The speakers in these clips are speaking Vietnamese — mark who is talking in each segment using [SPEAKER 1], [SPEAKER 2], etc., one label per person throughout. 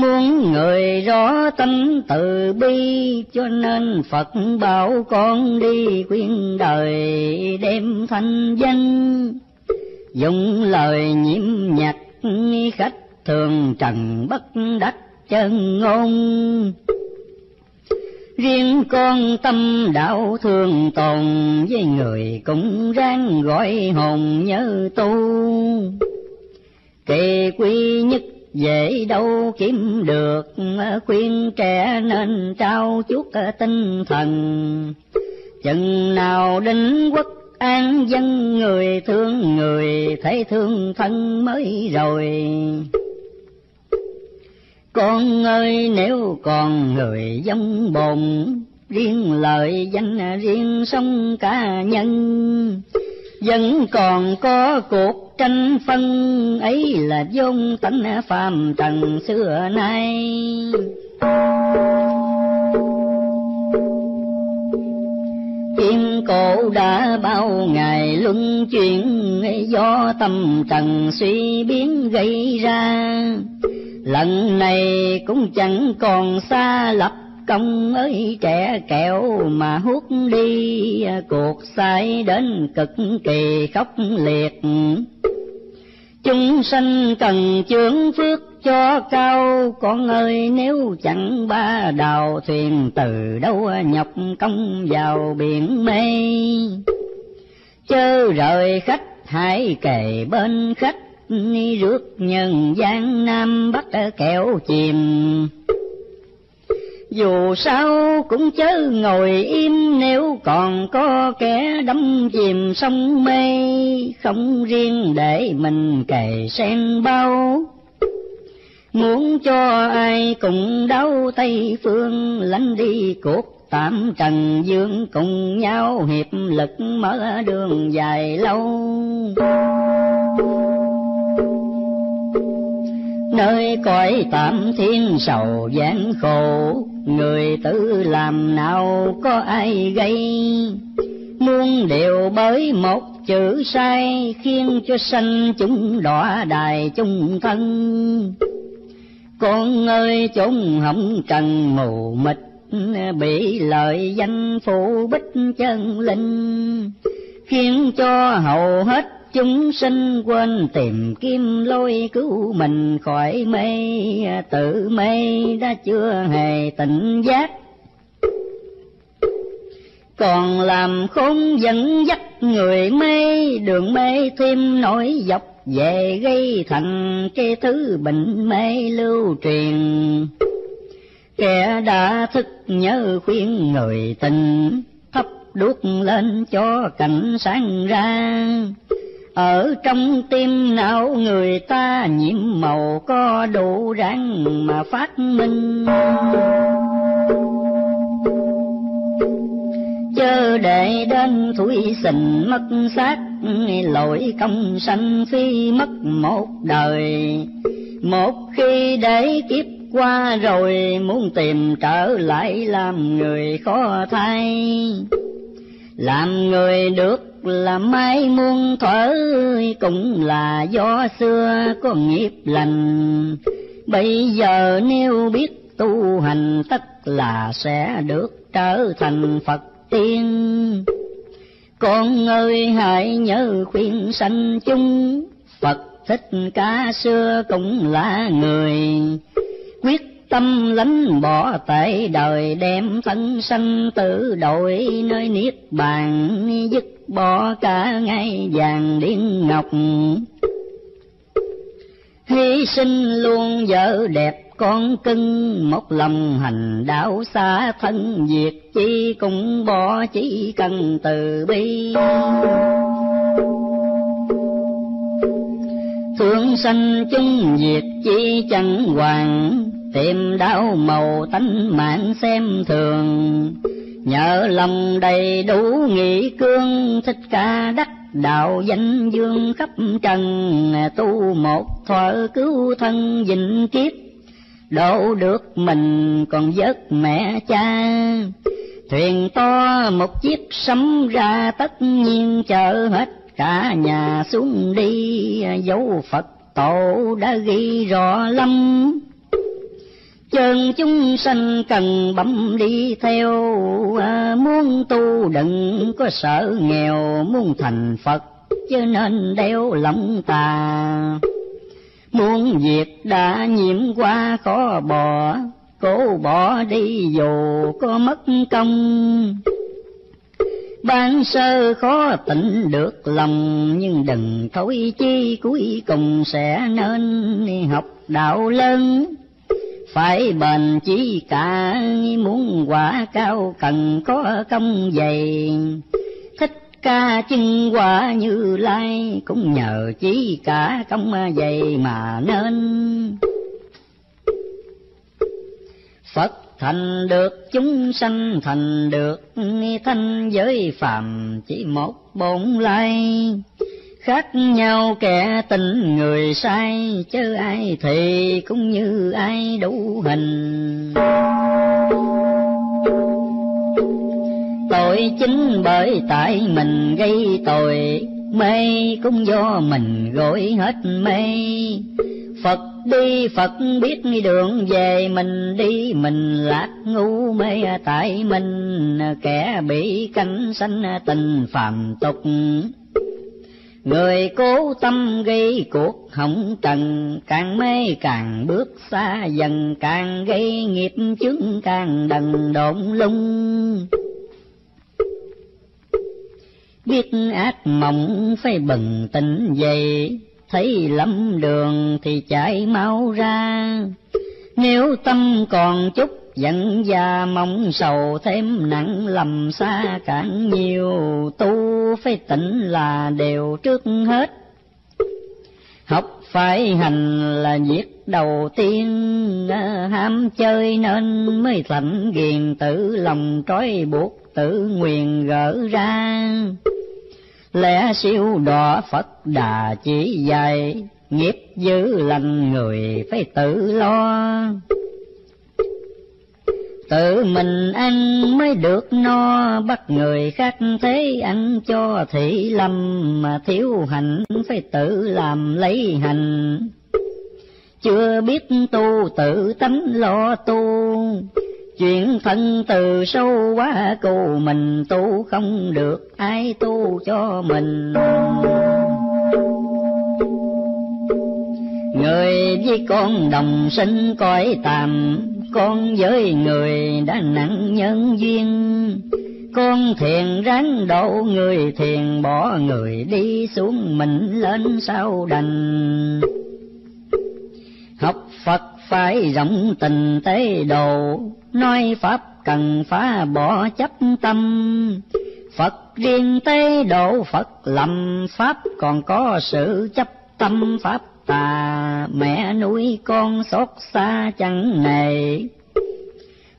[SPEAKER 1] Muốn người rõ tâm từ bi, cho nên Phật bảo con đi khuyên đời đem thanh danh. Dùng lời nhiễm nhạc khách thường trần bất đắc chân ngôn. Riêng con tâm đạo thường tồn với người cũng ráng gọi hồn nhớ tu. Kỳ quy nhất dễ đâu kiếm được, ờ, khuyên trẻ nên trao chút ờ, tinh thần. Chừng nào đinh quốc an dân người thương người, thấy thương thân mới rồi. Con ơi nếu còn người giống bồn, riêng lợi danh riêng sống cá nhân, vẫn còn có cuộc tranh phân, ấy là dung tánh phàm trần xưa nay. kim cổ đã bao ngày luân chuyển, do tâm trần suy biến gây ra lần này cũng chẳng còn xa lập công ơi, trẻ kẹo mà hút đi, cuộc sai đến cực kỳ khốc liệt. Chúng sanh cần chướng phước cho cao, con ơi, nếu chẳng ba đào thuyền từ đâu nhọc công vào biển mê chớ rời khách, hãy kề bên khách rước nhân gian nam bắc kẹo chìm dù sao cũng chớ ngồi im, nếu còn có kẻ đắm chìm sông mê, không riêng để mình cày sen bao. Muốn cho ai cùng đau tây phương lánh đi cuộc tạm trần dương cùng nhau hiệp lực mở đường dài lâu nơi cõi tạm thiên sầu gian khổ, người tự làm nào có ai gây? Muôn điều bởi một chữ sai khiến cho sanh chúng đọa đài chung thân. Con ơi chốn hỏng trần mù mịt, bị lợi danh phụ bích chân linh, khiến cho hầu hết chúng sinh quên tìm kim lôi cứu mình khỏi mê, tự mê đã chưa hề tỉnh giác. Còn làm khốn dẫn dắt người mê, đường mê thêm nổi dọc về gây thành cái thứ bệnh mê lưu truyền. Kẻ đã thức nhớ khuyên người tình, thắp đuốc lên cho cảnh sáng ra ở trong tim não người ta nhiễm màu có đủ ráng mà phát minh. Chớ để đến thủy sình mất xác, lỗi công sanh phi mất một đời. Một khi để kiếp qua rồi, muốn tìm trở lại làm người khó thay làm người được là mai muôn thuở, cũng là do xưa có nghiệp lành. Bây giờ nếu biết tu hành, tất là sẽ được trở thành phật tiên. Con ơi, hãy nhớ khuyên sanh chung. Phật thích ca xưa cũng là người quyết tâm lánh bỏ tệ đời, đem thân sanh tử đổi. Nơi niết bàn dứt bỏ cả ngay vàng điên ngọc. Hy sinh luôn vợ đẹp, con cưng một lòng hành đạo xa thân. Việc chi cũng bỏ, chỉ cần từ bi. Thương sanh chung, việc chi chẳng hoàng tìm đau màu tánh mạng xem thường. Nhờ lòng đầy đủ nghị cương, thích ca đắc đạo danh dương khắp trần. Tu một thuở cứu thân dịnh kiếp. Độ được mình còn vớt mẹ cha. Thuyền to một chiếc sấm ra tất nhiên chở hết cả nhà xuống đi. Dấu phật tổ đã ghi rõ lắm chân chúng sanh cần bấm đi theo à, muốn tu đừng có sợ nghèo muốn thành phật chứ nên đeo lòng tà. Muốn việc đã nhiễm qua khó bỏ cố bỏ đi dù có mất công. Ban sơ khó tỉnh được lòng nhưng đừng thối chi cuối cùng sẽ nên học đạo lớn phải bền chí cả, muốn quả cao cần có công dày. Thích ca chân quả như lai, cũng nhờ chí cả công dày mà nên. Phật thành được, chúng sanh thành được, thanh giới phàm chỉ một bổn lai khác nhau, kẻ tình người sai, chứ ai thì cũng như ai đủ hình. Tội chính bởi tại mình gây tội, mê cũng do mình gọi hết mê. Phật đi, Phật biết đường về mình đi, mình lạc ngu mê tại mình. Kẻ bị cánh sanh tình phàm tục Người cố tâm gây cuộc hỏng trần, càng mê càng bước xa dần, càng gây nghiệp chứng càng đần độn lung. Biết ác mộng phải bừng tỉnh dậy, thấy lắm đường thì chạy mau ra. Nếu tâm còn chút dẫn gia mong sầu thêm nặng lầm xa càng nhiều, tu phải tỉnh là đều trước hết. Học phải hành là việc đầu tiên à, ham chơi nên mới thành ghiền tử lòng trói buộc tự nguyện gỡ ra. Lẽ siêu đỏ phật đà chỉ dạy, nghiệp dữ lành người phải tự lo tự mình ăn mới được no, bắt người khác thế ăn cho thị lâm, mà thiếu hành phải tự làm lấy hành. Chưa biết tu tự tánh lo tu, chuyện thân từ sâu quá cù mình tu không được ai tu cho mình người với con đồng sinh cõi tạm, con với người đã nặng nhân duyên. Con thiền ráng độ người thiền bỏ, người đi xuống mình lên sau đành. Học phật phải rộng tình tế độ, nói pháp cần phá bỏ chấp tâm. Phật riêng tế độ, phật lầm pháp còn có sự chấp tâm pháp ta mẹ nuôi con xót xa chẳng nề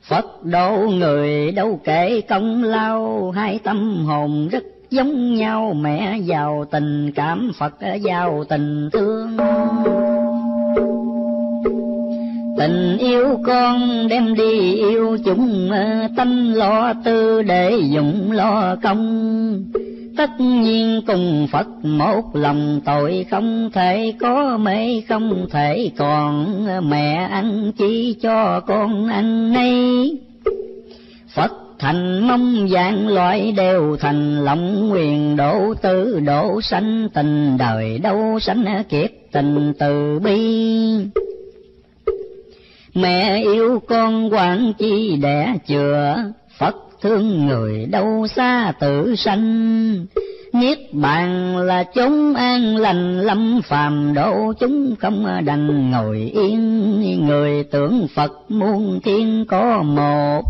[SPEAKER 1] Phật độ người đâu kể công lao, hai tâm hồn rất giống nhau. Mẹ giàu tình, cảm Phật giàu tình thương tình yêu con đem đi yêu chúng ờ, tâm lo tư để dụng lo công. Tất nhiên cùng Phật một lòng tội không thể có mê, không thể còn ờ, mẹ ăn chỉ cho con ăn nay Phật thành mong dạng loại đều thành lòng nguyện độ tư độ sanh tình đời, đâu sanh kiếp tình từ bi mẹ yêu con quản chi đẻ chừa, Phật thương người đâu xa tử sanh. Niết bàn là chúng an lành, lâm phàm độ chúng không đành ngồi yên. Người tưởng phật muôn thiên có một.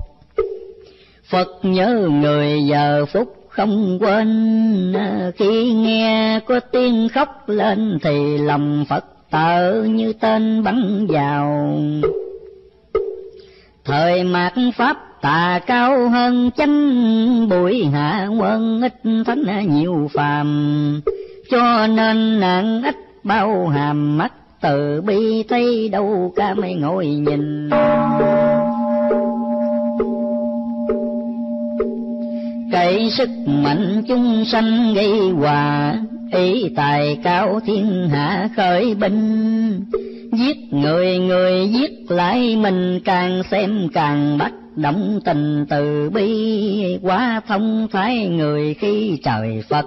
[SPEAKER 1] Phật nhớ người giờ phút không quên. Khi nghe có tiếng khóc lên thì lòng phật tợ như tên bắn vào thời mạt pháp tà cao hơn chánh, bụi hạ quân ít thánh nhiều phàm. Cho nên nạn ít bao hàm mắt, từ bi thấy đâu ca mấy ngồi nhìn. Cậy sức mạnh chung sanh gây hòa, ý tài cao thiên hạ khởi binh. Giết người người giết lại mình càng xem càng bắt động tình từ bi. Quá thông thái người khi trời Phật.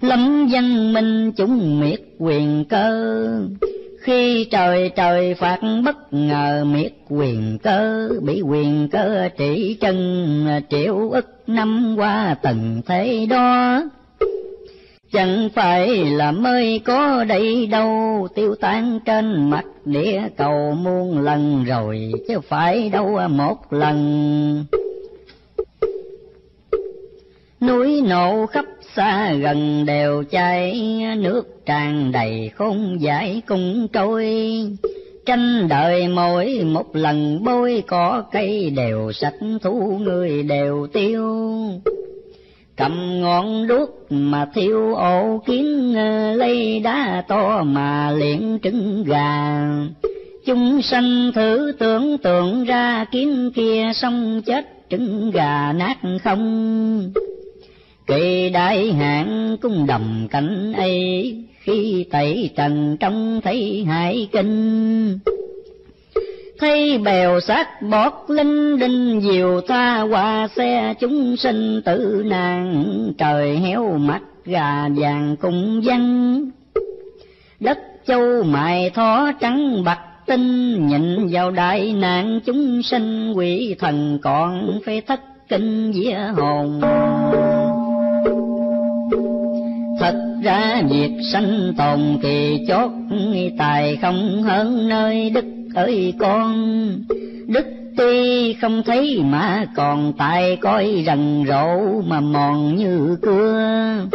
[SPEAKER 1] Lâm dân minh chúng miệt quyền cơ khi trời trời phạt bất ngờ miệt quyền cơ, bị quyền cơ trị chân, triệu ức năm qua từng thế đó. Chẳng phải là mới có đây đâu, tiêu tan trên mặt địa cầu muôn lần rồi, chứ phải đâu một lần. Núi nổ khắp xa gần đều cháy nước tràn đầy không giải cung trôi. Tranh đợi mỗi một lần bôi có cây đều sạch thu người đều tiêu. Cầm ngọn đuốc mà thiêu ổ kiến, lấy đá to mà liễn trứng gà. Chúng sanh thử tưởng tượng ra kiến kia xong chết trứng gà nát không kỳ đại hạn cung đầm cảnh ấy, khi tẩy trần trong thấy hải kinh. Thấy bèo sát bọt linh đinh diều tha qua xe chúng sinh tử nạn trời héo mắt gà vàng cùng dân đất châu mài thó trắng bạc tinh nhìn vào đại nạn chúng sinh quỷ thần còn phải thất kinh vía hồn thật ra nghiệp sanh tồn kỳ chót tài không hơn nơi đức ơi con. Đức tuy không thấy mà còn tài coi rần rộ mà mòn như cưa.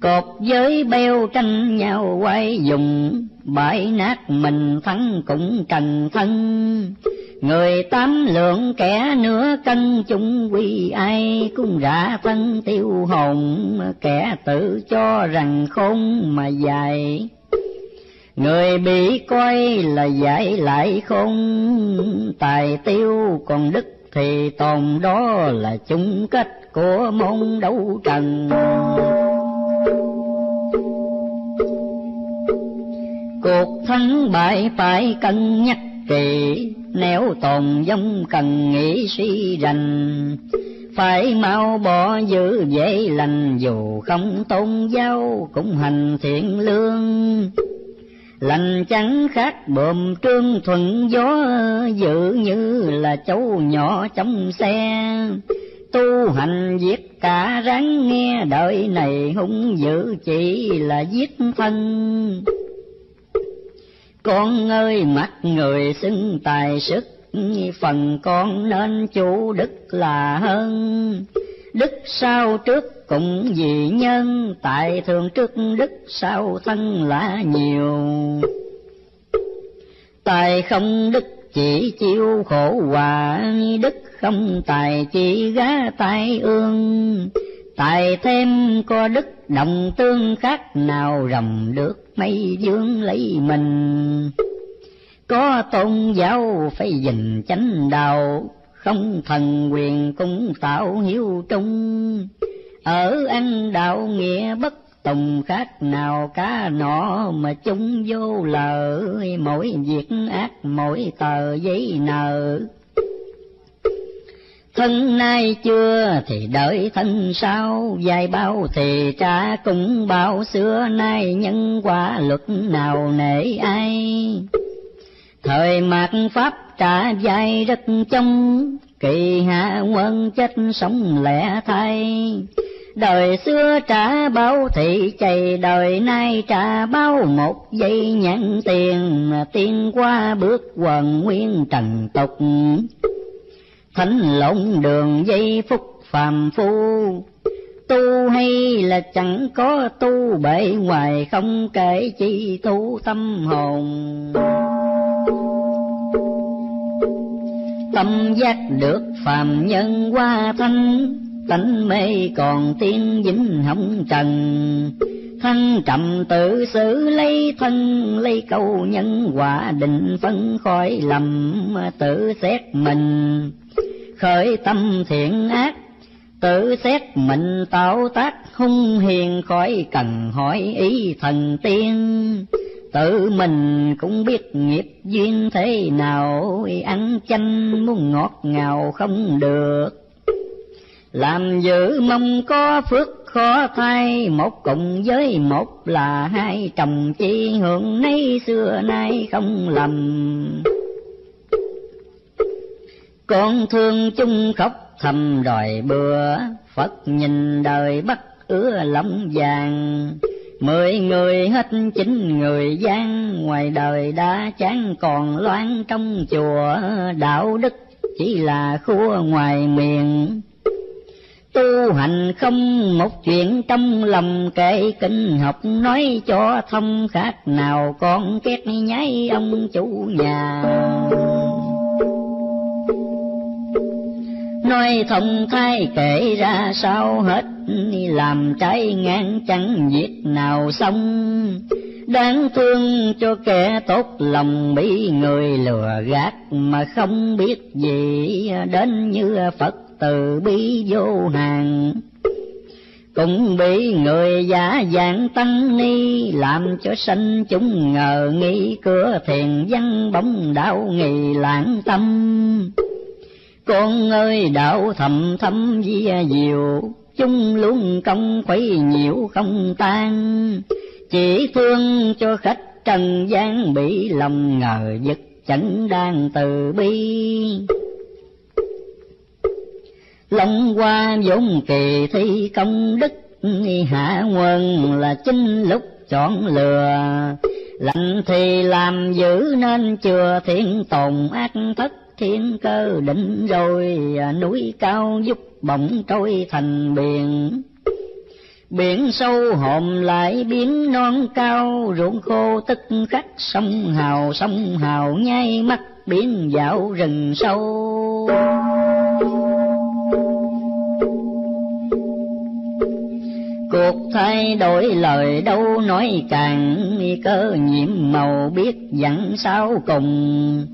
[SPEAKER 1] Cột giới beo tranh nhau quay dùng, bãi nát mình thắng cũng trần thân người tám lượng kẻ nửa cân chung quy ai cũng rã thân tiêu hồn. Kẻ tự cho rằng khôn mà dài. Người bị coi là giải lại không tài tiêu còn đức thì tồn đó là chung kết của môn đấu trần. Cuộc thắng bại phải cân nhắc kỳ nếu tồn vong cần nghĩ suy rành, phải mau bỏ giữ dễ lành. Dù không tôn giáo cũng hành thiện lương. Lành chẳng khác bồm trương thuận gió dự như là cháu nhỏ trong xe. Tu hành giết cả ráng nghe, đời này hung dữ chỉ là giết thân con ơi, mắt người xưng tài sức, phần con nên chủ đức là hơn. Đức sau trước cũng vì nhân, tại thường trước đức sau thân là nhiều. Tài không đức chỉ chịu khổ hòa, đức không tài chỉ gá tai ương. Tài thêm có đức đồng tương khác, nào rầm được mây dương lấy mình. Có tôn giáo phải dình chánh đạo, không thần quyền cũng tạo hiếu trung. Ở ăn đạo nghĩa bất tùng khác nào cá nọ mà chúng vô lợi mỗi việc ác, mỗi tờ giấy nợ thân nay chưa thì đợi thân sau, dài bao thì trả cũng bao. Xưa nay nhân quả luật nào nể ai? Thời mạt pháp trả dài rất trong kỳ hạ quân chết sống lẻ thay. Đời xưa trả bao thị chày, đời nay trả bao một giây nhãn tiền. Tiên qua bước quần nguyên trần tục thánh lộn đường giây phúc phàm phu. Tu hay là chẳng có tu, bể ngoài không kể chi tu tâm hồn. Tâm giác được phàm nhân qua thanh tánh mê còn tiên dính hồng trần. Thân trầm tự xử lấy thân, lấy câu nhân quả định phân khỏi lầm, tự xét mình. Khởi tâm thiện ác, tự xét mình tạo tác, hung hiền khỏi cần hỏi ý thần tiên. Tự mình cũng biết nghiệp duyên thế nào, ăn chanh muốn ngọt ngào không được làm giữ mong có phước khó thay, một cùng với một là hai. Chồng chi hưởng nay xưa nay không lầm. Con thương chung khóc thầm đòi bữa, phật nhìn đời bắt ứa lòng vàng. Mười người hết chín người gian, ngoài đời đã chán còn loan trong chùa. Đạo đức chỉ là khua ngoài miệng tu hành không một chuyện trong lòng kệ kinh học nói cho thông khác nào con két nháy ông chủ nhà. Nói thông thay kể ra sao hết, làm trái ngang chẳng việc nào xong. Đáng thương cho kẻ tốt lòng bị người lừa gạt mà không biết gì đến như phật từ bi vô hạn. Cũng bị người giả dạng tăng ni, làm cho sanh chúng ngờ nghi, cửa thiền văn bóng đạo nghi lãng tâm. Con ơi, đạo thầm thâm di diệu chung luôn công quấy nhiễu không tan. Chỉ thương cho khách trần gian bị lòng ngờ, giật chẳng đang từ bi long qua vốn kỳ thi công đức, hạ quân là chính lúc chọn lừa. Lạnh thì làm giữ nên chừa thiên tồn ác thất, thiên cơ định rồi à, núi cao giúp bỗng trôi thành biển. Biển sâu hòm lại biến non cao, ruộng khô tức khắc, sông hào sông hào nhai mắt, biến dạo rừng sâu. Cuộc thay đổi lời đâu nói càng cơ nhiệm màu biết dặn sao cùng.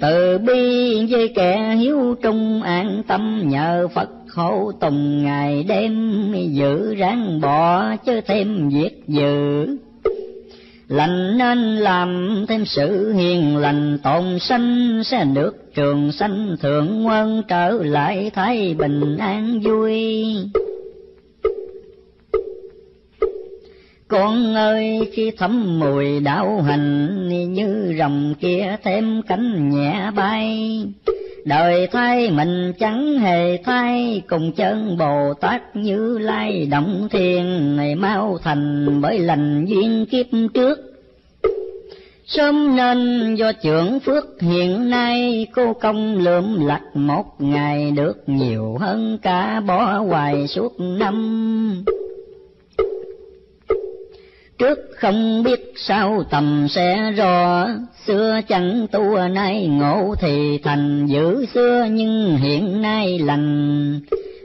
[SPEAKER 1] Từ bi với kẻ hiếu trung an tâm, nhờ phật hộ tùng ngày đêm giữ ráng bỏ chứ thêm việc dự lành nên làm thêm sự hiền lành, tồn sanh sẽ được trường sanh thượng quân trở lại thái bình an vui. Con ơi, khi thấm mùi đạo hành, như rồng kia thêm cánh nhẹ bay. Đời thay mình chẳng hề thay, cùng chân bồ tát như lai động thiên ngày mau thành bởi lành duyên kiếp trước. Sớm nên do trưởng phước hiện nay, cô công lượm lặt một ngày được nhiều hơn cả bỏ hoài suốt năm trước không biết sao tầm sẽ rõ. Xưa chẳng tu nay ngộ thì thành giữ xưa nhưng hiện nay lành.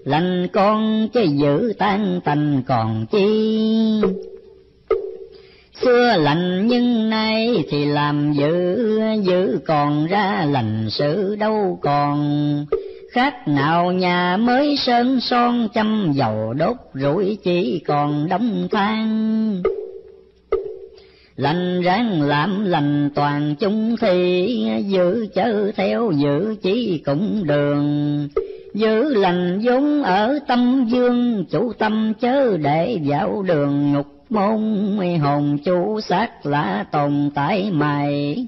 [SPEAKER 1] Lành con chứ giữ tan tành còn chi. Xưa lành nhưng nay thì làm giữ giữ còn ra lành sự đâu còn. Khác nào nhà mới sơn son chăm dầu đốt, rủi chỉ còn đóng than lành ráng làm lành toàn chung thì giữ chớ theo giữ chỉ cũng đường. Giữ lành vốn ở tâm dương, chủ tâm chớ để vào đường ngục môn. Hồn chủ xác là tồn tại mày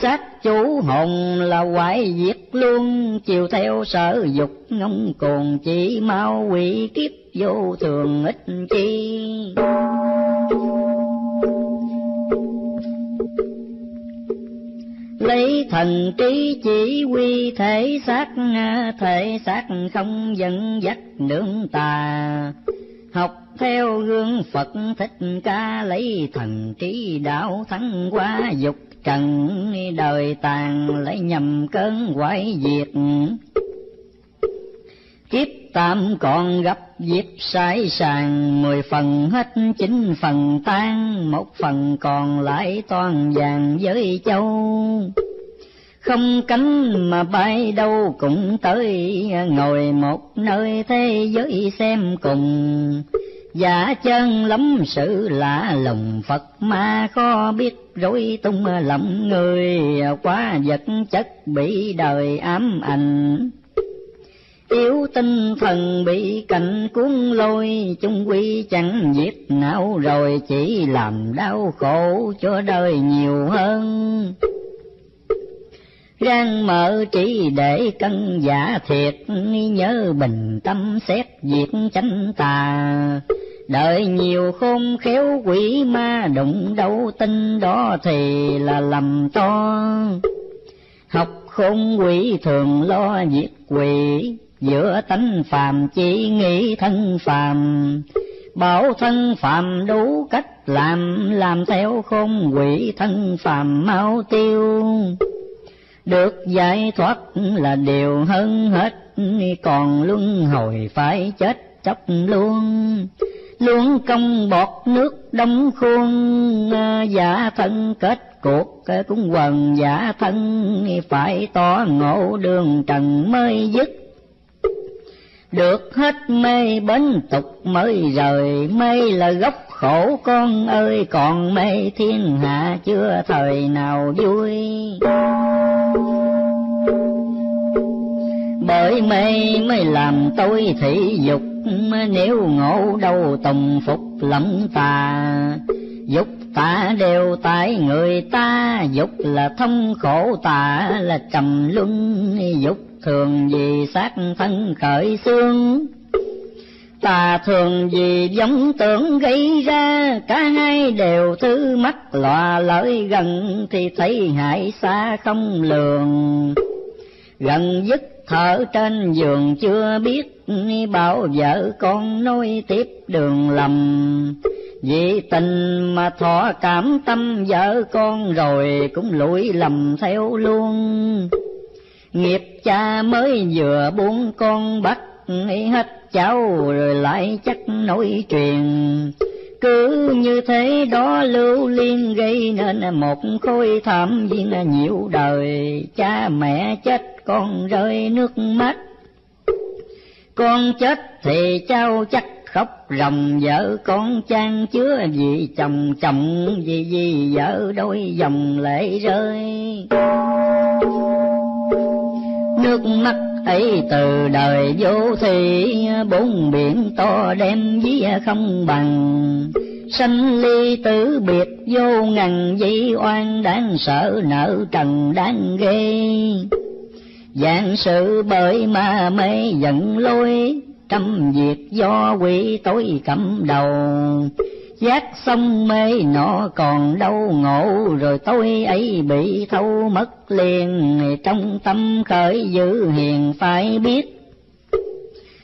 [SPEAKER 1] xác chủ hồn là hoại diệt luôn, chiều theo sở dục ngông cuồng chỉ mau quỷ kiếp vô thường ít chi. Lấy thần trí chỉ quy thể xác thể xác không dẫn dắt nương tà. Học theo gương phật thích ca lấy thần trí đạo thắng qua dục trần, đời tàn lấy nhầm cơn quái diệt. Kiếp tám còn gấp dịp sai sàng mười phần hết chín phần tan một phần còn lại toàn vàng với châu không cánh mà bay đâu cũng tới ngồi một nơi thế giới xem cùng Giả chân lắm sự lạ lùng Phật ma khó biết rối tung lầm người, Quá vật chất bị đời ám ảnh. Yếu tinh thần bị cảnh cuốn lôi, chung quy chẳng giết não rồi chỉ làm đau khổ cho đời nhiều hơn. Rang mở chỉ để cân giả thiệt nhớ bình tâm xét việc chánh tà. Đợi nhiều khôn khéo quỷ ma đụng đâu tin đó thì là lầm to. Học khôn quỷ thường lo diệt quỷ giữa tánh phàm chỉ nghĩ thân phàm. Bảo thân phàm đủ cách làm làm theo khôn quỷ thân phàm mau tiêu. Được giải thoát là điều hơn hết, còn luân hồi phải chết chóc luôn. Luôn công bọt nước đóng khuôn, giả thân kết cuộc cũng quần giả thân, phải tỏ ngộ đường trần mới dứt được hết mê bến tục mới rời, mê là gốc khổ. Con ơi, còn mê thiên hạ chưa thời nào vui. Bởi mê mới làm tôi thị dục, nếu ngộ đâu tùng phục lẫm tà. Dục ta đều tại người ta, dục là thông khổ tà là trầm luân. Dục thường vì xác thân khởi xương, tà thường vì giống tưởng gây ra. Cả hai đều thứ mắt lòa lợi gần, thì thấy hại xa không lường. Gần dứt thở trên giường chưa biết, bảo vợ con nối tiếp đường lầm vì tình mà thọ cảm tâm, vợ con rồi cũng lụi lầm theo luôn. Nghiệp cha mới vừa buông con bắt hết cháu, rồi lại chắc nối truyền cứ như thế đó lưu liên gây nên một khối thảm viên nhiều đời. Cha mẹ chết, con rơi nước mắt. Con chết thì cháu chắc khóc ròng vợ con trang chứa, vì chồng chồng, vì vì vợ đôi dòng lệ rơi. Nước mắt ấy từ đời vô thị bốn biển to đem vía không bằng. Sanh ly tử biệt vô ngần dĩ oan đáng sợ, nợ trần đáng ghê. Dạng sự bởi ma mê giận lôi trăm việc do quỷ tối cầm đầu. Giác xong mê nọ còn đâu ngộ, rồi tôi ấy bị thâu mất liền. Trong tâm khởi dữ hiền phải biết.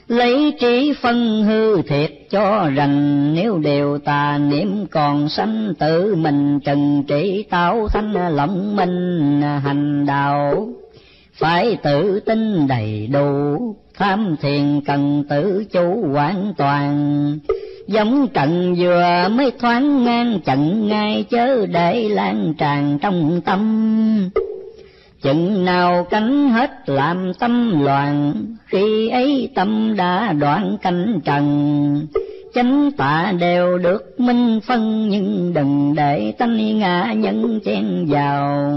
[SPEAKER 1] Lấy trí phân hư thiệt cho rằng nếu đều tà niệm còn sanh tự mình, trần trị tạo thanh lộng minh hành đạo. Phải tự tin đầy đủ tham thiền cần tử chủ hoàn toàn. Giống trận vừa mới thoáng ngang trận ngay chớ để lan tràn trong tâm. Chừng nào cánh hết làm tâm loạn, khi ấy tâm đã đoạn cánh trần. Chánh tạ đều được minh phân, nhưng đừng để tánh ngã nhân chen vào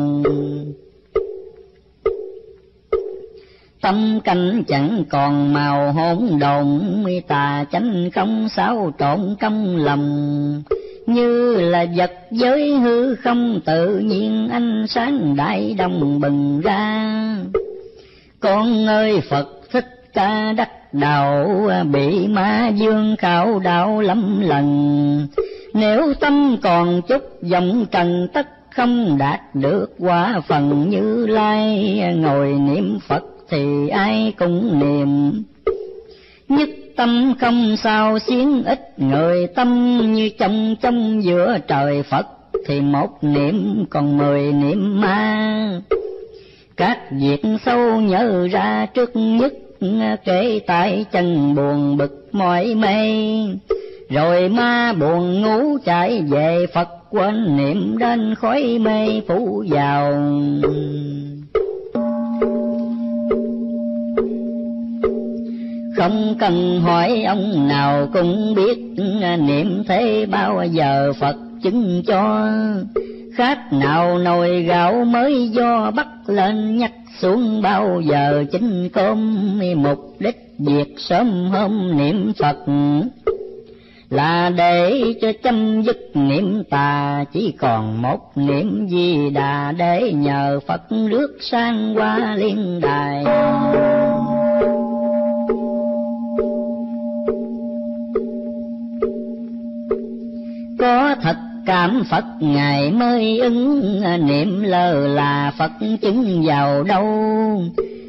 [SPEAKER 1] tâm cảnh chẳng còn màu hỗn độn tà chánh không sao trộn trong lòng. Như là vật giới hư không, tự nhiên ánh sáng đại đồng bừng ra. Con ơi, phật thích ca đắc đạo, bị ma dương khảo đạo lắm lần. Nếu tâm còn chút vọng trần, tất không đạt được quả phần như lai. Ngồi niệm phật thì ai cũng niệm nhất tâm không sao xiến ít, người tâm như trong trong giữa trời Phật, thì một niệm còn mười niệm ma. Các việc sâu nhớ ra trước nhất, kể tại chân buồn bực mỏi mê rồi ma buồn ngủ chạy về Phật, quên niệm đến khói mê phủ vào. Không cần hỏi ông nào cũng biết à, niệm thế bao giờ Phật chứng cho khác nào nồi gạo mới do bắt lên nhắc xuống bao giờ chính cơm, mục đích việc sớm hôm niệm Phật là để cho chấm dứt niệm tà, chỉ còn một niệm di đà để nhờ Phật rước sang qua liên đài. Có thật cảm Phật, Ngài mới ứng. Niệm lơ là Phật, chứng vào đâu?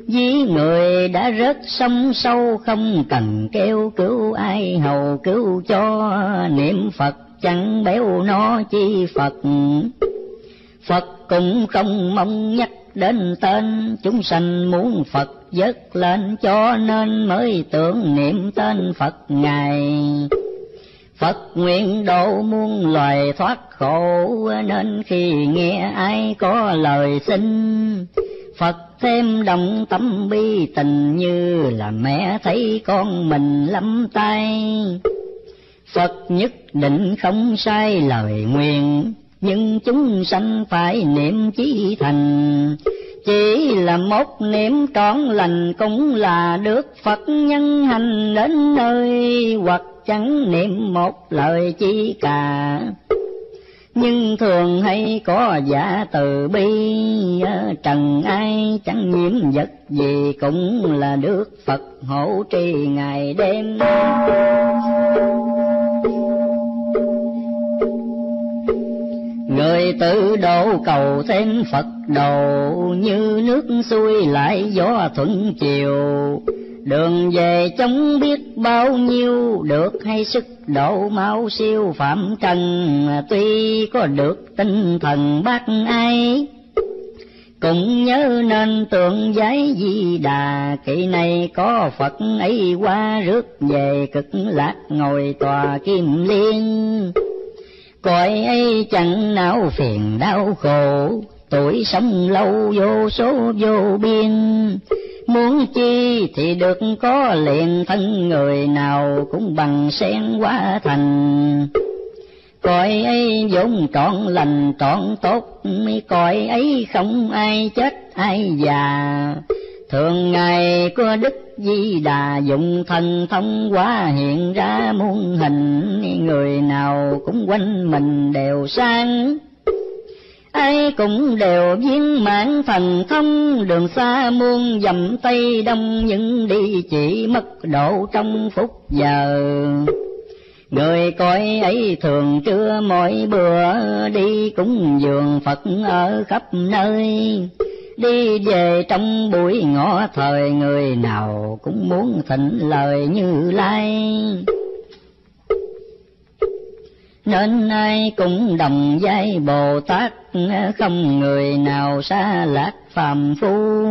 [SPEAKER 1] Ví người đã rớt sông sâu, không cần kêu cứu ai hầu cứu cho. Niệm Phật chẳng béo nó chi Phật. Phật cũng không mong nhắc đến tên. Chúng sanh muốn Phật dứt lên cho nên mới tưởng niệm tên Phật Ngài. Phật nguyện độ muôn loài thoát khổ nên khi nghe ai có lời xin Phật thêm đồng tâm bi tình như là mẹ thấy con mình lắm tay. Phật nhất định không sai lời nguyện, nhưng chúng sanh phải niệm chí thành. Chỉ là một niệm trọn lành cũng là được Phật nhân hành đến nơi, hoặc chẳng niệm một lời chi cả nhưng thường hay có giả từ bi ờ, trần ai chẳng nhiễm vật gì cũng là được phật hộ trì ngày đêm. Người tự độ cầu thêm phật độ, như nước xuôi lại gió thuận chiều đường về chống biết bao nhiêu, được hay sức độ mau siêu phạm trần, tuy có được tinh thần bác ai. Cũng nhớ nên tượng giấy di đà kỳ này có phật ấy qua rước về cực lạc ngồi tòa kim liên. Cõi ấy chẳng não phiền đau khổ tuổi sống lâu, vô số, vô biên. Muốn chi thì được có liền thân, người nào cũng bằng sen quá thành. Cõi ấy vốn trọn lành, trọn tốt mi cõi ấy không ai chết, ai già. Thường ngày có đức di đà dụng thần thông quá hiện ra muôn hình, người nào cũng quanh mình đều sang ai cũng đều viên mãn thần thông đường xa muôn dặm tây đông nhưng đi chỉ mất độ trong phút giờ. Người coi ấy thường trưa, mỗi bữa đi cũng dường phật ở khắp nơi. Đi về trong buổi ngõ thời người nào cũng muốn thịnh lời như lai nên ai cũng đồng giai Bồ Tát, không người nào xa lạc phàm phu.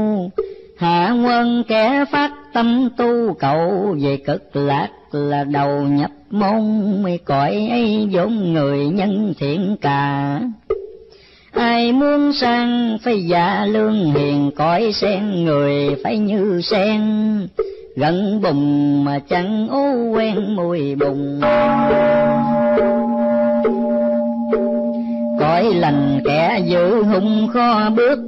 [SPEAKER 1] Hạ quân kẻ phát tâm tu cầu về cực lạc là đầu nhập môn mây cõi ấy vốn người nhân thiện cả. Ai muốn sang phải giả lương hiền cõi sen người phải như sen, gần bùng mà chẳng ô quen mùi bùng cõi lành kẻ giữ hung khó bước,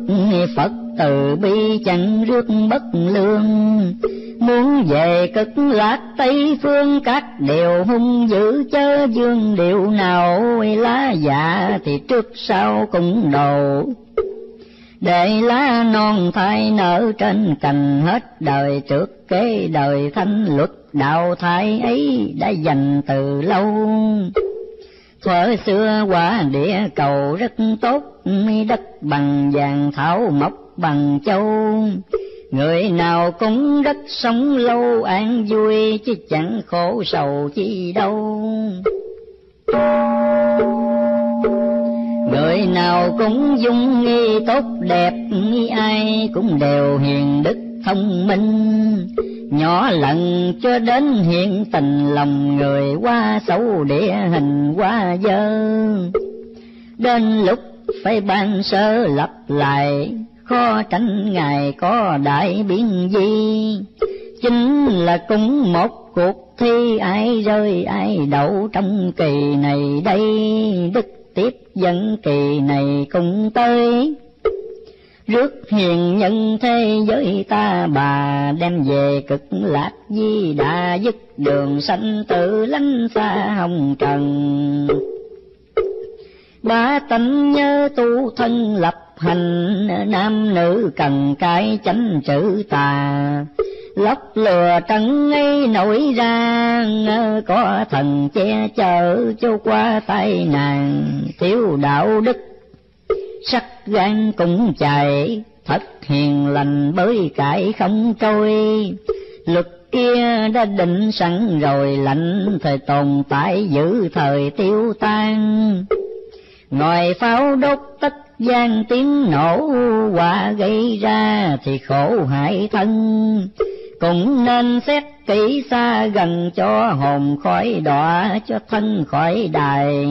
[SPEAKER 1] phật từ bi chẳng rước bất lương. Muốn về cực lạc tây phương, các điều hung dữ chớ dương điệu nào. Lá dạ thì trước sau cũng đầu. Để lá non thai nở trên cành hết đời trước kế đời thanh luật đạo thai ấy đã dành từ lâu thuở xưa quả địa cầu rất tốt đất bằng vàng thảo mộc bằng châu. Người nào cũng rất sống lâu, an vui, chứ chẳng khổ sầu chi đâu. Người nào cũng dung nghi tốt đẹp ai cũng đều hiền đức thông minh. Nhỏ lần cho đến hiện tình, lòng người qua xấu, địa hình qua dơ. Đến lúc phải ban sơ lập lại, khó tránh ngài có đại biến gì chính là cũng một cuộc thi, ai rơi, ai đậu trong kỳ này đây. Đức tiếp dẫn kỳ này cùng tới rước hiền nhân thế giới ta, bà đem về cực lạc di đà, dứt đường sanh tự lánh xa hồng trần. Ba tánh nhớ tu thân lập hành, nam nữ cần cái chánh chữ tà. Lóc lừa trắng ấy nổi ra có thần che chở cho qua tay nàng. Thiếu đạo đức, sắc gan cũng chạy thật hiền lành bới cải không trôi. Luật kia đã định sẵn rồi, lạnh thời tồn tại giữ thời tiêu tan. Ngoài pháo đốt tất gian tiếng nổ quả gây ra thì khổ hại thân. Cũng nên xét kỹ xa gần cho hồn khỏi đọa, cho thân khỏi đài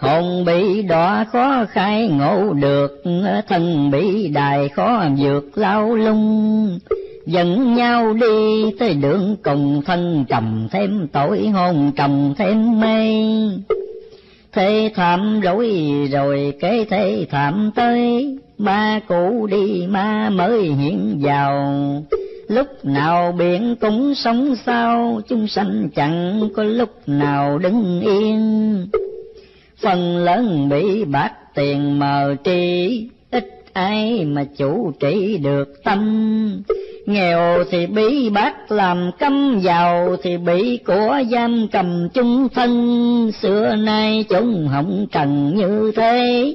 [SPEAKER 1] hồn bị đọa khó khai, ngộ được thân bị đài khó vượt lao lung. Dẫn nhau đi tới đường cùng thân, trầm thêm tội hồn, trầm thêm mê. Thế thảm rối rồi kế thế thảm tới, ma cũ đi ma mới hiện vào. Lúc nào biển cũng sống sao, chúng sanh chẳng có lúc nào đứng yên phần lớn bị bát tiền mờ tri, ít ai mà chủ trị được tâm. Nghèo thì bị bát làm cấm giàu, thì bị của giam cầm chung thân. Xưa nay chúng hỏng trần như thế.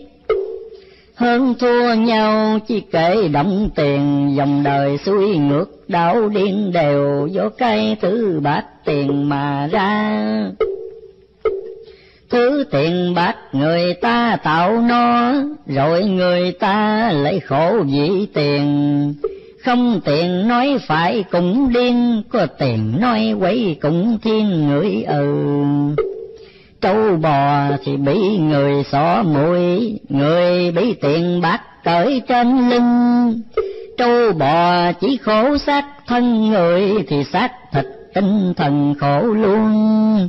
[SPEAKER 1] Hơn thua nhau, chỉ kể động tiền, dòng đời xuôi ngược, đảo điên đều, do cây thứ bát tiền mà ra thứ tiền bạc người ta tạo nó, rồi người ta lấy khổ vì tiền. Không tiền nói phải cũng điên, có tiền nói quấy cũng thiên người ừ. Trâu bò thì bị người xỏ mũi người bị tiền bạc cởi trên lưng. Trâu bò chỉ khổ xác thân người thì xác thịt tinh thần khổ luôn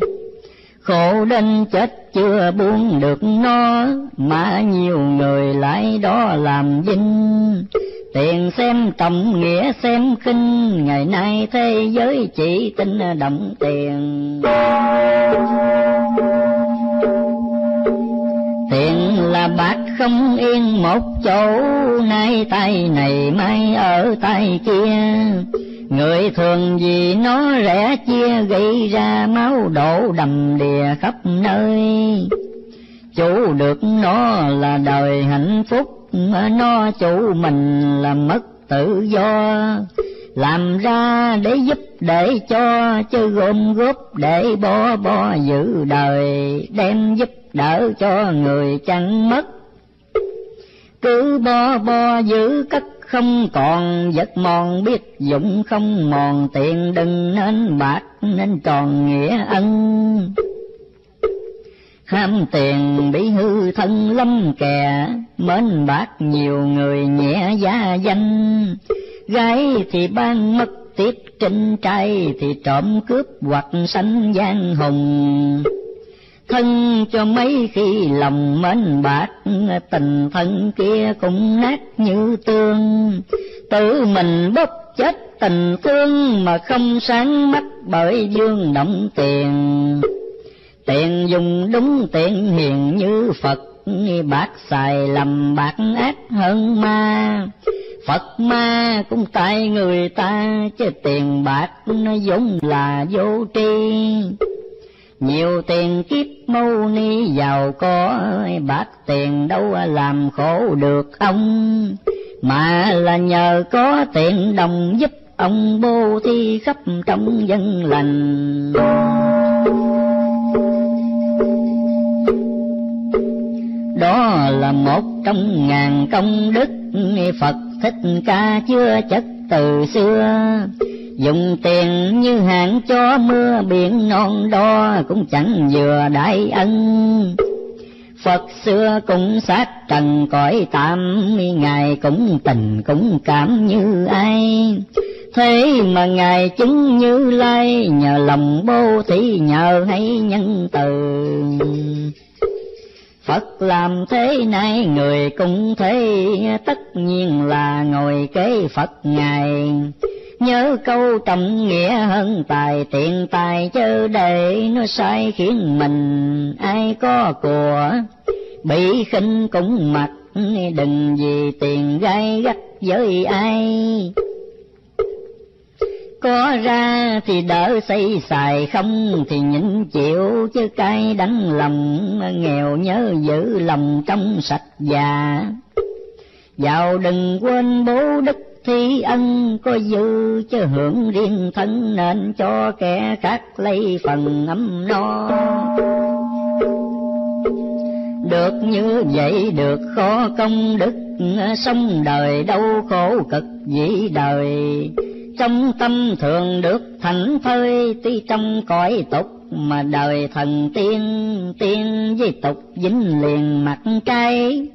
[SPEAKER 1] khổ đến chết chưa buông được nó, mà nhiều người lại đó làm vinh tiền xem trọng, nghĩa xem khinh, ngày nay thế giới chỉ tin động tiền tiền là bạc không yên một chỗ, nay tay này mai ở tay kia. Người thường vì nó rẻ chia, gây ra máu đổ đầm đìa khắp nơi. Chủ được nó là đời hạnh phúc nó chủ mình là mất tự do. Làm ra để giúp, để cho, chứ gom góp để bo bo giữ đời, đem giúp đỡ cho người chẳng mất. Cứ bo bo giữ cất không còn vật mòn biết dụng không mòn, tiền đừng nên bạc nên tròn nghĩa ân. Ham tiền bị hư thân lâm kè, mến bạc nhiều người nhẹ gia danh. Gái thì ban mất tiếp trinh trai, thì trộm cướp hoặc sanh gian hùng thân cho mấy khi lòng mến bạc tình thân kia cũng nát như tương. Tự mình bốc chết tình thương mà không sáng mắt bởi dương động tiền. Tiền dùng đúng tiền hiền như phật bạc xài lầm bạc ác hơn ma. Phật ma cũng tại người ta, chứ tiền bạc nó giống là vô tri nhiều tiền kiếp mâu ni giàu có bạc tiền đâu làm khổ được ông? Mà là nhờ có tiền đồng giúp ông bố thi khắp trong dân lành. Đó là một trong ngàn công đức, phật thích ca chưa chất từ xưa dùng tiền như hạn cho mưa biển non đo cũng chẳng vừa đại ân Phật xưa cũng sát trần cõi tạm, Ngài cũng tình cũng cảm như ai. Thế mà Ngài chứng như lai, nhờ lòng bố thí nhờ hay nhân từ. Phật làm thế này người cũng thế, tất nhiên là ngồi kế Phật Ngài. Nhớ câu trọng nghĩa hơn tài, tiện tài chớ để nó sai khiến mình. Ai có của, bị khinh cũng mặc. Đừng vì tiền gai gắt với ai. Có ra thì đỡ xây xài, không thì nhịn chịu. Chứ cay đắng lòng, nghèo nhớ giữ lòng trong sạch già. Giàu đừng quên bố đức thi ân có dư chứ hưởng riêng thân nên cho kẻ khác lấy phần ấm no. Được như vậy được khó công đức, sống đời đâu khổ cực dĩ đời. Trong tâm thường được thành thơi, tuy trong cõi tục mà đời thần tiên tiên với tục dính liền mặt trái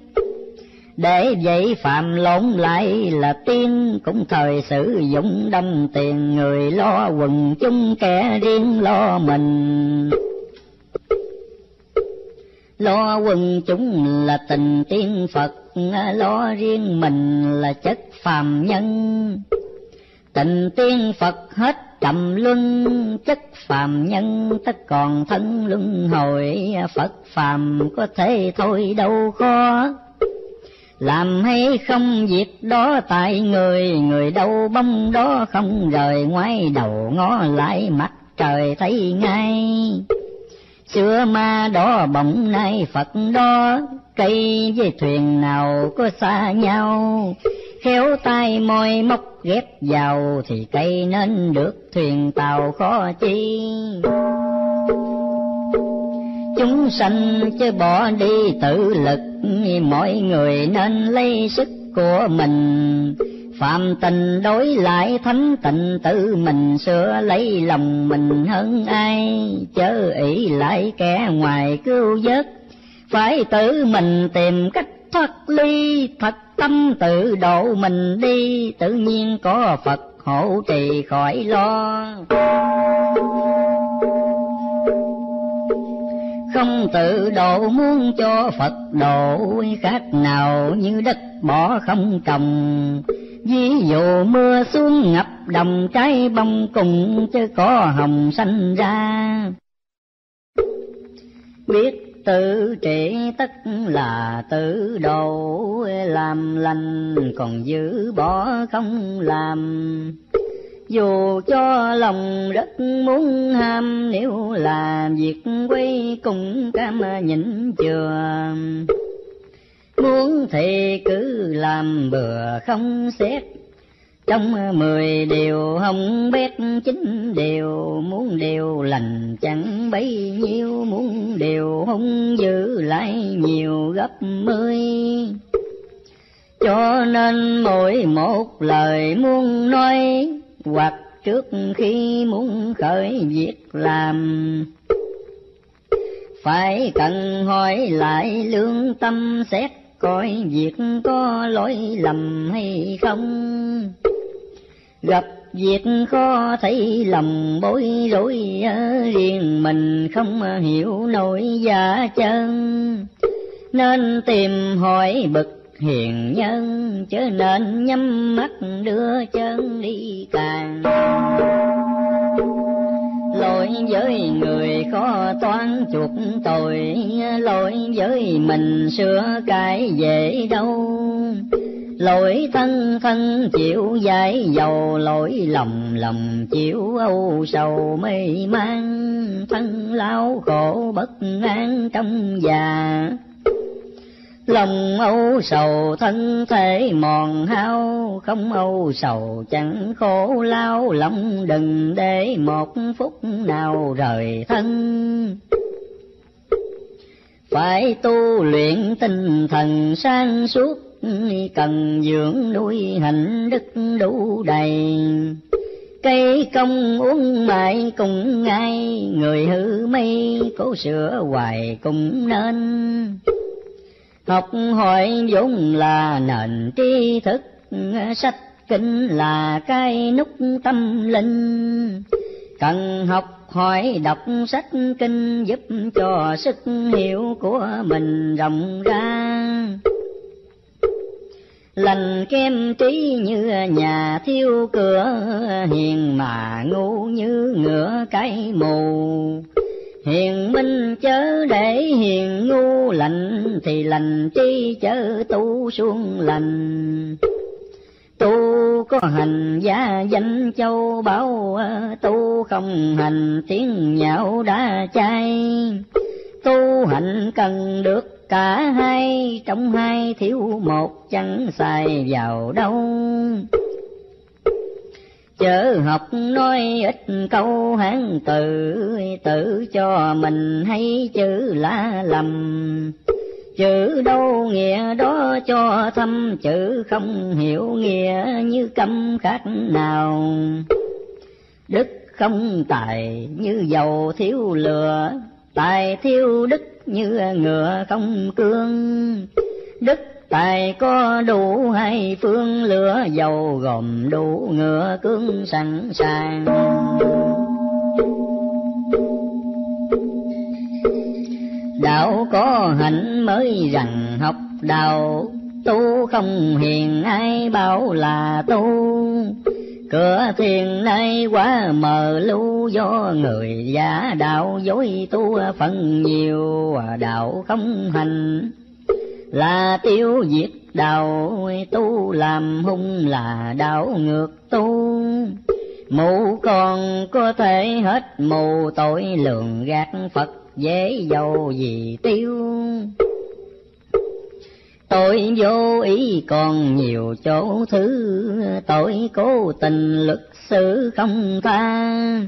[SPEAKER 1] để vậy phạm lộn lại là tiên, cũng thời sử dụng đông tiền, người lo quần chúng kẻ riêng lo mình. Lo quần chúng là tình tiên phật, lo riêng mình là chất phàm nhân. Tình tiên phật hết trầm luân, chất phàm nhân tất còn thân luân hồi, phật phàm có thể thôi đâu khó làm hay không việc đó tại người người đâu bông đó không rời ngoái đầu ngó lại mặt trời thấy ngay. Xưa ma đó bỗng nay phật đó, cây với thuyền nào có xa nhau. Khéo tay môi móc ghép vào thì cây nên được thuyền tàu khó chi chúng sanh chứ bỏ đi tự lực, mọi người nên lấy sức của mình. Phạm tình đối lại thánh tình, tự mình sửa lấy lòng mình hơn ai, chớ ỷ lại kẻ ngoài cứu vớt. Phải tự mình tìm cách thoát ly, thật tâm tự độ mình đi, tự nhiên có phật hộ trì khỏi lo không tự độ muốn cho Phật độ khác nào như đất bỏ không trồng. Ví dụ mưa xuống ngập đồng trái bông cùng chứ có hồng xanh ra. Biết tự trị tất là tự độ, làm lành còn giữ bỏ không làm dù cho lòng rất muốn ham, nếu làm việc quay cùng cam nhịn chừa. Muốn thì cứ làm bừa không xét. Trong mười điều không biết chín điều, muốn điều lành chẳng bấy nhiêu. Muốn điều hung dữ lại nhiều gấp mươi cho nên mỗi một lời muốn nói hoặc trước khi muốn khởi việc làm, phải cần hỏi lại lương tâm xét coi việc có lỗi lầm hay không. Gặp việc khó thấy lầm bối rối riêng mình không hiểu nổi giả chân. Nên tìm hỏi bực hiền nhân, chớ nên nhắm mắt đưa chân đi càng. Lỗi với người khó toán chuộc tội, lỗi với mình sửa cái dễ đâu. Lỗi thân thân chịu giải dầu, lỗi lòng lòng chịu âu sầu mê man. Thân lao khổ bất an trong già lòng âu sầu, thân thể mòn hao, không âu sầu, chẳng khổ lao. Lòng đừng để một phút nào rời thân. Phải tu luyện tinh thần sang suốt, cần dưỡng nuôi hạnh đức đủ đầy. Cây công uống mãi cùng ngay, người hư mây, cố sửa hoài cũng nên học hỏi vốn là nền tri thức, sách kinh là cái nút tâm linh. Cần học hỏi đọc sách kinh giúp cho sức hiểu của mình rộng ra. Lành kem trí như nhà thiêu cửa, hiền mà ngu như ngựa cái mù hiền minh chớ để hiền ngu, lành thì lành chi chớ tu xuống lành. Tu có hành gia danh châu báu, tu không hành tiếng nhạo đã chay. Tu hành cần được cả hai, trong hai thiếu một chẳng xài vào đâu chớ học nói ít câu hán tự tự cho mình hay chữ lá lầm. Chữ đâu nghĩa đó cho thâm, chữ không hiểu nghĩa như câm khác nào. Đức không tài như dầu thiếu lửa, tài thiếu đức như ngựa không cương. Đức tài có đủ hai phương, lửa dầu gồm đủ ngựa cứng sẵn sàng. Đạo có hạnh mới rằng học đạo, tu không hiền ai bảo là tu. Cửa thiền nay quá mờ, lưu do người giả đạo, dối tu phần nhiều, đạo không hành là tiêu diệt đạo tu, làm hung là đạo ngược tu. Mù còn có thể hết mù tội, lường gạt phật dễ dầu gì tiêu. Tội vô ý còn nhiều chỗ thứ, tội cố tình lực sự không tha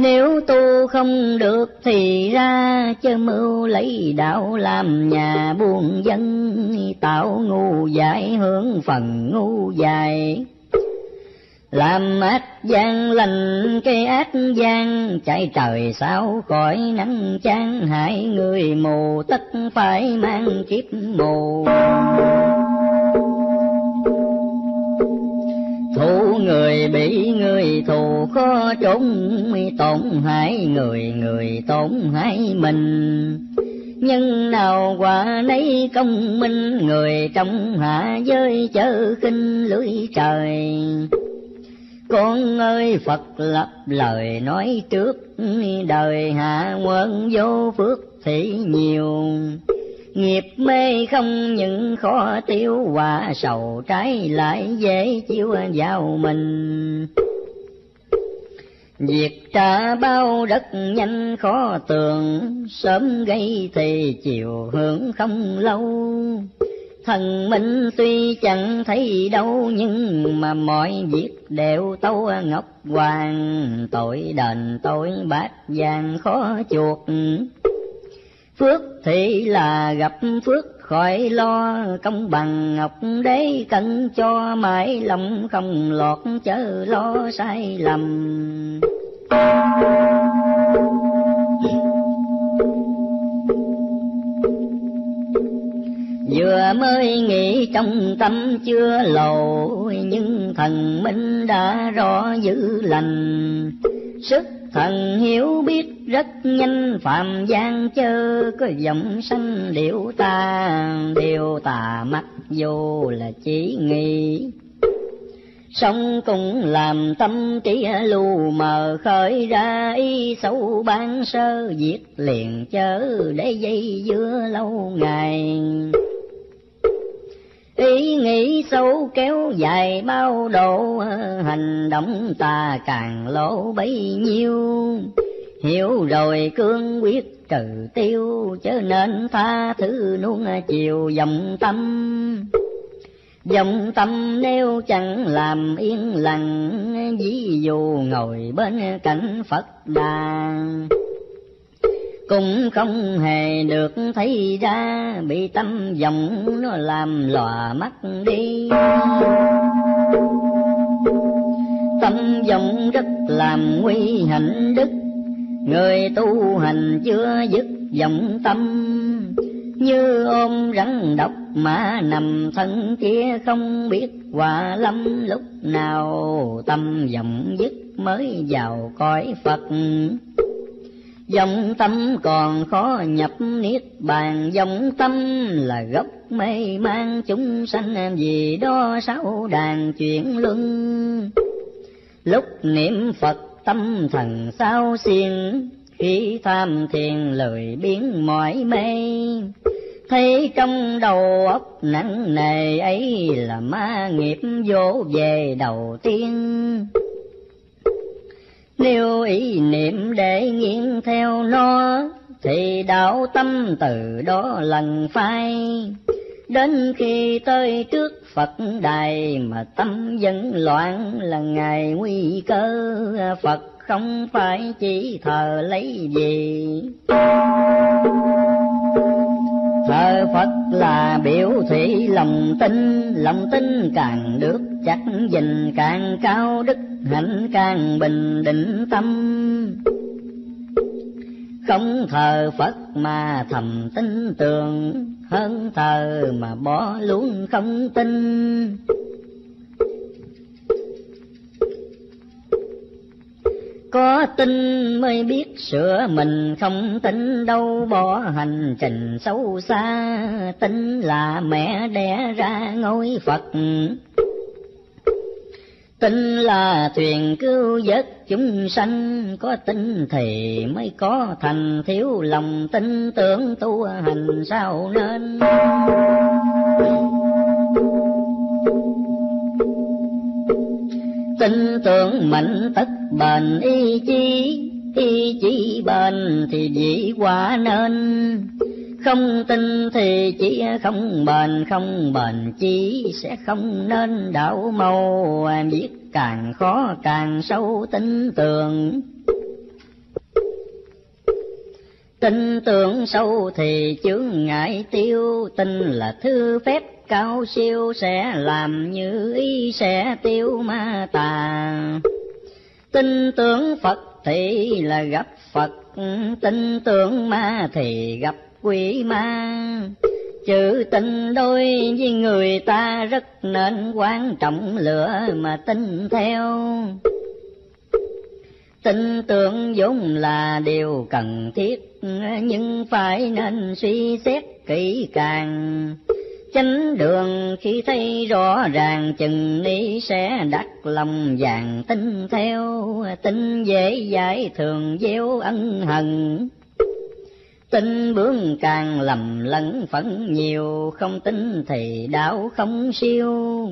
[SPEAKER 1] nếu tu không được thì ra chớ mưu lấy đạo làm nhà buôn dân, tạo ngu dại hướng phần ngu dại. Làm ác gian lành cái ác gian, chạy trời sao khỏi nắng chán hại người mù tất phải mang kiếp mù. Thù người bị người thù khó trốn tổn hại người người tổn hại mình nhân nào quả nấy công minh người trong hạ giới chớ khinh lưỡi trời con ơi Phật lập lời nói trước, đời hạ quân vô phước thì nhiều. Nghiệp mê không những khó tiêu hòa sầu trái lại dễ chiêu vào mình. Việc trả bao rất nhanh khó tường, sớm gây thì chiều hưởng không lâu. Thần minh tuy chẳng thấy đâu nhưng mà mọi việc đều tâu ngọc hoàng. Tội đền tội bát vàng khó chuộc phước thì là gặp phước khỏi lo công bằng ngọc đế cần cho mãi lòng không lọt chớ lo sai lầm. Vừa mới nghĩ trong tâm chưa lầu, nhưng thần minh đã rõ dữ lành. Sức thần hiểu biết rất nhanh phạm gian chớ có giọng sanh điệu ta điều tà mắt vô là chỉ nghĩ. Sống cùng làm tâm trí lù mờ, khởi ra ý xấu ban sơ, diệt liền chớ để dây dưa lâu ngày ý nghĩ sâu kéo dài bao độ, hành động ta càng lỗ bấy nhiêu. Hiểu rồi cương quyết trừ tiêu, chớ nên tha thứ nuông chiều dòng tâm. Dòng tâm nếu chẳng làm yên lặng, ví dụ ngồi bên cạnh phật đàn cũng không hề được thấy ra. Bị tâm vọng nó làm lòa mắt đi. Tâm vọng rất làm nguy hạnh đức. Người tu hành chưa dứt vọng tâm. Như ôm rắn độc mà nằm thân kia không biết quả lắm lúc nào. Tâm vọng dứt mới vào cõi phật dòng tâm còn khó nhập niết bàn. Dòng tâm là gốc mê mang. Chúng sanh vì đó sáu đàn chuyển luân. Lúc niệm phật, tâm thần sao xiên. Khi tham thiền, lời biến mỏi mê. Thấy trong đầu óc nặng nề ấy là ma nghiệp vô về đầu tiên nếu ý niệm để nghiêng theo nó, thì đạo tâm từ đó lần phai. Đến khi tới trước Phật đài mà tâm vẫn loạn là ngày nguy cơ, Phật không phải chỉ thờ lấy gì thờ Phật là biểu thị lòng tin lòng tin càng được chắc dình càng cao đức, hạnh càng bình định tâm. Không thờ Phật mà thầm tin tưởng, hơn thờ mà bỏ luôn không tin. Có tin mới biết sửa mình không tin đâu. Bỏ hành trình xấu xa tin là mẹ đẻ ra ngôi phật. Tin là thuyền cứu vớt chúng sanh, có tin thì mới có thành thiếu lòng tin tưởng tu hành sao nên? Tin tưởng mạnh tất bền. Ý chí ý chí bền thì dĩ quả nên. Không tin thì chỉ không bền không bền chí sẽ không nên. Đạo màu biết càng khó càng sâu tin tưởng. Tin tưởng sâu thì chướng ngại tiêu. Tin là thư phép cao siêu sẽ làm như ý sẽ tiêu ma tà. Tin tưởng phật thì là gặp phật, tin tưởng ma thì gặp quỷ ma. Chữ tình đôi với người ta rất nên quan trọng lựa mà tin theo. Tin tưởng vốn là điều cần thiết, nhưng phải nên suy xét kỹ càng chánh đường khi thấy rõ ràng, chừng ni sẽ đặt lòng vàng tin theo. Tin dễ giải thường gieo ân hận. Tin bướng càng lầm lẫn phẫn nhiều, không tin thì đạo không siêu.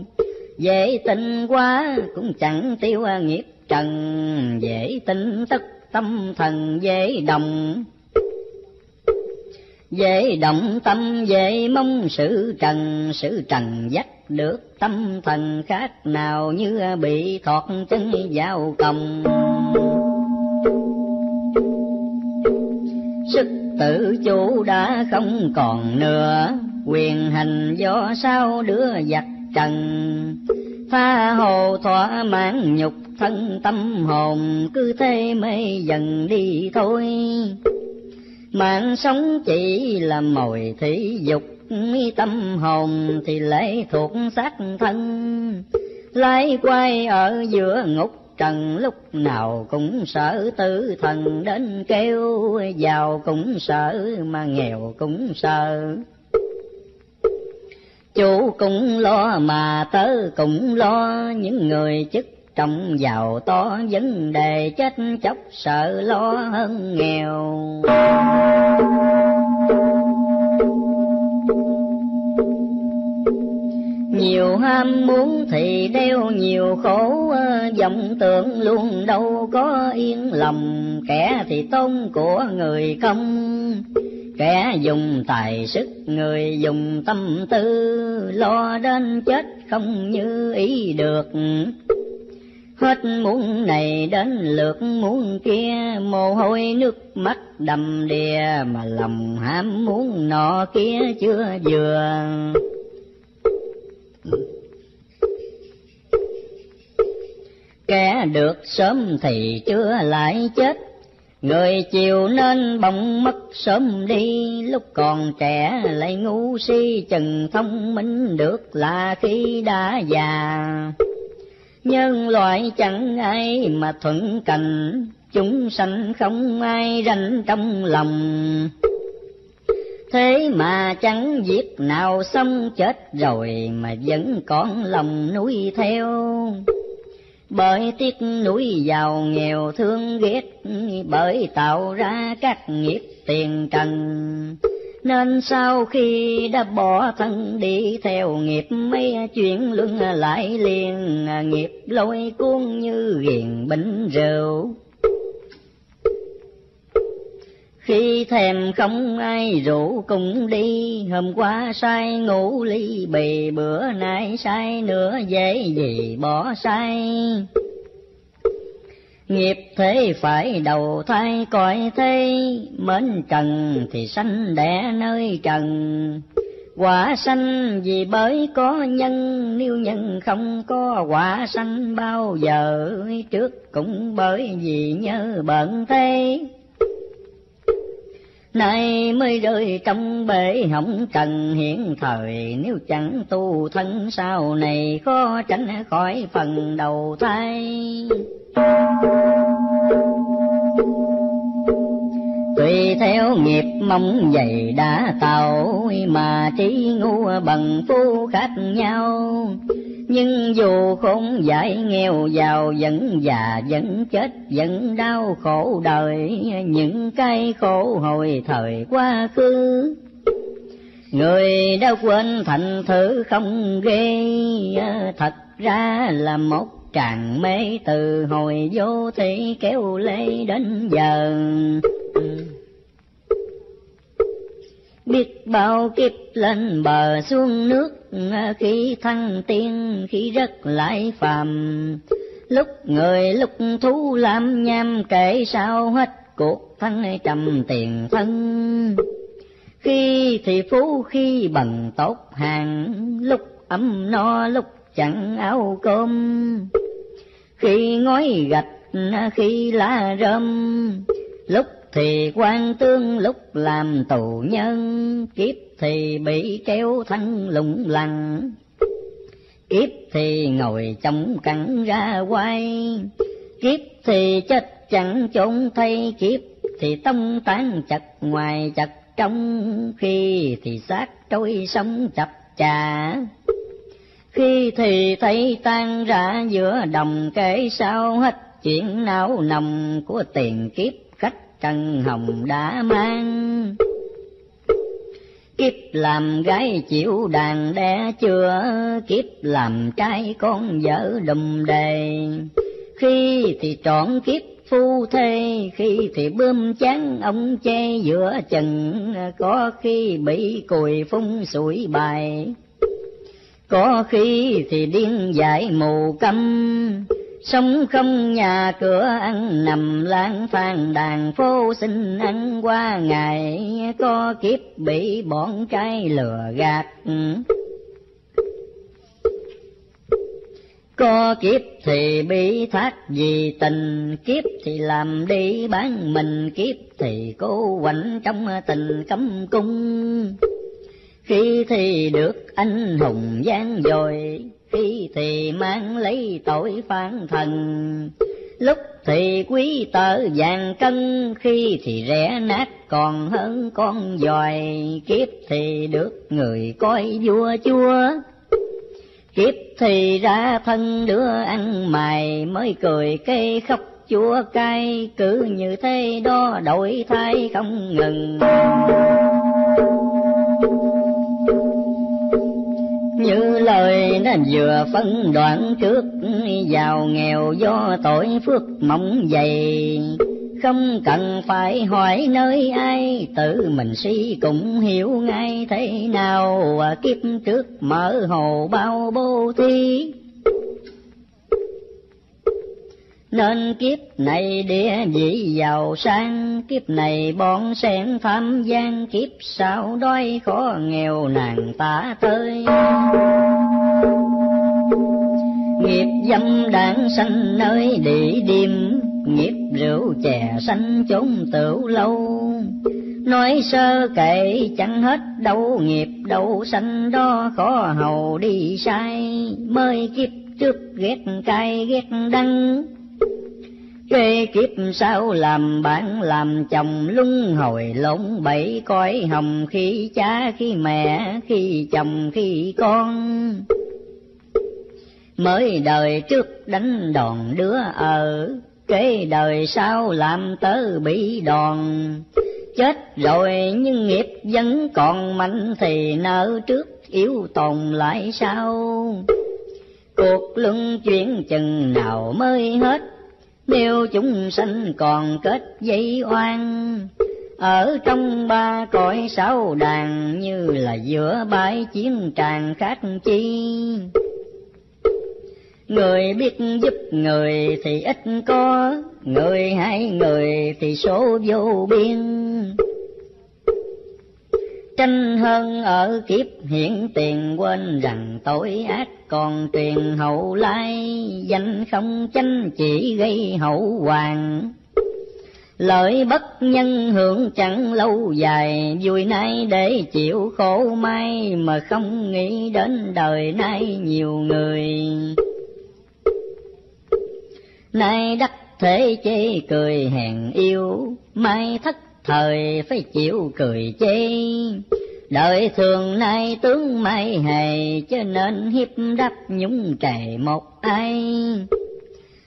[SPEAKER 1] Dễ tin quá cũng chẳng tiêu nghiệp trần, dễ tin tất tâm thần dễ đồng dễ động tâm dễ mong sự trần sự trần dắt được tâm thần khác nào như bị thọt chân vào còng. Sức tự chủ đã không còn nữa, quyền hành do sao đưa giặc trần. Tha hồ thỏa mãn nhục thân tâm hồn, cứ thế mê dần đi thôi mạng sống chỉ là mồi thị dục tâm hồn thì lệ thuộc xác thân. Lái quay ở giữa ngục trần, lúc nào cũng sợ tử thần. Đến kêu giàu cũng sợ, mà nghèo cũng sợ. Chủ cũng lo, mà tớ cũng lo. Những người chức trong giàu to vấn đề chết chóc sợ lo hơn nghèo. Nhiều ham muốn thì đeo nhiều khổ ờ, vọng tưởng luôn đâu có yên lòng. Kẻ thì tôn của người công kẻ dùng tài sức người dùng tâm tư. Lo đến chết không như ý được hết muốn này đến lượt muốn kia. Mồ hôi nước mắt đầm đìa mà lòng ham muốn nọ kia chưa vừa. Kẻ được sớm thì chưa lại chết. Người chiều nên bỗng mất sớm đi, lúc còn trẻ lại ngu si chừng thông minh được là khi đã già. Nhân loại chẳng ai mà thuận cảnh, chúng sanh không ai ranh trong lòng. Thế mà chẳng việc nào xong chết rồi mà vẫn còn lòng nuôi theo bởi tiếc núi giàu nghèo thương ghét bởi tạo ra các nghiệp tiền trần nên sau khi đã bỏ thân đi theo nghiệp, mấy chuyện luân lại liền. Nghiệp lôi cuốn như ghiền bánh rượu. Khi thèm không ai rủ cùng đi, hôm qua say ngủ ly bì, bữa nay say nữa dễ gì bỏ say nghiệp thế phải đầu thai cõi thế, mến trần thì sanh đẻ nơi trần. Quả sanh vì bởi có nhân, nếu nhân không có quả sanh bao giờ, trước cũng bởi vì nhớ bận thế nay mới rơi trong bể hỏng trần hiện thời. Nếu chẳng tu thân sau này khó tránh khỏi phần đầu thai tùy theo nghiệp mong dày đã tạo, mà trí ngu bằng phu khác nhau. Nhưng dù khốn giải nghèo giàu vẫn già, vẫn chết, vẫn đau khổ đời, những cái khổ hồi thời quá khứ. Người đã quên thành thử không ghê, thật ra là một càng mê từ hồi vô thị kéo lê đến giờ. Biết bao kiếp lên bờ xuống nước, khi thăng tiên, khi rất lại phàm. Lúc người, lúc thú làm nham, kể sao hết cuộc thân trầm tiền thân. Khi thì phú, khi bằng tốt hàng, lúc ấm no, lúc chẳng áo cơm. Khi ngói gạch, khi lá rơm, lúc thì quan tương lúc làm tù nhân, kiếp thì bị kéo thân lủng lằng, kiếp thì ngồi trong cẳng ra quay, kiếp thì chết chẳng trốn thay, kiếp thì tông tán chặt ngoài chặt trong khi thì xác trôi sông chập chà khi thì thấy tan rã giữa đồng, kể sao hết chuyện não nồng của tiền kiếp khách trần hồng đã mang. Kiếp làm gái chịu đàn đẻ chưa, kiếp làm trai con vợ đùm đề. Khi thì trọn kiếp phu thê, khi thì bơm chán ông che giữa chừng, có khi bị cùi phun sủi bài có khi thì điên dại mù câm. Sống không nhà cửa ăn, nằm lang thang đàn phố xin ăn. Qua ngày có kiếp bị bọn trai lừa gạt. Có kiếp thì bị thác vì tình, kiếp thì làm đi bán mình, kiếp thì cố quạnh trong tình cấm cung khi thì được anh hùng gian dồi, khi thì mang lấy tội phản thần. Lúc thì quý tợ vàng cân, khi thì rẻ nát còn hơn con dòi. Kiếp thì được người coi vua chúa. Kiếp thì ra thân đứa ăn mày, mới cười cây khóc chúa cay. Cứ như thế đó đổi thay không ngừng như lời nó vừa phân đoạn trước, giàu nghèo do tội phước mỏng dày. Không cần phải hỏi nơi ai, tự mình suy cũng hiểu ngay thế nào. Kiếp trước mở hồ bao bố thí nên kiếp này địa vị giàu sang, kiếp này bọn sen tham gian, kiếp sau đói khó nghèo nàng tả tơi. Nghiệp dâm đảng sanh nơi địa điểm nghiệp rượu chè sanh chốn tửu lâu. Nói sơ kệ chẳng hết đâu, nghiệp đâu sanh đó khó hầu đi sai. Mới kiếp trước ghét cay, ghét đắng kế kiếp sau làm bạn làm chồng lung hồi lộn bảy cõi hồng khi cha khi mẹ khi chồng khi con. Mới đời trước đánh đòn đứa ở, kế đời sau làm tớ bị đòn. Chết rồi nhưng nghiệp vẫn còn mạnh thì nợ trước yếu tồn lại sau. Cuộc luân chuyển chừng nào mới hết nếu chúng sanh còn kết dây oan, ở trong ba cõi sáu đàn như là giữa bãi chiến tràng khác chi? Người biết giúp người thì ít có, người hai người thì số vô biên tranh hơn ở kiếp hiện tiền quên rằng tội ác còn truyền hậu lai, danh không chánh chỉ gây hậu hoàng. Lợi bất nhân hưởng chẳng lâu dài, vui nay để chịu khổ mai mà không nghĩ đến đời nay nhiều người. Nay đắc thế chê cười hèn yêu, mai thất thời phải chịu cười chê. Đời thường nay tướng mây hề, cho nên hiếp đắp nhúng trề một ai.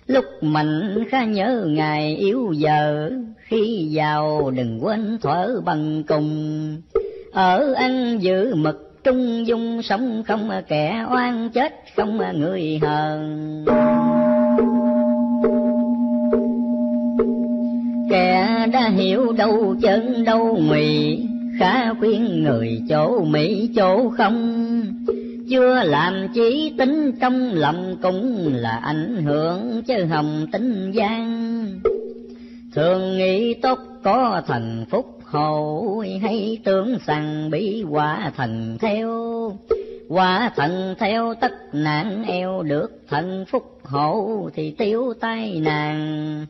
[SPEAKER 1] Lúc mạnh khá nhớ ngày yếu giờ, khi giàu đừng quên thở bằng cùng. Ở ăn giữ mực trung dung, sống không kẻ oan chết không người hờn. Kẻ đã hiểu đâu chân đâu mì, khá khuyên người chỗ mỹ chỗ không. Chưa làm chí tính trong lòng cũng là ảnh hưởng chứ hồng tính gian. Thường nghĩ tốt có thần phúc hậu, hay tưởng rằng bị quả thần theo. Quả thần theo tất nạn eo được thần phúc hộ thì tiêu tai nàng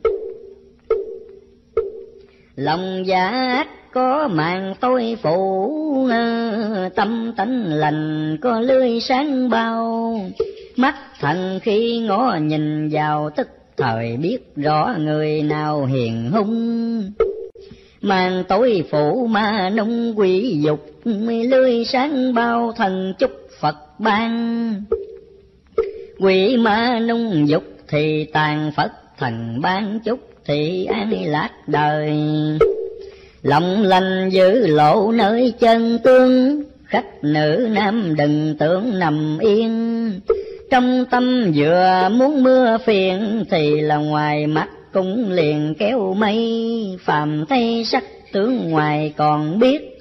[SPEAKER 1] lòng giả có màn tôi phụ ờ, tâm tánh lành có lưới sáng bao. Mắt thần khi ngó nhìn vào, tức thời biết rõ người nào hiền hung. Màn tối phủ ma nông quỷ dục, lưới sáng bao thần chúc phật ban. Quỷ ma nung dục thì tàn phật thần ban chúc thì an lạc đời. Lòng lành giữ lộ nơi chân tương, khách nữ nam đừng tưởng nằm yên. Trong tâm vừa muốn mưa phiền thì là ngoài mắt cũng liền kéo mây. Phàm thấy sắc tướng ngoài còn biết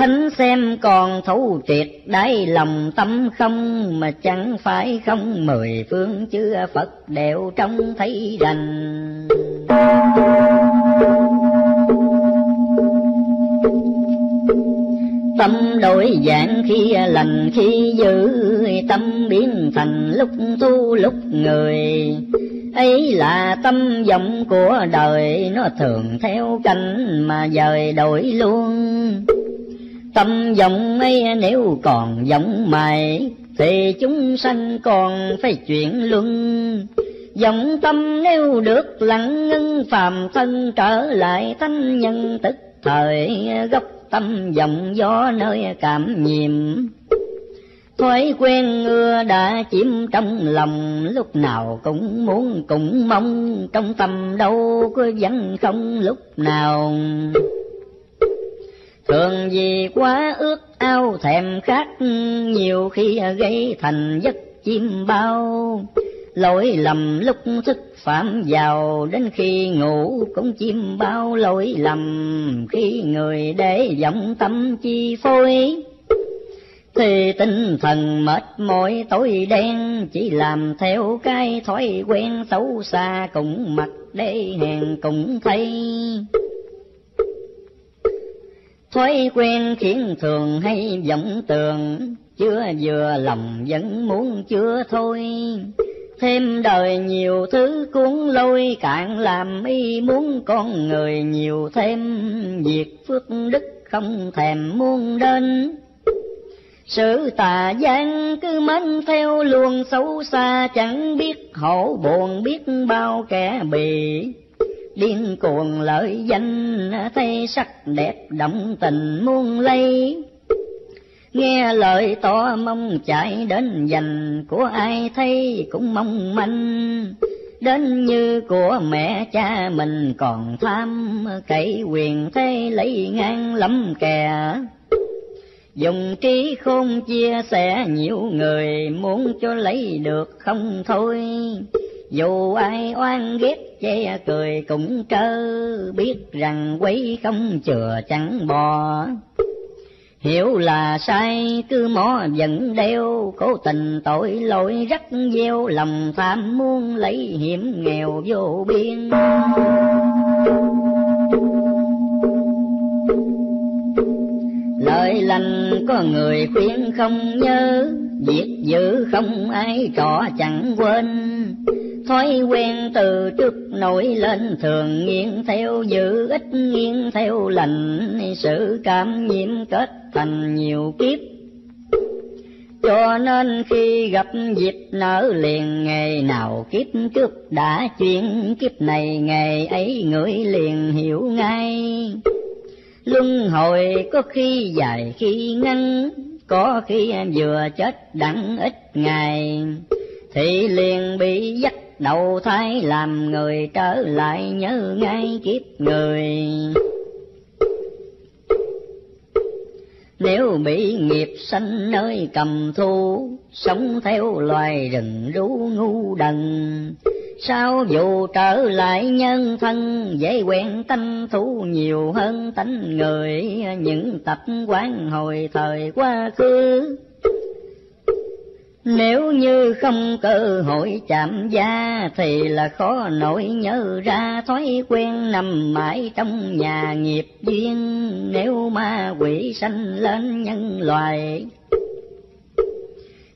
[SPEAKER 1] thánh xem còn thấu triệt, đáy lòng tâm không, mà chẳng phải không. Mười phương chư phật đều trông thấy rành. Tâm đổi dạng khi lành, khi dữ, tâm biến thành lúc tu, lúc người. Ấy là tâm vọng của đời, nó thường theo canh mà dời đổi luôn tâm vọng ấy, nếu còn vọng mày thì chúng sanh còn phải chuyển luân. Vọng tâm nếu được lặng ngưng, phàm thân trở lại thanh nhân tức thời, gốc tâm vọng gió nơi cảm nhiệm thói quen ưa đã chiếm trong lòng, lúc nào cũng muốn cũng mong, trong tâm đâu có vẫn không lúc nào thường vì quá ước ao thèm khát, nhiều khi gây thành giấc chim bao. Lỗi lầm lúc thức phạm vào, đến khi ngủ cũng chim bao. Lỗi lầm khi người để vọng tâm chi phối thì tinh thần mệt mỏi tối đen, chỉ làm theo cái thói quen xấu xa, cũng mặc để hèn cũng thấy thói quen khiến thường hay vọng tường, chưa vừa lòng vẫn muốn chưa thôi. Thêm đời nhiều thứ cuốn lôi, cạn làm y muốn con người nhiều thêm. Việc phước đức không thèm muôn đến. Sự tà gian cứ mến theo luồng xấu xa, chẳng biết hổ buồn biết bao kẻ bị điên cuồng lợi danh thấy sắc đẹp động tình muôn lây. Nghe lời to mong chạy đến dành, của ai thấy cũng mong manh. Đến như của mẹ cha mình còn tham, cậy quyền thế lấy ngang lắm kè. Dùng trí khôn chia sẻ nhiều người, muốn cho lấy được không thôi dù ai oan ghét che cười cũng trơ, biết rằng quấy không chừa chẳng bò. Hiểu là sai, cứ mó vẫn đeo, cố tình tội lỗi rất gieo, lòng tham muốn lấy hiểm nghèo vô biên. Lời lành có người khuyên không nhớ việc dữ không ai trọ chẳng quên. Thói quen từ trước nổi lên thường nghiêng theo dữ ít nghiêng theo lành, sự cảm nhiễm kết thành nhiều kiếp. Cho nên khi gặp dịp nở liền, ngày nào kiếp trước đã chuyện kiếp này ngày ấy người liền hiểu ngay luân hồi có khi dài, khi ngắn, có khi vừa chết đặng ít ngày. Thì liền bị dắt đầu thai, làm người trở lại nhớ ngay kiếp người. Nếu bị nghiệp sanh nơi cầm thu, sống theo loài rừng rú ngu đần. Sao dù trở lại nhân thân, dễ quen tanh thú nhiều hơn tánh người. Những tập quán hồi thời quá khứ nếu như không cơ hội chạm da thì là khó nổi. Nhớ ra thói quen nằm mãi trong nhà nghiệp duyên. Nếu ma quỷ sanh lên nhân loại,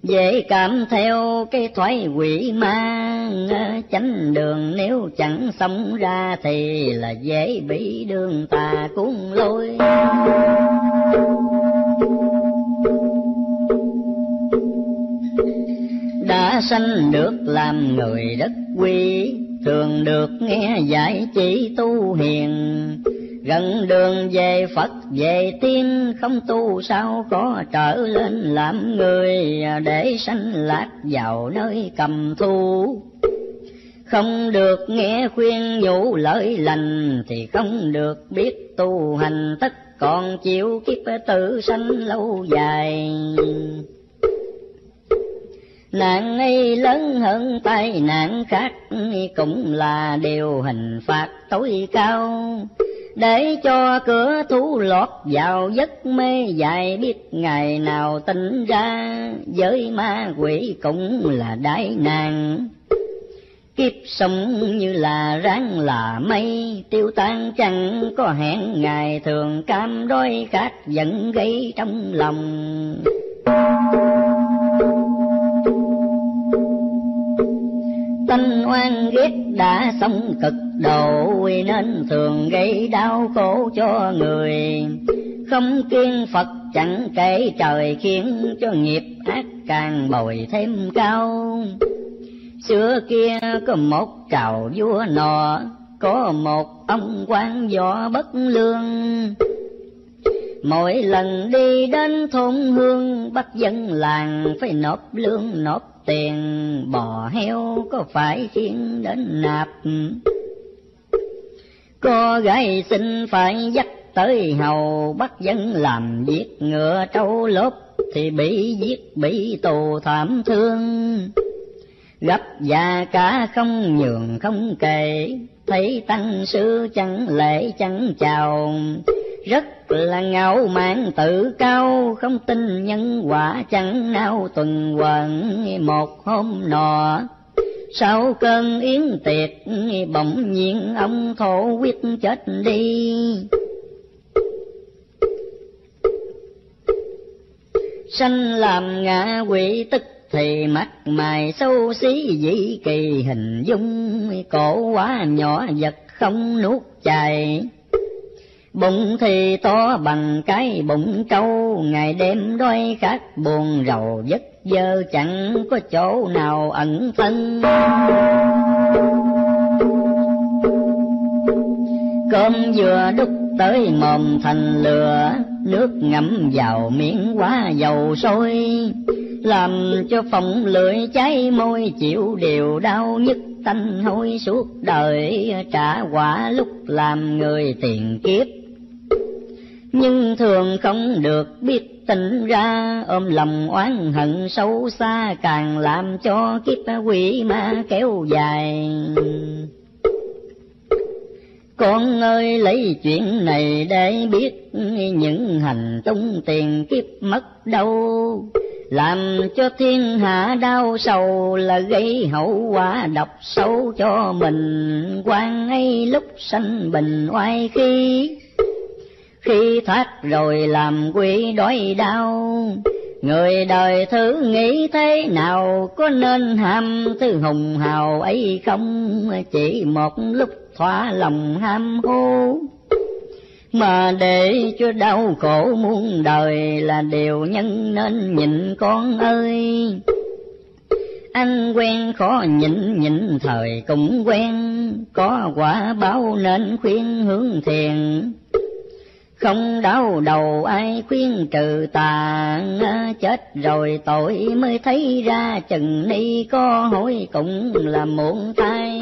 [SPEAKER 1] dễ cảm theo cái thoái quỷ ma chánh đường nếu chẳng sống ra thì là dễ bị đường tà cuốn lôi. Đã sanh được làm người đất quy, thường được nghe giải chỉ tu hiền. Gần đường về Phật, về tiên không tu sao có trở lên làm người để sanh lạc vào nơi cầm thu không được nghe khuyên nhủ lời lành thì không được biết tu hành, tất còn chịu kiếp tự sanh lâu dài nạn ấy lớn hơn tai nạn khác cũng là điều hình phạt tối cao. Để cho cửa thú lọt vào giấc mê dài biết ngày nào tỉnh ra, với ma quỷ cũng là đại nạn. Kiếp sống như là ráng là mây, tiêu tan chẳng có hẹn ngày thường, cam đôi khát vẫn gây trong lòng. Tanh oan ghét đã sống cực độ, nên thường gây đau khổ cho người. Không kiên phật chẳng kể trời khiến cho nghiệp ác càng bồi thêm cao. Xưa kia có một trào vua nọ, có một ông quan võ bất lương mỗi lần đi đến thôn hương bắt dân làng phải nộp lương, nộp tiền. Bò heo có phải khiến đến nạp? Cô gái xin phải dắt tới hầu bắt dân làm việc ngựa trâu lốp thì bị giết, bị tù thảm thương. Gấp già cả không nhường không kể, thấy tăng sư chẳng lễ chẳng chào rất là ngạo mạn, tự cao, không tin nhân quả, chẳng nào tuần hoàn một hôm nọ. Sau cơn yến tiệc, bỗng nhiên ông thổ quyết chết đi. Sanh làm ngạ quỷ tức thì mắt mày xấu xí, dĩ kỳ hình dung, cổ quá nhỏ, vật không nuốt chài bụng thì to bằng cái bụng trâu, ngày đêm đói khát buồn rầu vất dơ chẳng có chỗ nào ẩn thân. Cơm vừa đúc tới mồm thành lửa, nước ngậm vào miếng quá dầu sôi, làm cho phòng lưỡi cháy môi chịu điều đau nhức tanh hôi suốt đời, trả quả lúc làm người tiền kiếp nhưng thường không được biết tỉnh ra, ôm lòng oán hận sâu xa càng làm cho kiếp quỷ ma kéo dài. Con ơi, lấy chuyện này để biết những hành tung tiền kiếp mất đâu. Làm cho thiên hạ đau sầu là gây hậu quả độc xấu cho mình. Quan ấy lúc sanh bình oai khi khi thoát rồi làm quỷ đói đau, người đời thử nghĩ thế nào, có nên ham thứ hùng hào ấy không? Chỉ một lúc thỏa lòng ham hô mà để cho đau khổ muôn đời là điều nhân nên nhịn con ơi. Anh quen khó nhịn nhịn thời cũng quen, có quả báo nên khuyên hướng thiền không đau đầu, ai khuyên trừ tà chết rồi tội mới thấy ra, chừng ni có hối cũng là muộn tay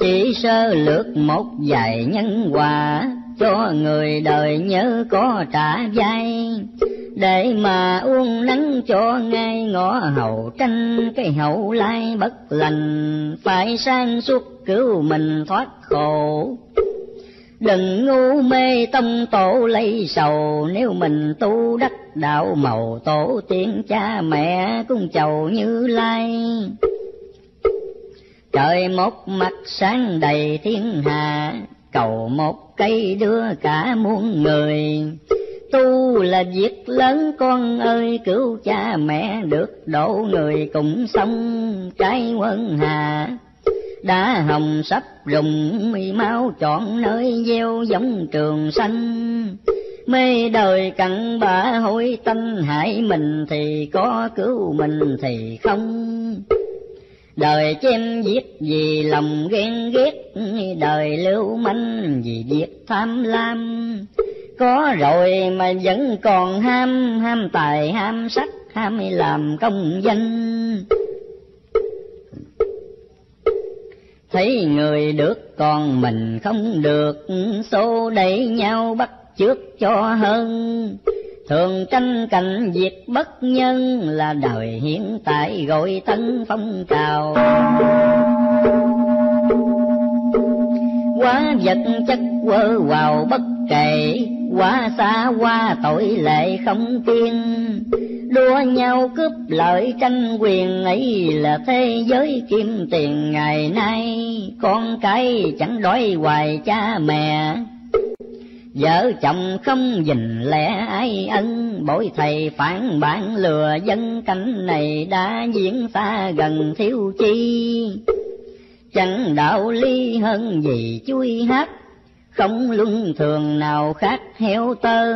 [SPEAKER 1] chỉ sơ lược một vài nhân quả cho người đời nhớ có trả vai. Để mà uống nắng cho ngay ngõ hậu tranh, cái hậu lai bất lành. Phải sang suốt cứu mình thoát khổ. Đừng ngu mê tâm tổ lấy sầu. Nếu mình tu đắc đạo màu tổ tiên cha mẹ cũng chầu như lai. Trời một mặt sáng đầy thiên hạ cầu một cây đưa cả muôn người. Tu là việc lớn, con ơi, cứu cha mẹ được độ người cùng sống trái quân hà. Đã hồng sắp rụng, mi máu chọn nơi gieo giống trường xanh. Mê đời cặn bã hối tanh hại mình, thì có cứu mình thì không đời chém giết vì lòng ghen ghét, đời lưu manh vì việc tham lam. Có rồi mà vẫn còn ham ham tài, ham sắc, ham làm công danh. Thấy người được còn mình không được, xô đẩy nhau bắt trước cho hơn thường tranh cảnh việc bất nhân là đời hiện tại gọi tân phong trào. Quá vật chất quơ vào bất kể, quá xa qua tội lệ không kiên. Đua nhau cướp lợi tranh quyền ấy là thế giới kim tiền ngày nay. Con cái chẳng đói hoài cha mẹ vợ chồng không dình lẽ ai ân. Bội thầy phản bản lừa dân cảnh này đã diễn xa gần thiếu chi. Chẳng đạo lý hơn gì chui hát không luân thường nào khác heo tơ.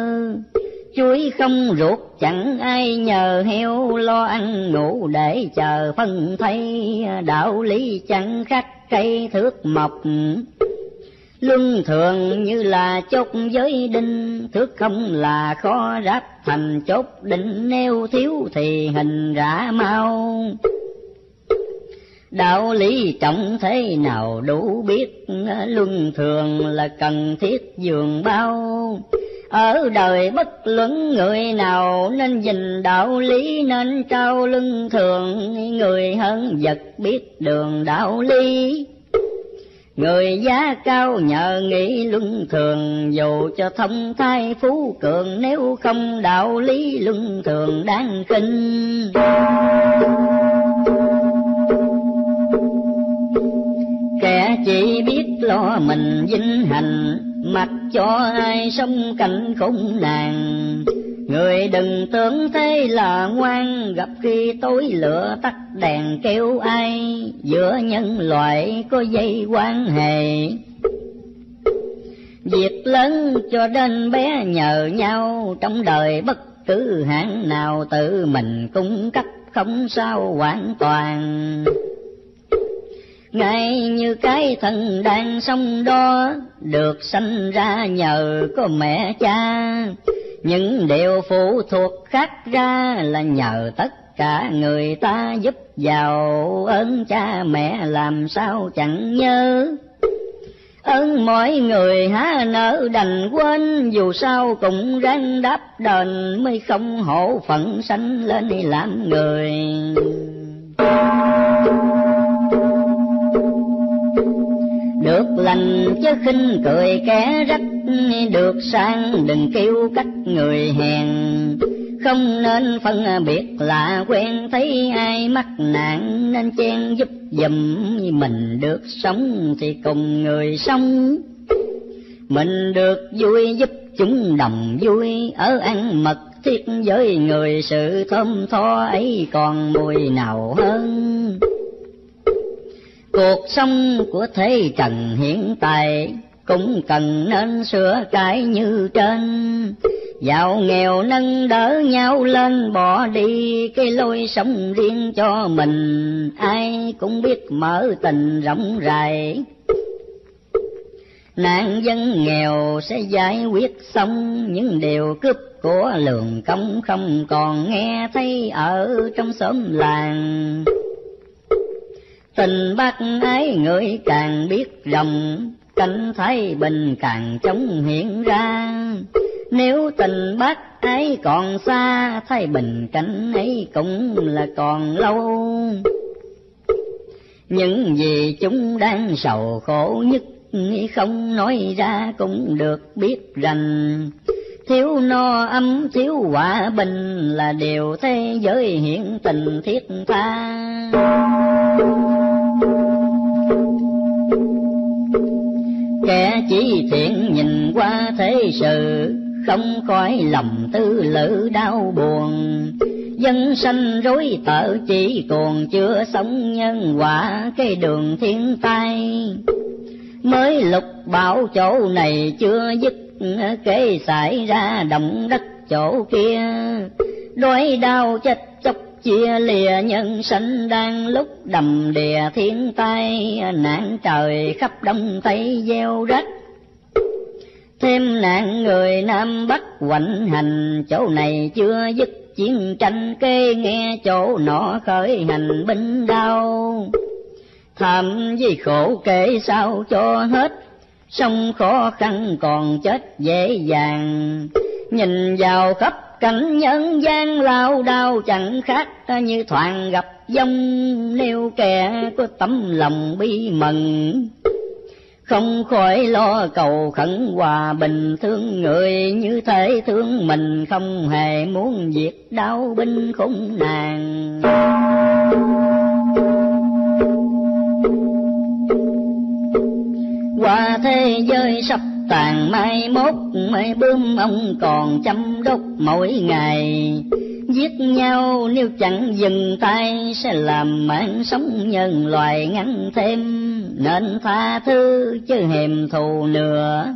[SPEAKER 1] Chuối không ruột chẳng ai nhờ heo lo ăn. Ngủ để chờ phân thay. Đạo lý chẳng khác cây thước mọc luân thường như là chốt giới đinh, thước không là khó ráp thành chốt định nêu thiếu thì hình rã mau. Đạo lý trọng thế nào đủ biết, luân thường là cần thiết dường bao. Ở đời bất luận người nào nên dình đạo lý nên trao luân thường, người hơn vật biết đường đạo lý người giá cao nhờ nghĩ luân thường, dù cho thông thai phú cường, nếu không đạo lý luân thường đáng kinh. Kẻ chỉ biết lo mình vinh hành mặc cho ai sống cảnh khốn nàng người đừng tưởng thế là ngoan, gặp khi tối lửa tắt đèn kêu ai. Giữa nhân loại có dây quan hệ. Việc lớn cho đến bé nhờ nhau, trong đời bất cứ hạng nào tự mình cung cấp không sao hoàn toàn. Ngay như cái thân đang sống đó, được sanh ra nhờ có mẹ cha những điều phụ thuộc khác ra là nhờ tất cả người ta giúp giàu. Ơn cha mẹ làm sao chẳng nhớ. Ơn mọi người há nỡ đành quên, dù sao cũng ráng đáp đền mới không hổ phận sanh lên làm người. Được lành chứ khinh cười kẻ rách được sang. Đừng kêu cách người hèn. Không nên phân biệt là quen thấy ai mắc nạn. Nên chen giúp dùm mình được sống thì cùng người sống. Mình được vui giúp chúng đồng vui. Ở ăn mật thiết với người sự thơm tho ấy còn mùi nào hơn? Cuộc sống của thế trần hiện tại cũng cần nên sửa cái như trên. Giàu nghèo nâng đỡ nhau lên, bỏ đi cái lối sống riêng cho mình. Ai cũng biết mở tình rộng rãi. Nạn dân nghèo sẽ giải quyết xong những điều cướp của lường công không còn nghe thấy ở trong xóm làng. Tình bác ái người càng biết rộng cảnh thái bình càng chống hiện ra. Nếu tình bác ấy còn xa, thái bình cảnh ấy cũng là còn lâu. Những gì chúng đang sầu khổ nhất không nói ra cũng được biết rằng, thiếu no ấm, thiếu hòa bình là điều thế giới hiện tình thiết tha. Kẻ chỉ thiện nhìn qua thế sự, không khỏi lòng tư lự đau buồn. Dân sanh rối tợ chỉ còn chưa sống nhân quả cái đường thiên tai. Mới lục bảo chỗ này chưa dứt kế xảy ra động đất chỗ kia. Đói đau chết chia lìa nhân sinh đang lúc đầm đìa thiên tai, nạn trời khắp đông tây gieo rách. Thêm nạn người nam bắc hoành hành, chỗ này chưa dứt chiến tranh, kê nghe chỗ nọ khởi hành binh đau thảm gì khổ kể sao cho hết, sông khó khăn còn chết dễ dàng. Nhìn vào khắp cảnh nhân gian lao đao chẳng khác như thoảng gặp dông. Nêu kẻ có tấm lòng bi mừng không khỏi lo cầu khẩn hòa bình. Thương người như thể thương mình không hề muốn diệt đau binh khủng nàng. Qua thế giới sắp tàn, mai mốt mới bướm ông còn chăm đốt mỗi ngày. Giết nhau nếu chẳng dừng tay, sẽ làm mạng sống nhân loại ngắn thêm. Nên tha thứ chứ hèm thù nữa.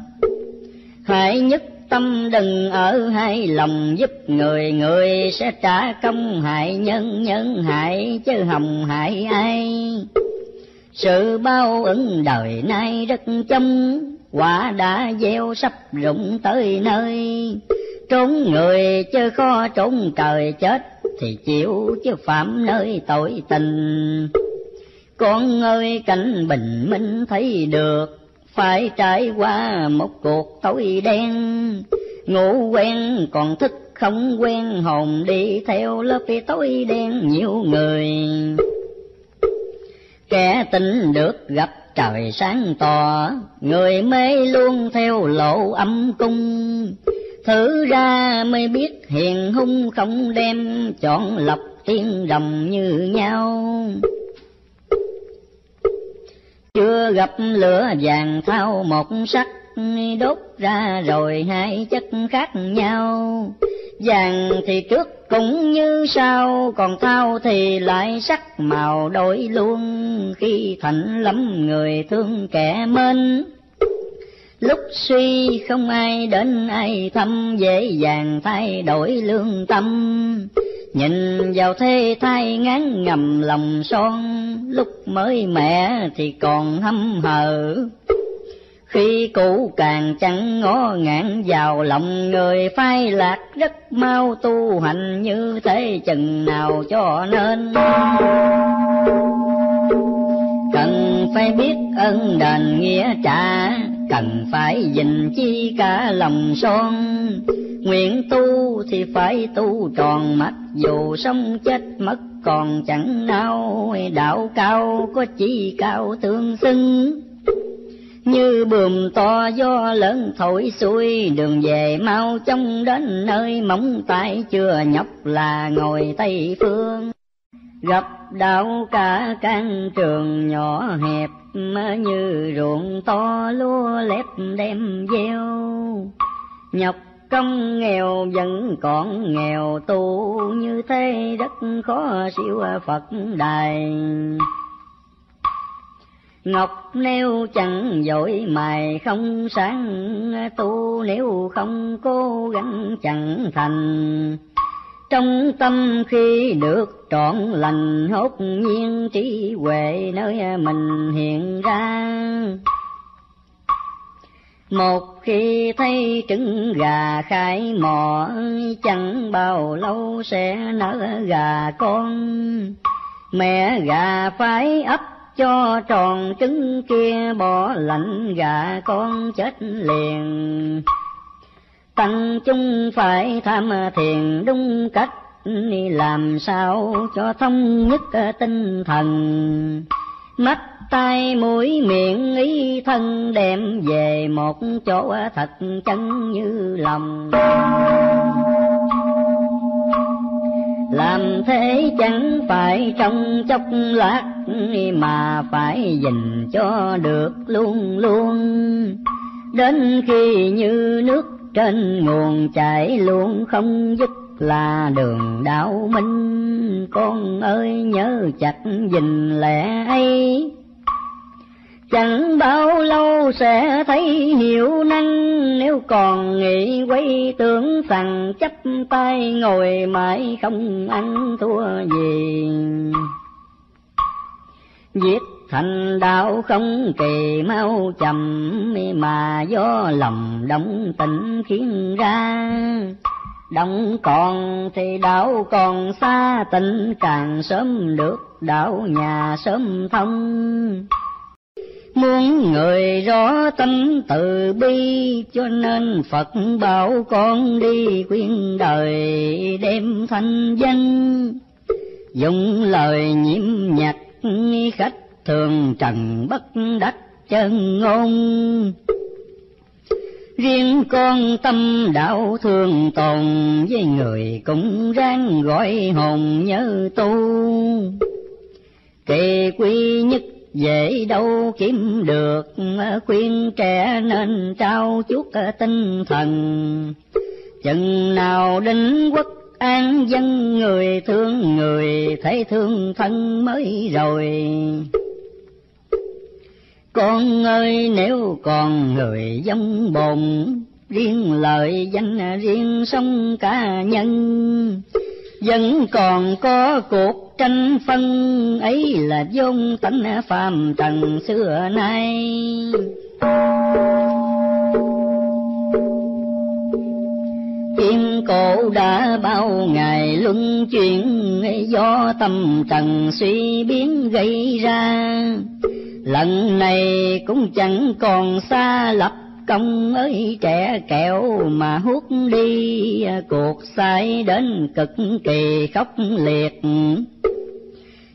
[SPEAKER 1] Hãy nhất tâm đừng ở hai lòng giúp người người sẽ trả công hại nhân nhân hại chứ hồng hại ai sự bao ứng đời nay rất chông quả đã gieo sắp rụng tới nơi. Trốn người chứ khó trốn trời chết, thì chịu chứ phạm nơi tội tình. Con ơi, cảnh bình minh thấy được, phải trải qua một cuộc tối đen. Ngủ quen còn thức không quen, hồn đi theo lớp tối đen nhiều người kẻ tình được gặp trời sáng tỏ, người mê luôn theo lộ âm cung. Thử ra mới biết hiền hung không đem chọn lọc tiên đồng như nhau. Chưa gặp lửa vàng thao một sắc, đốt ra rồi hai chất khác nhau. Vàng thì trước cũng như sau, còn thao thì lại sắc màu đổi luôn khi thành lắm người thương kẻ mến. Lúc suy không ai đến, ai thăm, dễ dàng thay đổi lương tâm. Nhìn vào thế thai ngán ngầm lòng son, lúc mới mẹ thì còn hâm hờ khi cũ càng chẳng ngó ngạn vào lòng người phai lạc, rất mau tu hành như thế chừng nào cho nên. Cần phải biết ân đền nghĩa trả, cần phải dình chi cả lòng son. Nguyện tu thì phải tu tròn mắt, dù sống chết mất còn chẳng nao. Đạo cao có chi cao tương xứng như bùm to gió lớn thổi xuôi, đường về mau chóng đến nơi móng tay chưa nhọc là ngồi tây phương. Gặp đạo cả căn trường nhỏ hẹp như ruộng to lúa lép đem gieo. Nhọc công nghèo vẫn còn nghèo tu, như thế rất khó siêu phật đài. Ngọc nếu chẳng dội mài không sáng tu nếu không cố gắng chẳng thành. Trong tâm khi được trọn lành hốt nhiên trí huệ nơi mình hiện ra. Một khi thấy trứng gà khai mỏ, chẳng bao lâu sẽ nở gà con. Mẹ gà phải ấp cho tròn trứng kia bỏ lạnh gà con chết liền. Tăng chung phải tham thiền đúng cách làm sao cho thông nhất tinh thần. Mắt, tai, mũi, miệng, ý, thân đem về một chỗ thật chân như lòng làm thế chẳng phải trong chốc lát mà phải dình cho được luôn luôn. Đến khi như nước trên nguồn chảy luôn không dứt là đường đạo minh. Con ơi, nhớ chặt gìn lẽ ấy chẳng bao lâu sẽ thấy hiểu năng. Nếu còn nghĩ quay tưởng rằng chấp tay ngồi mãi không ăn thua gì. Viết thành đạo không kỳ mau chậm, mà do lòng động tình khiến ra. Động còn thì đạo còn xa tình càng sớm được đạo nhà sớm thông. Muốn người rõ tâm từ bi, cho nên Phật bảo con đi khuyên đời đem thanh danh. Dùng lời nhiễm nhạc khách thường trần bất đắc chân ngôn. Riêng con tâm đạo thường tồn với người cũng ráng gọi hồn nhớ tu. Kỳ quy nhất dễ đâu kiếm được ờ, khuyên trẻ nên trao chút ờ, tinh thần. Chừng nào đến quốc an, dân người thương người, thấy thương thân mới rồi. Con ơi, nếu còn người giống bồn, riêng lợi danh, riêng sống cá nhân vẫn còn có cuộc tranh phân, ấy là vốn tánh phàm trần xưa nay. Kim cổ đã bao ngày luân chuyển, do tâm trần suy biến gây ra. Lần này cũng chẳng còn xa lập công ơi, trẻ kẹo mà hút đi, cuộc sai đến cực kỳ khốc liệt.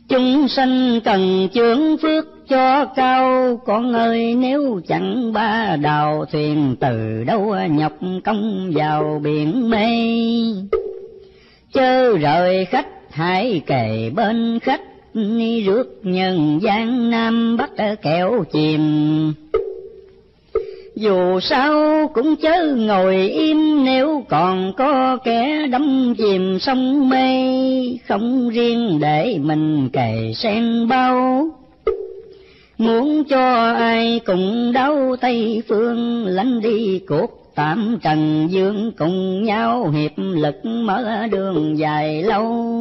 [SPEAKER 1] Chúng sanh cần chướng phước cho cao, con ơi, nếu chẳng ba đào thuyền từ đâu nhọc công vào biển mây. Chớ rời khách, hãy kề bên khách, rước nhân gian nam bắc kẹo chìm dù sao cũng chớ ngồi im, nếu còn có kẻ đắm chìm sông mê, không riêng để mình kề sen bao. Muốn cho ai cùng đau tây phương lánh đi cuộc tạm trần dương cùng nhau hiệp lực mở đường dài lâu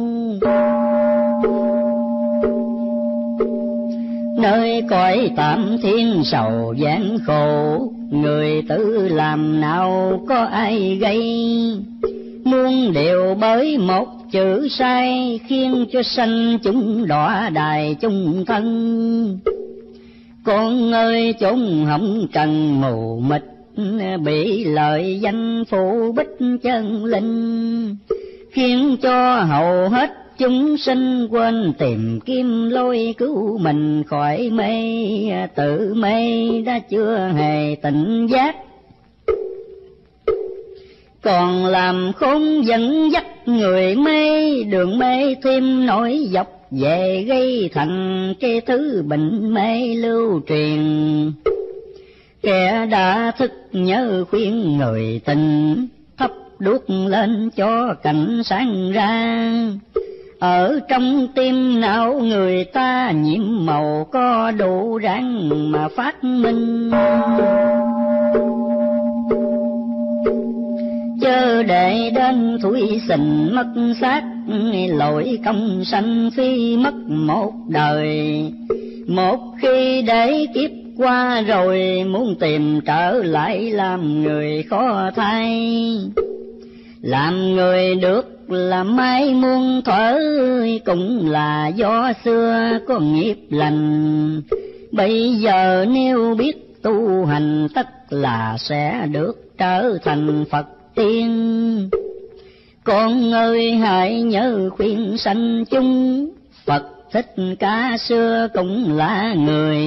[SPEAKER 1] nơi cõi tạm thiên sầu gian khổ, người tự làm nào có ai gây? Muôn điều bởi một chữ sai khiến cho sanh chúng đọa đài chung thân. Con ơi chúng hỏng trần mù mịt, bị lợi danh phụ bích chân linh, khiến cho hầu hết chúng sinh quên tìm kim lôi cứu mình khỏi mê, tự mê đã chưa hề tỉnh giác. Còn làm khốn dẫn dắt người mê, đường mê thêm nổi dọc về gây thành cái thứ bệnh mê lưu truyền. Kẻ đã thức nhớ khuyên người tình, thắp đuốc lên cho cảnh sáng ra ở trong tim não người ta nhiễm màu có đủ ráng mà phát minh. Chớ để đến thủy sình mất xác, lỗi công sanh phi mất một đời. Một khi để kiếp qua rồi, muốn tìm trở lại làm người khó thay. Làm người được là mai muôn thuở, cũng là do xưa có nghiệp lành. Bây giờ nếu biết tu hành, tất là sẽ được trở thành phật tiên. Con ơi, hãy nhớ khuyên sanh chung. Phật thích ca xưa cũng là người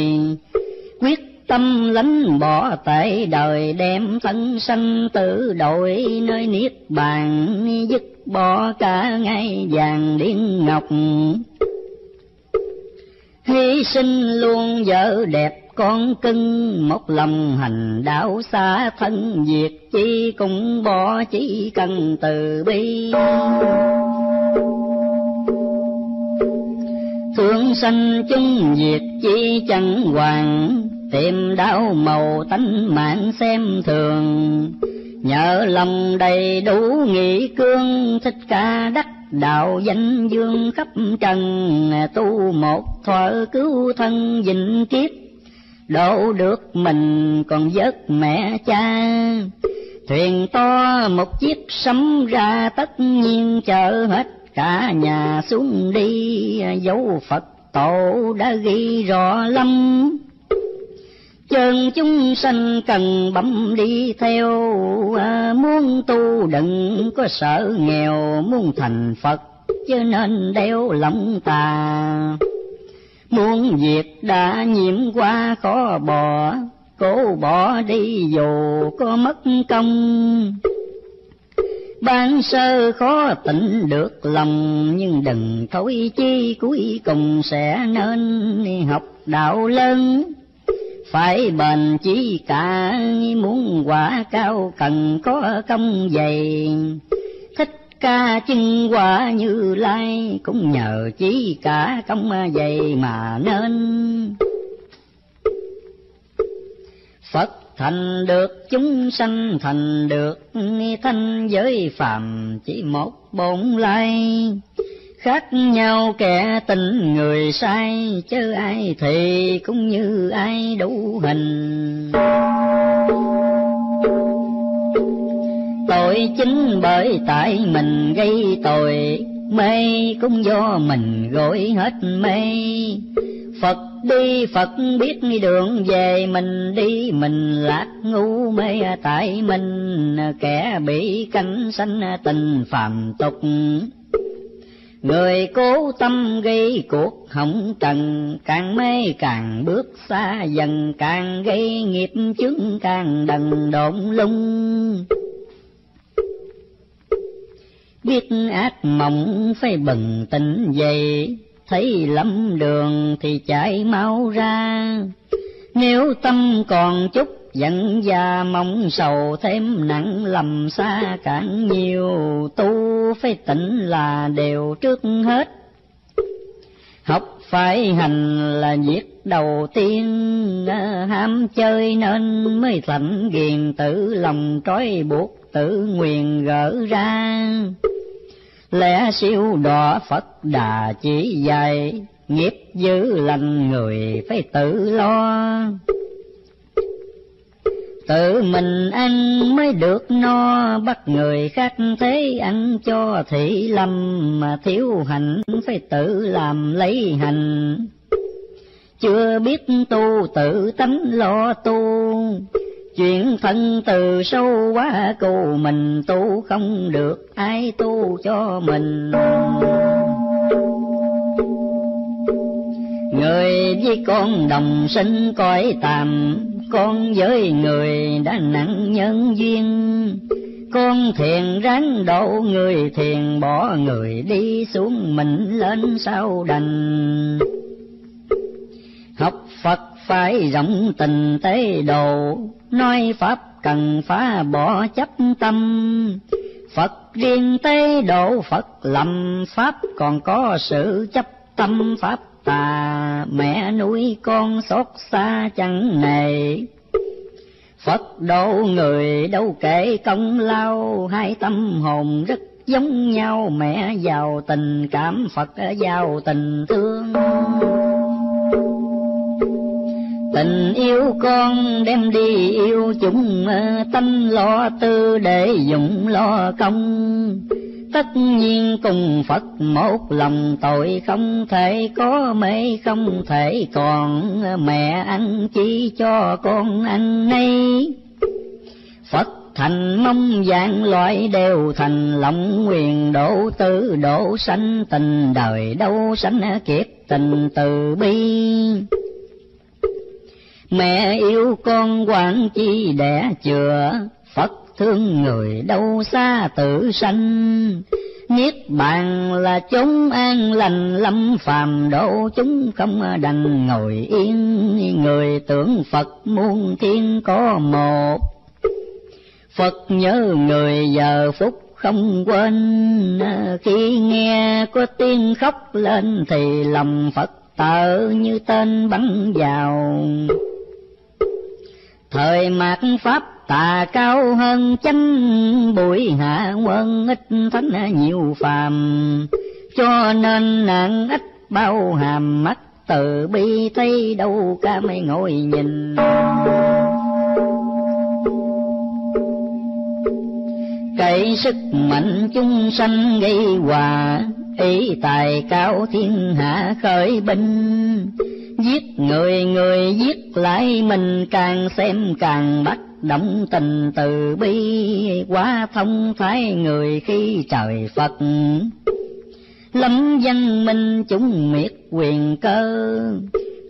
[SPEAKER 1] quyết tâm lánh bỏ tệ đời, đem thân sanh tử đổi nơi niết bàn, dứt bỏ cả ngay vàng điên ngọc. Hy sinh luôn vợ đẹp, con cưng một lòng hành đạo xa thân diệt chi cũng bỏ chỉ cần từ bi. Thương sanh chung diệt chi chẳng hoàng tìm đau màu tánh mạng xem thường. Nhờ lòng đầy đủ nghị cương, thích ca đắc đạo danh dương khắp trần. Tu một thuở cứu thân vĩnh kiếp, đổ được mình còn vớt mẹ cha. Thuyền to một chiếc sấm ra tất nhiên chở hết cả nhà xuống đi. Dấu phật tổ đã ghi rõ lắm chân chúng sanh cần bấm đi theo à, muốn tu đừng có sợ nghèo muốn thành phật chứ nên đeo lòng tà. Muốn việc đã nhiễm qua khó bỏ cố bỏ đi dù có mất công. Ban sơ khó tỉnh được lòng nhưng đừng thối chi cuối cùng sẽ nên học đạo lớn phải bền chí cả, muốn quả cao cần có công dày. Thích ca chân quả như lai, cũng nhờ chí cả công dày mà nên. Phật thành được, chúng sanh thành được, thanh giới phàm chỉ một bổn lai khác nhau kẻ tình người sai chứ ai thì cũng như ai đủ hình. Tội chính bởi tại mình gây tội, mê cũng do mình gội hết mê. Phật đi, Phật biết đường về mình đi, mình lạc ngu mê tại mình. Kẻ bị cánh sanh tình phàm tục Người cố tâm gây cuộc hỏng trần, càng mê càng bước xa dần, càng gây nghiệp chứng càng đần độn lung. Biết ác mộng phải bừng tỉnh dậy, thấy lắm đường thì chạy mau ra nếu tâm còn chút dẫn gia mong sầu, thêm nặng lầm xa. Cản nhiều tu phải tỉnh là đều trước hết. Học phải hành là việc đầu tiên. Ờ, ham chơi nên mới thành ghiền, tự lòng trói buộc, tự nguyện gỡ ra. Lẽ siêu đỏ phật đà chỉ dạy, nghiệp dữ lành người phải tự lo tự mình ăn mới được no, bắt người khác thế ăn cho thị lâm, mà thiếu hành phải tự làm lấy hành. Chưa biết tu tự tánh lo tu, chuyện thân từ sâu quá cù mình tu không được ai tu cho mình. Người với con đồng sinh coi tạm con với người đã nặng nhân duyên. Con thiền ráng độ người thiền bỏ người đi xuống mình lên sau đành. Học phật phải rộng tình tế độ, nói pháp cần phá bỏ chấp tâm. Phật riêng tế độ phật lầm pháp còn có sự chấp tâm pháp tà mẹ nuôi con xót xa chẳng nề Phật độ người đâu kể công lao, hai tâm hồn rất giống nhau. Mẹ giàu tình, cảm Phật giàu tình thương. Tình yêu con đem đi yêu chúng, tâm lo tư để dụng lo công tất nhiên cùng Phật một lòng, tội không thể có, mê không thể còn. Mẹ ăn chi cho con ăn nay Phật thành mong dạng loại đều thành lòng nguyện độ tư độ sanh tình đời, đâu sanh kiếp tình từ bi. Mẹ yêu con quản chi đẻ chừa, Phật thương người đâu xa tự sanh. Niết bàn là chúng an lành, lâm phàm độ chúng không đành ngồi yên. Người tưởng Phật muôn thiên có một. Phật nhớ người giờ phút không quên. Khi nghe có tiếng khóc lên thì lòng Phật tợ như tên bắn vào. Thời mạt Pháp tà cao hơn chánh, bụi hạ quân ít thánh nhiều phàm. Cho nên nạn ít bao hàm mắt, từ bi thấy đâu ca mây ngồi nhìn. Cậy sức mạnh chung sanh gây hòa, ý tài cao thiên hạ khởi binh. Giết người người giết lại mình càng xem càng bắt động tình từ bi, quá thông thái người khi trời Phật. Lâm dân minh chúng miệt quyền cơ,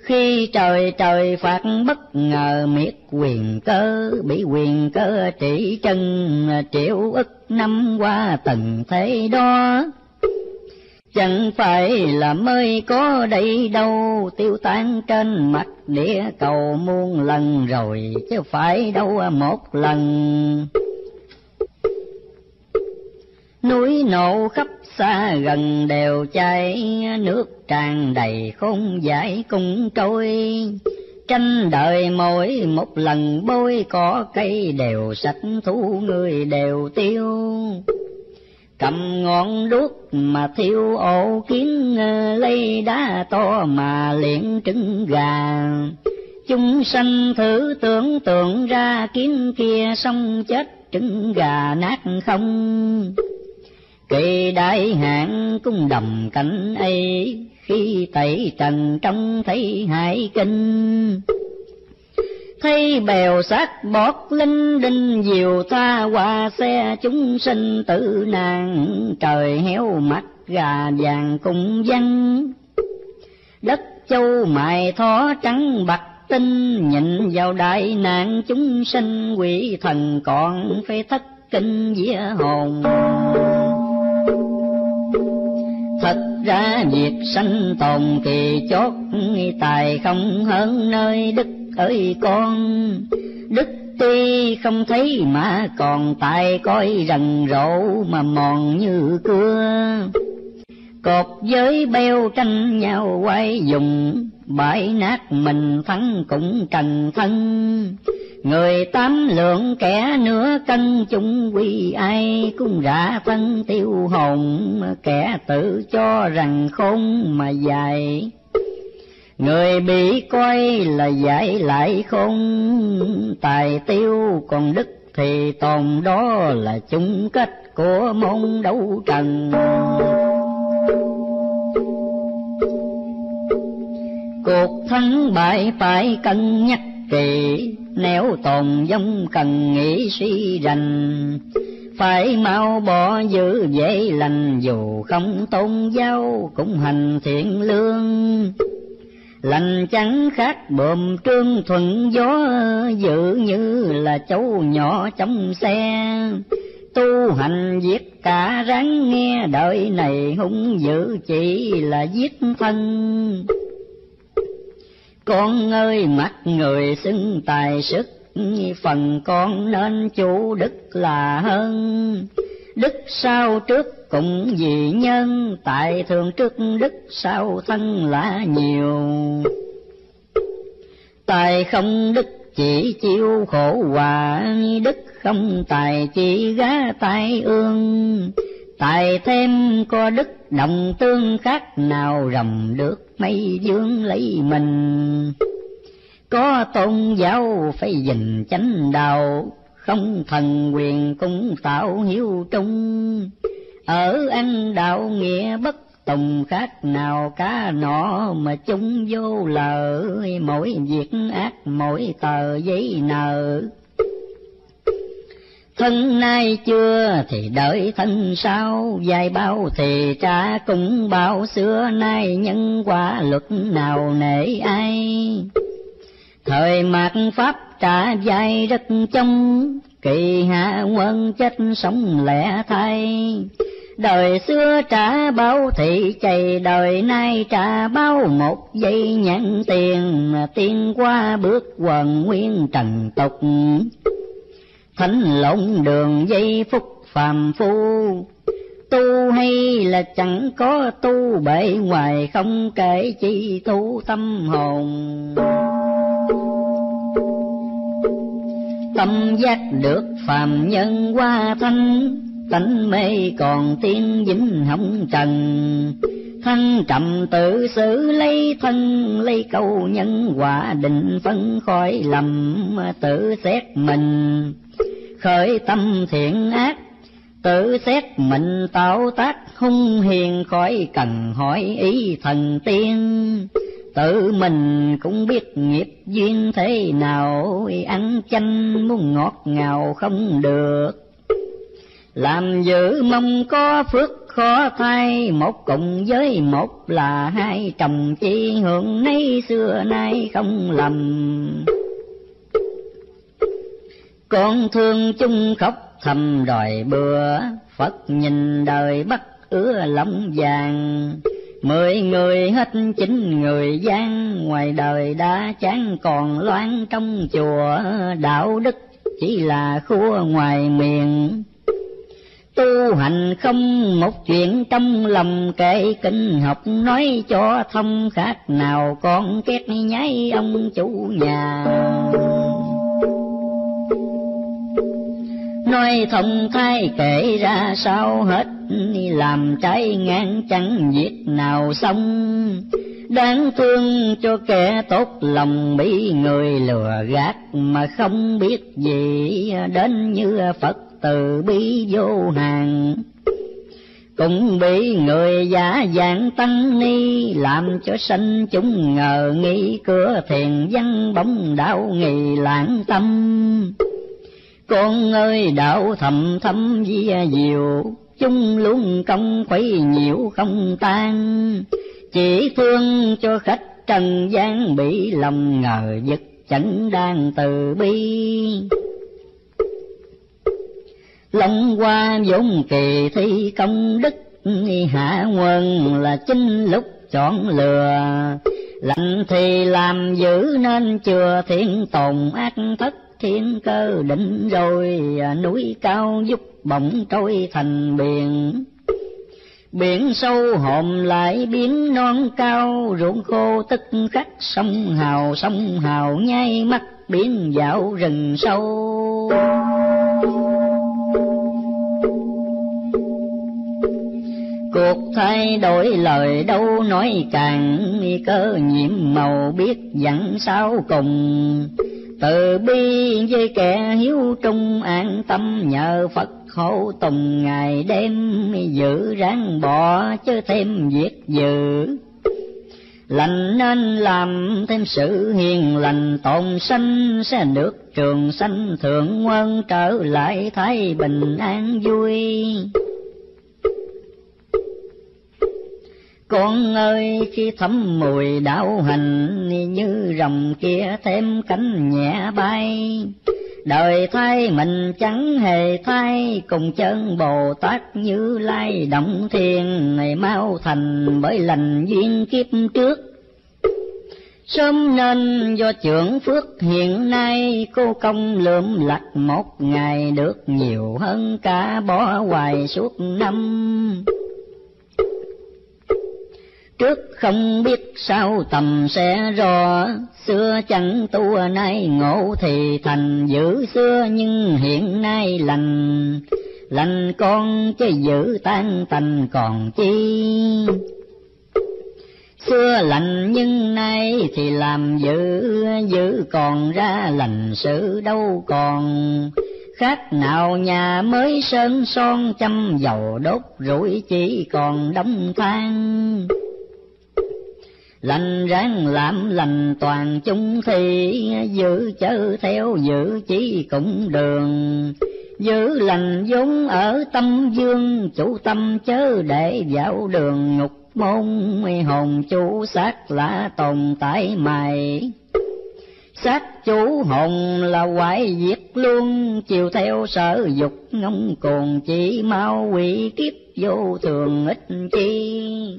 [SPEAKER 1] khi trời trời phạt bất ngờ miệt quyền cơ, bị quyền cơ trị chân triệu ức năm qua từng thế đó. Chẳng phải là mới có đây đâu, tiêu tan trên mặt địa cầu muôn lần rồi, chứ phải đâu một lần. Núi nổ khắp xa gần đều cháy, nước tràn đầy không giải cùng trôi. Tranh đời mỗi một lần bôi cỏ cây đều sạch thu người đều tiêu cầm ngọn đuốc mà thiêu ổ kiến ờ, lấy đá to mà luyện trứng gà. Chúng sanh thử tưởng tượng ra kiến kia xong chết trứng gà nát không? Kỳ đại hạn cung đầm cảnh ấy, khi tẩy trần trong thấy hải kinh thấy bèo sát bọt linh đinh, diều ta qua xe chúng sinh tử nàng. Trời héo mắt, gà vàng cùng dân đất châu mài thó trắng bạc tinh, nhìn vào đại nạn chúng sinh, quỷ thần còn phải thất kinh vía hồn. Thật ra việc sanh tồn kỳ chót tài không hơn nơi đức ơi con. Đức tuy không thấy mà còn tài coi rần rộ mà mòn như cưa. Cột giới beo tranh nhau quay dùng, bãi nát mình thắng cũng trần thân. Người tám lượng kẻ nửa cân chung quy ai cũng rã phân tiêu hồn, kẻ tự cho rằng khôn mà dài người bị coi là giải lại không, tài tiêu còn đức thì tồn đó là chung kết của môn đấu trần. Cuộc thắng bại phải cân nhắc kỳ nếu tồn vong cần nghĩ suy rành, phải mau bỏ giữ dễ lành, dù không tôn giáo cũng hành thiện lương lành chẳng khác bồm trương thuận gió dự như là cháu nhỏ trong xe. Tu hành giết cả ráng nghe, đời này hung dữ chỉ là giết thân. Con ơi, mắt người xưng tài sức, phần con nên chủ đức là hơn đức sau trước cũng vì nhân, tại thường trước đức sau thân là nhiều. Tài không đức chỉ chịu khổ hòa đức không tài chỉ gá tai ương. Tài thêm có đức đồng tương khác, nào rồng được mây dương lấy mình. Có tôn giáo phải dình chánh đạo không thần quyền cũng tạo hiếu trung. Ở ăn đạo nghĩa bất tùng khác nào cá nọ mà chung vô lợ mỗi việc ác, mỗi tờ giấy nợ. Thân nay chưa thì đợi thân sau. Dài bao thì trả cũng bao. Xưa nay nhân quả luật nào nể ai? Thời mạt pháp trả dài rất trong kỳ hạ quân chết sống lẻ thay. Đời xưa trả bao thị chày, đời nay trả bao một giây nhận tiền. Tiên qua bước quần nguyên trần tục. Thánh lộn đường dây phúc phàm phu. Tu hay là chẳng có tu, bể ngoài không kể chi tu tâm hồn. Tâm giác được phàm nhân qua thanh, tánh mê còn tiên dính hồng trần. Thân trầm tự xử lấy thân, lấy câu nhân quả định phân khỏi lầm tự xét mình. Khởi tâm thiện ác, tự xét mình tạo tác hung hiền khỏi cần hỏi ý thần tiên tự mình cũng biết nghiệp duyên thế nào, ăn chanh muốn ngọt ngào không được. Làm giữ mong có phước khó thay, một cùng với một là hai chồng chi hưởng nấy xưa nay không lầm. Con thương chung khóc thầm đòi bữa, phật nhìn đời bắt ứa lắm vàng mười người hết chín người gian, ngoài đời đã chán còn loan trong chùa đạo đức, chỉ là khua ngoài miệng tu hành không một chuyện trong lòng kệ kinh học nói cho thông khác, nào con két nháy ông chủ nhà. Nói thông thái kể ra sao hết, làm trái ngang chẳng việc nào xong. Đáng thương cho kẻ tốt lòng bị người lừa gạt mà không biết gì đến như phật từ bi vô hàng. Cũng bị người giả dạng tăng ni, làm cho sanh chúng ngờ nghi, cửa thiền văn bóng đạo nghi lãng tâm con ơi, đạo thầm thấm di diệu chung luôn công khuấy nhiễu không tan. Chỉ thương cho khách trần gian bị lòng ngờ giật chẳng đang từ bi. Lòng qua vốn kỳ thi công đức, hạ quân là chính lúc chọn lừa. Lạnh thì làm giữ nên chừa thiện tồn ác thất thiên cơ định rồi à, núi cao giúp bỗng trôi thành biển. Biển sâu hòm lại biến non cao, ruộng khô tức khắc sông hào sông hào nhai mắt biến dạo rừng sâu. Cuộc thay đổi lời đâu nói càng, cơ nhiệm màu biết dặn sao cùng từ bi với kẻ hiếu trung an tâm, nhờ phật hộ tùng ngày đêm, giữ ráng bỏ chứ thêm việc dự lành nên làm thêm sự hiền lành, tồn sanh sẽ được trường sanh thượng quân trở lại thái bình an vui. Con ơi, khi thấm mùi đạo hành, như rồng kia thêm cánh nhẹ bay. Đời thay mình chẳng hề thay, cùng chân bồ tát như lai động thiên ngày mau thành bởi lành duyên kiếp trước. Sớm nên do trưởng phước hiện nay, cô công lượm lặt một ngày được nhiều hơn cả bỏ hoài suốt năm trước không biết sao tầm sẽ rò xưa chẳng tu nay ngộ thì thành giữ xưa nhưng hiện nay lành. Lành con chứ giữ tan tành còn chi. Xưa lành nhưng nay thì làm giữ giữ còn ra lành sự đâu còn. Khác nào nhà mới sơn son chăm dầu đốt, rủi chỉ còn đóng than lành ráng làm lành toàn chung thì giữ chớ theo, giữ chỉ cũng đường. Giữ lành vốn ở tâm dương, chủ tâm chớ để vào đường ngục môn hồn chủ xác là tồn tại mày xác chủ hồn là hoại diệt luôn, chiều theo sở dục ngông cuồng chỉ mau quỷ kiếp vô thường ít chi.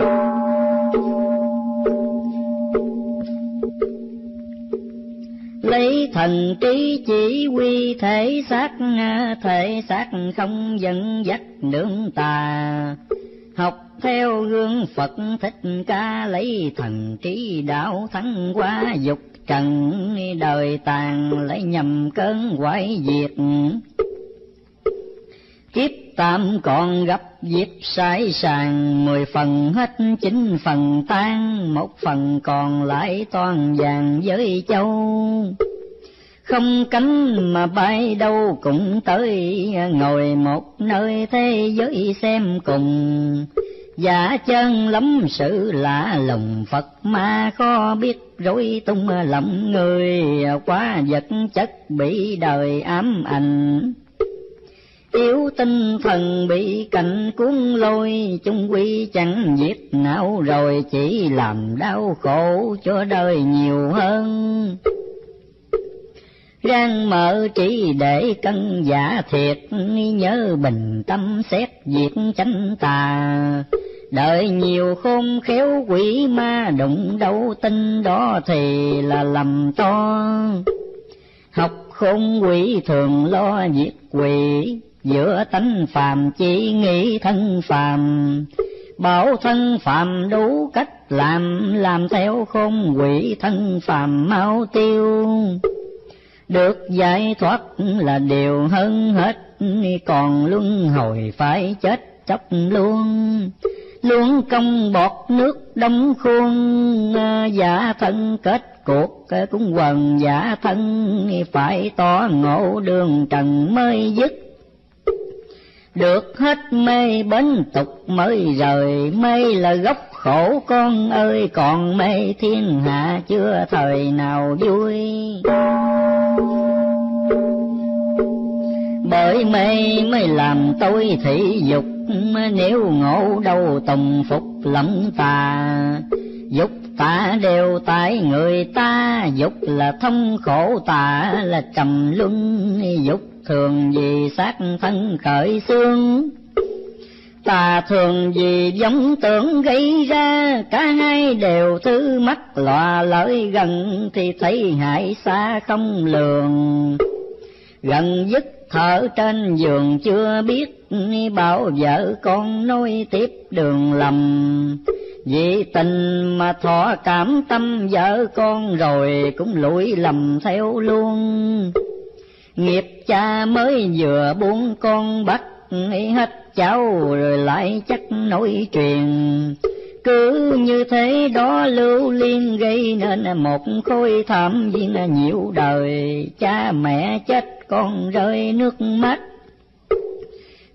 [SPEAKER 1] Lấy thần trí chỉ quy thể xác thể xác không dẫn dắt nương tà. Học theo gương phật thích ca lấy thần trí đạo thắng qua dục trần, đời tàn lấy nhầm cơn quái diệt. Kiếp tạm còn gặp dịp sai sàng, mười phần hết chín phần tan, một phần còn lại toàn vàng với châu. Không cánh mà bay đâu cũng tới, ngồi một nơi thế giới xem cùng. Giả chân lắm sự lạ lùng, phật ma khó biết rối tung lầm người, quá vật chất bị đời ám ảnh yếu tinh thần bị cảnh cuốn lôi, chung quy chẳng nhiệt não rồi chỉ làm đau khổ cho đời nhiều hơn. Rang mở chỉ để cân giả thiệt, nhớ bình tâm xét việc chánh tà. Đợi nhiều khôn khéo quỷ ma đụng đâu tin đó thì là lầm to. Học khôn quỷ thường lo diệt quỷ giữa tánh phàm chỉ nghĩ thân phàm, bảo thân phàm đủ cách làm làm theo khôn quỷ thân phàm mau tiêu. Được giải thoát là điều hơn hết, còn luân hồi phải chết chóc luôn. Luôn công bọt nước đóng khuôn, giả thân kết cuộc cũng quần giả thân, phải tỏ ngộ đường trần mới dứt được hết mê bến tục mới rời, mê là gốc khổ. Con ơi, còn mê thiên hạ chưa thời nào vui. Bởi mê mới làm tôi thị dục, nếu ngộ đâu tùng phục lẫm tà. Dục tà đều tại người ta, dục là thông khổ tà, là trầm luân dục thường vì xác thân khởi xương. Tà thường vì giống tưởng gây ra, cả hai đều thứ mắt lòa lợi gần thì thấy hại xa không lường. Gần dứt thở trên giường chưa biết bảo vợ con nối tiếp đường lầm. Vì tình mà thọ cảm tâm vợ con rồi cũng lụi lầm theo luôn nghiệp cha mới vừa buông con bắt hết cháu, rồi lại chắc nối truyền. Cứ như thế đó lưu liên gây nên một khối thảm viên nhiều đời. Cha mẹ chết, con rơi nước mắt.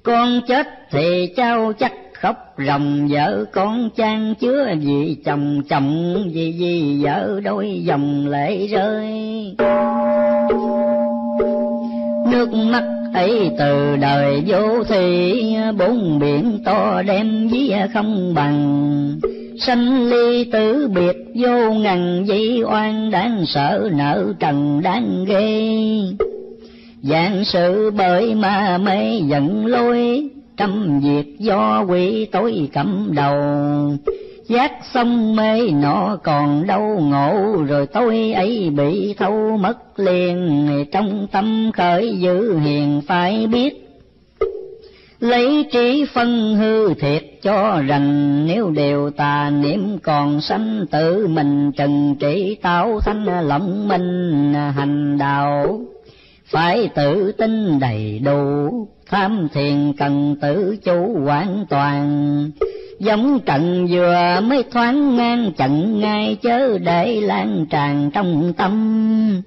[SPEAKER 1] Con chết thì cháu chắc khóc ròng, vợ con trang chứa vì chồng chồng, vì vì vợ đôi dòng lệ rơi nước mắt ấy từ đời vô thị bốn biển to đem dí không bằng. Sanh ly tử biệt vô ngàn dĩ oan, đáng sợ nợ trần đáng ghê. Dạng sự bởi ma mê giận lôi, trăm việc do quỷ tối cầm đầu giác xong mê nọ còn đâu ngộ, rồi tôi ấy bị thâu mất liền. Trong tâm khởi dữ hiền, phải biết lấy trí phân hư thiệt cho rành. Nếu đều tà niệm còn sanh, tự mình trần trị tạo thanh lộng minh hành đạo. Phải tự tin đầy đủ, tham thiền cần tự chủ hoàn toàn giống trận vừa mới thoáng ngang trận ngay chớ để lan tràn trong tâm.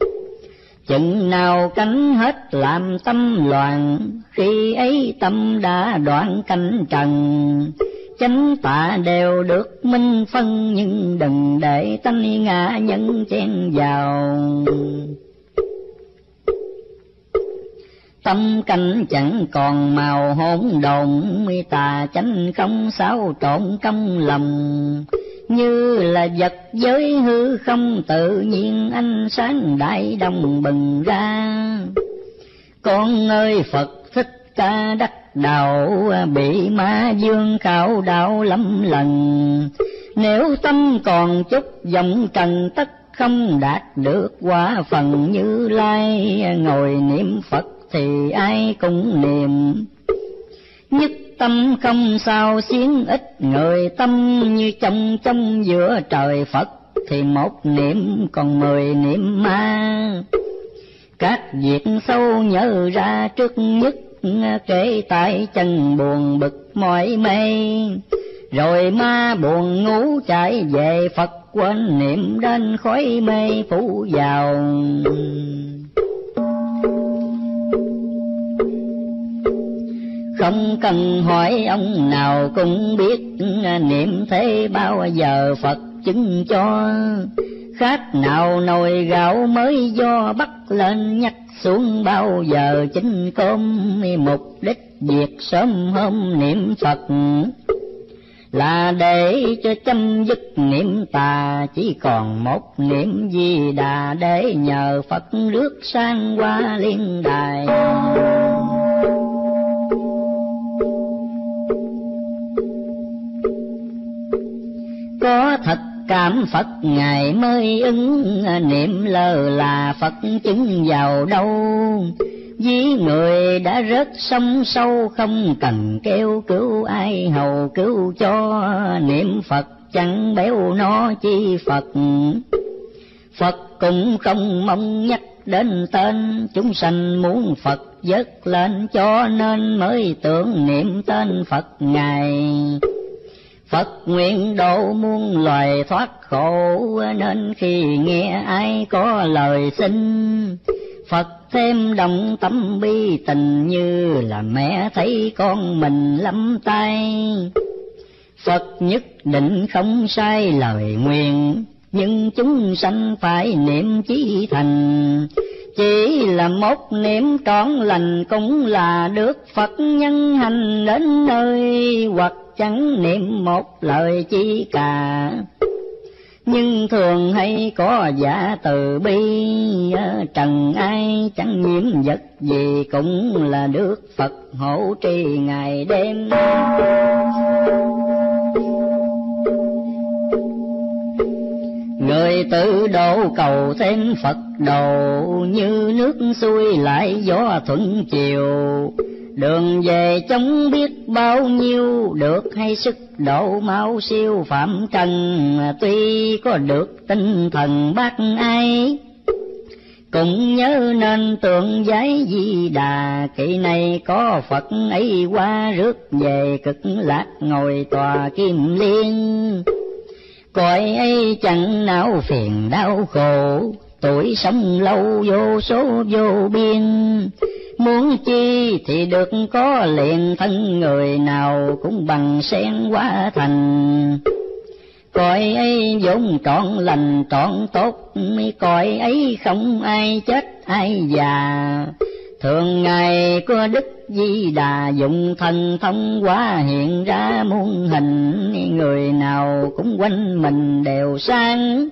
[SPEAKER 1] Chừng nào cánh hết làm tâm loạn, khi ấy tâm đã đoạn cánh trần. Chánh tạ đều được minh phân, nhưng đừng để tánh ngã nhân chen vào tâm cảnh chẳng còn, màu hỗn độn tà chánh không, sao trộn trong lòng. Như là vật giới hư không, tự nhiên ánh sáng đại đồng bừng ra. Con ơi, phật thích ca đắc đạo, bị ma dương khảo đạo lắm lần. Nếu tâm còn chút vọng trần, tất không đạt được quả phần như lai. Ngồi niệm phật thì ai cũng niệm nhất tâm không sao xiến ít, người tâm như trong trong giữa trời phật, thì một niệm còn mười niệm ma. Các việc sâu nhớ ra trước nhất, kể tại chân buồn bực mỏi mê rồi ma buồn ngủ chạy về phật, quên niệm đến khói mê phủ vào. Không cần hỏi ông nào cũng biết niệm thế bao giờ phật chứng cho. Khác nào nồi gạo mới do bắt lên nhắc xuống bao giờ chính cơm, mục đích việc sớm hôm niệm phật. Là để cho chấm dứt niệm tà, chỉ còn một niệm di đà để nhờ phật rước sang qua liên đài. Có thật cảm Phật, Ngài mới ứng, niệm lờ là Phật chứng vào đâu. Vì người đã rớt sông sâu, không cần kêu cứu ai hầu cứu cho niệm Phật chẳng béo nó chi Phật. Phật cũng không mong nhắc đến tên, chúng sanh muốn Phật dứt lên cho nên mới tưởng niệm tên Phật Ngài. Phật nguyện độ muôn loài thoát khổ, nên khi nghe ai có lời xin, Phật thêm đồng tâm bi tình như là mẹ thấy con mình lắm tay. Phật nhất định không sai lời nguyện, nhưng chúng sanh phải niệm chí thành. Chỉ là một niệm trọn lành cũng là được Phật nhân hành đến nơi hoặc chẳng niệm một lời chi cả nhưng thường hay có giả từ bi trần ai chẳng nhiễm vật gì cũng là được phật hộ trì ngày đêm. Người tự độ cầu thêm phật độ, như nước xuôi lại gió thuận chiều đường về chống biết bao nhiêu, được hay sức độ mau siêu phạm trần. Tuy có được tinh thần bác ai, cũng nhớ nên tượng giấy di đà. Kỳ này có phật ấy qua rước về cực lạc ngồi tòa kim liên. Cõi ấy chẳng não phiền đau khổ, tuổi sống lâu vô số vô biên muốn chi thì được có liền thân người nào cũng bằng sen quá thành. Cõi ấy vốn trọn lành trọn tốt cõi ấy không ai chết ai già. Thường ngày có đức di đà dụng thần thông quá hiện ra muôn hình, người nào cũng quanh mình đều sang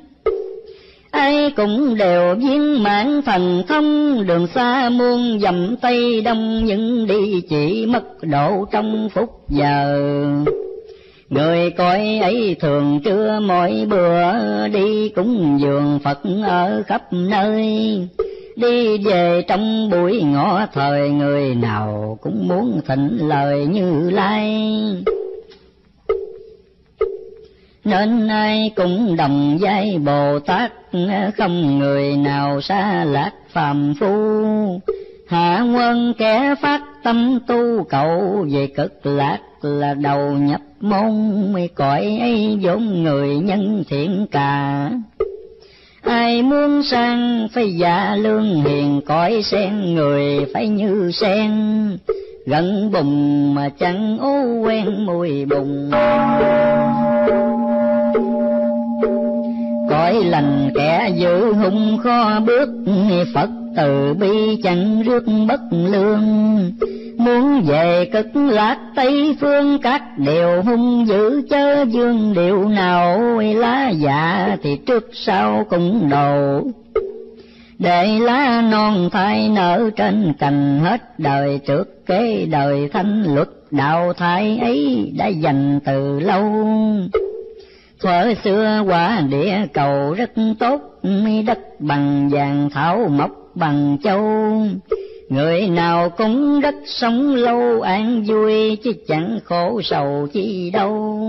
[SPEAKER 1] ai cũng đều viên mãn thần thông. Đường xa muôn dặm tây đông nhưng đi chỉ mất độ trong phút giờ. Người coi ấy thường trưa mỗi bữa, đi cúng dường phật ở khắp nơi. Đi về trong buổi ngõ thời người nào cũng muốn thịnh lời như lai nên ai cũng đồng giai Bồ Tát, không người nào xa lạc phàm phu. Hạ quân kẻ phát tâm tu cầu về cực lạc là đầu nhập môn cõi ấy vốn người nhân thiện cả. Ai muốn sang phải giả lương hiền cõi sen người phải như sen, gần bùng mà chẳng ô quen mùi bùng cõi lành kẻ giữ hung kho bước, phật từ bi chẳng rước bất lương. Muốn về cực lạc tây phương, các điều hung dữ chớ dương điệu nào. Lá dạ thì trước sau cũng đầu. Để lá non thai nở trên cành hết đời, trước kế đời thanh luật đạo thai ấy đã dành từ lâu thuở xưa quả địa cầu rất tốt đất bằng vàng thảo mộc bằng châu. Người nào cũng rất sống lâu, an vui, chứ chẳng khổ sầu chi đâu.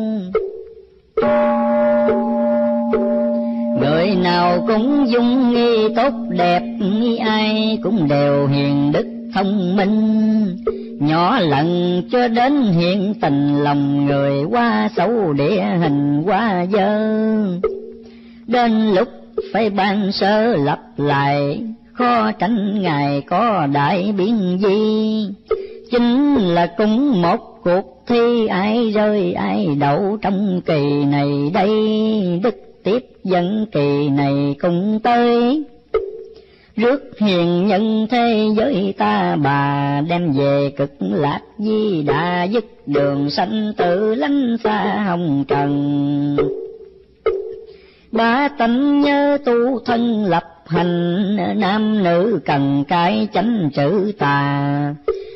[SPEAKER 1] Người nào cũng dung nghi tốt đẹp ai cũng đều hiền đức thông minh. Nhỏ lần cho đến hiện tình, lòng người qua xấu, địa hình qua dơ. Đến lúc phải ban sơ lập lại, khó tránh ngài có đại biến gì chính là cũng một cuộc thi, ai rơi, ai đậu trong kỳ này đây. Đức tiếp dẫn kỳ này cũng tới rước hiền nhân thế giới ta bà đem về cực lạc di đà dứt đường sanh tự lánh xa hồng trần. Ba tánh nhớ tu thân lập hành, nam nữ cần cái chánh chữ tà.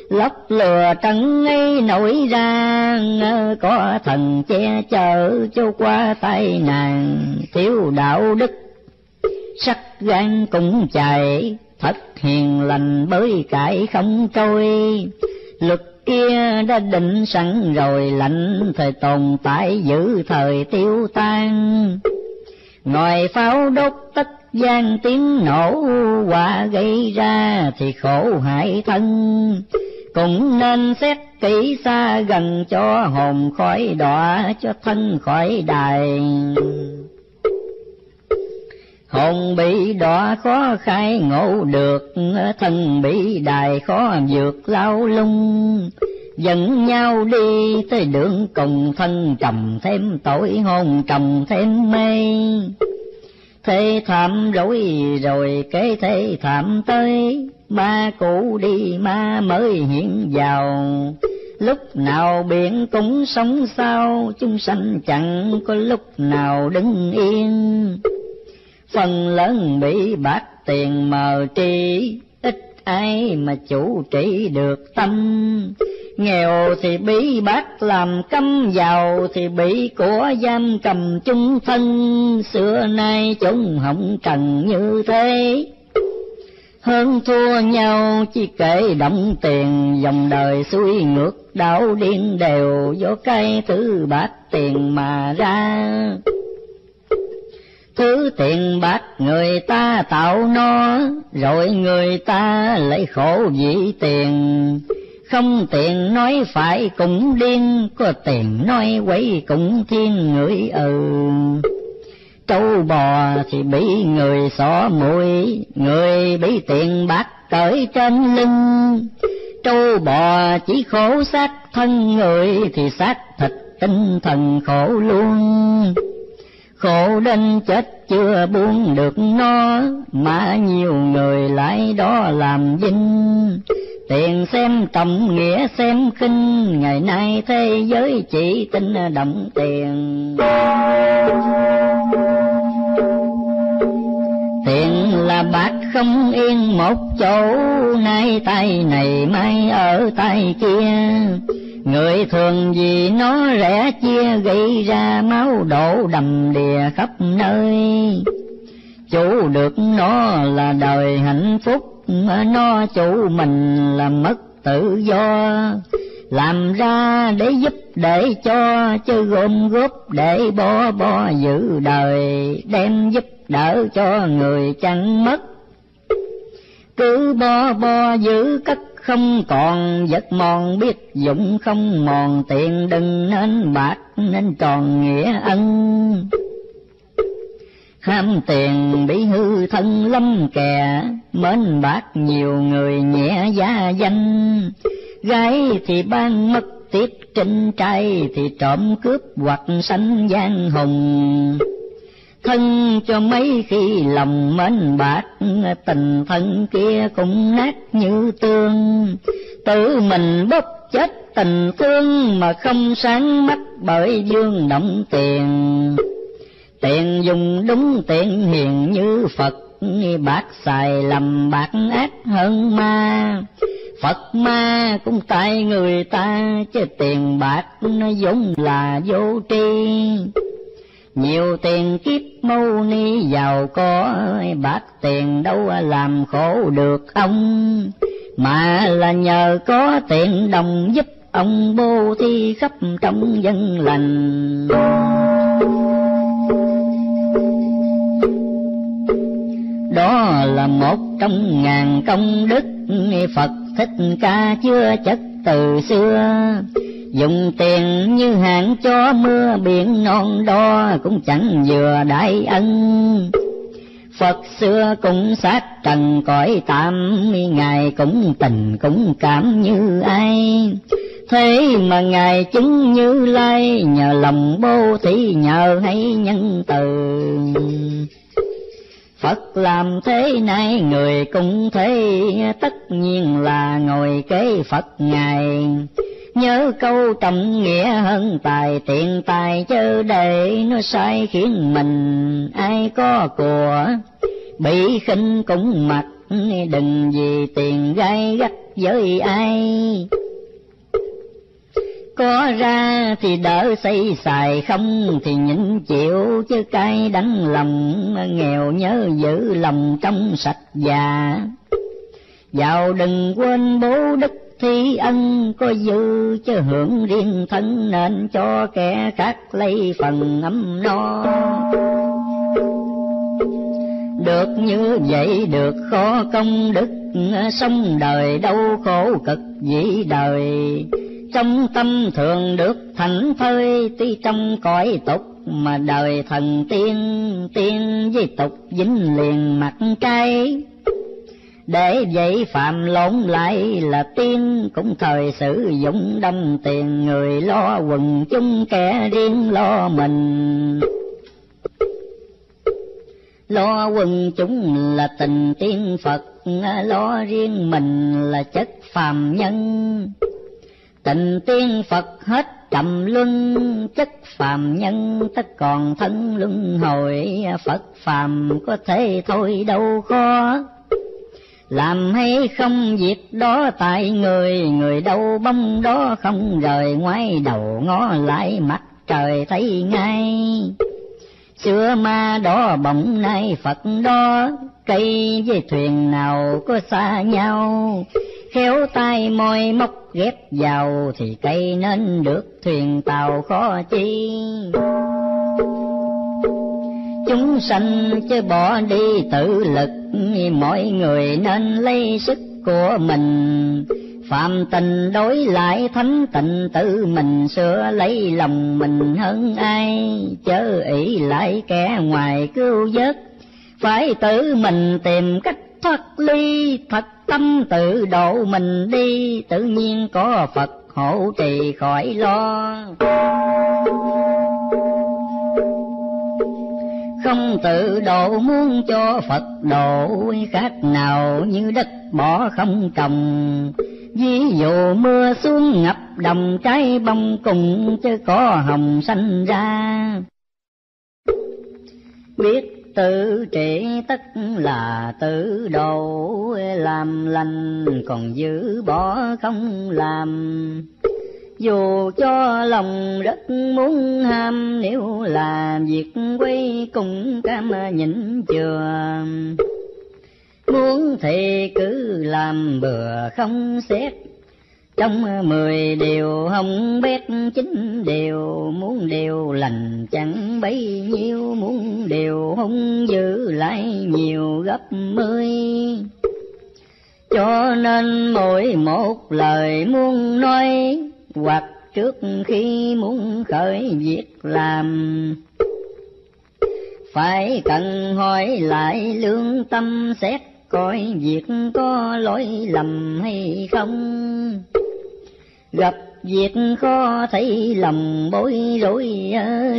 [SPEAKER 1] Lóc lừa trắng ấy nổi ra có thần che chở cho qua tay nàng. Thiếu đạo đức, sắc gan cũng chạy thật hiền lành bới cải không trôi. Luật kia đã định sẵn rồi, lạnh thời tồn tại giữ thời tiêu tan. Ngoài pháo đốt tất gian tiếng nổ, quả gây ra thì khổ hại thân. Cũng nên xét kỹ xa gần cho hồn khỏi đọa, cho thân khỏi đài hồn bị đọa khó khai, ngộ được thân bị đài khó vượt lao lung. Dẫn nhau đi tới đường cùng thân, trầm thêm tội hồn, trầm thêm mê. Thế thảm rối rồi cái thế thảm tới, ma cũ đi ma mới hiện vào. Lúc nào biển cũng sống sao, chúng sanh chẳng có lúc nào đứng yên phần lớn bị bát tiền mờ tri ít ai mà chủ trị được tâm. Nghèo thì bị bát làm cấm giàu thì bị của giam cầm chung thân. Xưa nay chúng hỏng trần như thế. Hơn thua nhau, chỉ kể động tiền, dòng đời xuôi ngược, đảo điên đều, do cây thứ bát tiền mà ra thứ tiền bạc người ta tạo nó, rồi người ta lấy khổ vì tiền. Không tiền nói phải cũng điên, có tiền nói quấy cũng thiên người ừ trâu bò thì bị người xỏ mũi người bị tiền bạc cởi trên lưng. Trâu bò chỉ khổ xác thân người thì xác thịt tinh thần khổ luôn khổ đến chết chưa buông được nó, mà nhiều người lại đó làm dinh. Tiền xem trọng, nghĩa xem khinh, ngày nay thế giới chỉ tin động tiền. Tiền là bạc không yên một chỗ, nay tay này mai ở tay kia người thường vì nó rẻ chia gây ra máu đổ đầm đìa khắp nơi. Chủ được nó là đời hạnh phúc nó chủ mình là mất tự do. Làm ra để giúp, để cho, chứ gom góp để bo bo giữ đời, đem giúp đỡ cho người chẳng mất. Cứ bo bo giữ cất không còn vật mòn, biết dụng không mòn tiền đừng nên bạc nên tròn nghĩa ân. Ham tiền bị hư thân lâm kè, mến bạc nhiều người nhẹ gia danh. Gái thì ban mất tiết trinh trai, thì trộm cướp hoặc sanh gian hùng thân cho mấy khi lòng mến bạc tình thân kia cũng nát như tương. Tự mình bốc chết tình thương mà không sáng mắt bởi dương động tiền. Tiền dùng đúng tiền hiền như phật bạc xài lầm bạc ác hơn ma. Phật ma cũng tại người ta, chứ tiền bạc nó giống là vô tri nhiều tiền kiếp mâu ni giàu có bạc tiền đâu làm khổ được ông. Mà là nhờ có tiền đồng giúp ông bố thi khắp trong dân lành. Đó là một trong ngàn công đức phật thích ca chưa chất từ xưa dùng tiền như hạn cho mưa biển non đo cũng chẳng vừa đại ân Phật xưa cũng sát trần cõi tạm, Ngài cũng tình cũng cảm như ai. Thế mà Ngài chứng như lai, nhờ lòng bố thí nhờ hay nhân từ. Phật làm thế này người cũng thế, tất nhiên là ngồi kế Phật Ngài nhớ câu trọng nghĩa hơn tài, tiện tài chớ để nó sai khiến mình. Ai có của bị khinh cũng mặc, đừng vì tiền gai gắt với ai. Có ra thì đỡ xây xài, không thì nhịn chịu, chứ cay đắng lòng, nghèo nhớ giữ lòng trong sạch già. Giàu đừng quên bố đức thi ân, có dư chứ hưởng riêng thân, nên cho kẻ khác lấy phần ấm no. Được như vậy được khó công đức, sống đời đâu khổ cực dĩ đời. Trong tâm thường được thành thơi, tuy trong cõi tục mà đời thần tiên tiên với tục dính liền mặt trái để vậy phạm lộn lại là tiên cũng thời sử dụng đâm tiền người lo quần chúng kẻ điên lo mình lo quần chúng là tình tiên phật lo riêng mình là chất phàm nhân tình tiên Phật hết trầm luân, chất phàm nhân tất còn thân luân hồi, Phật phàm có thể thôi đâu khó. Làm hay không việc đó tại người, người đâu bông đó không rời ngoái đầu ngó lại mặt trời thấy ngay. Xưa ma đó bỗng nay Phật đó, cây với thuyền nào có xa nhau, khéo tay môi móc ghép vào thì cây nên được thuyền tàu khó chi chúng sanh chứ bỏ đi tự lực, mọi người nên lấy sức của mình. Phạm tình đối lại thánh tình tự mình, sửa lấy lòng mình hơn ai, chớ ỷ lại kẻ ngoài cứu vớt. Phải tự mình tìm cách thoát ly, thật tâm tự độ mình đi, tự nhiên có phật hộ trì khỏi lo không tự độ muốn cho phật độ khác nào như đất bỏ không trồng. Ví dụ mưa xuống ngập đồng trái bông cùng chứ có hồng xanh ra. Biết tự trị tất là tự độ, làm lành còn giữ bỏ không làm dù cho lòng rất muốn ham, nếu làm việc quay cùng cam nhịn chừa muốn thì cứ làm bừa không xét. Trong mười điều không biết chín điều, muốn điều lành chẳng bấy nhiêu. Muốn điều hung dữ lại nhiều gấp mươi cho nên mỗi một lời muốn nói hoặc trước khi muốn khởi việc làm, phải cần hỏi lại lương tâm xét coi việc có lỗi lầm hay không. Gặp việc khó thấy lòng bối rối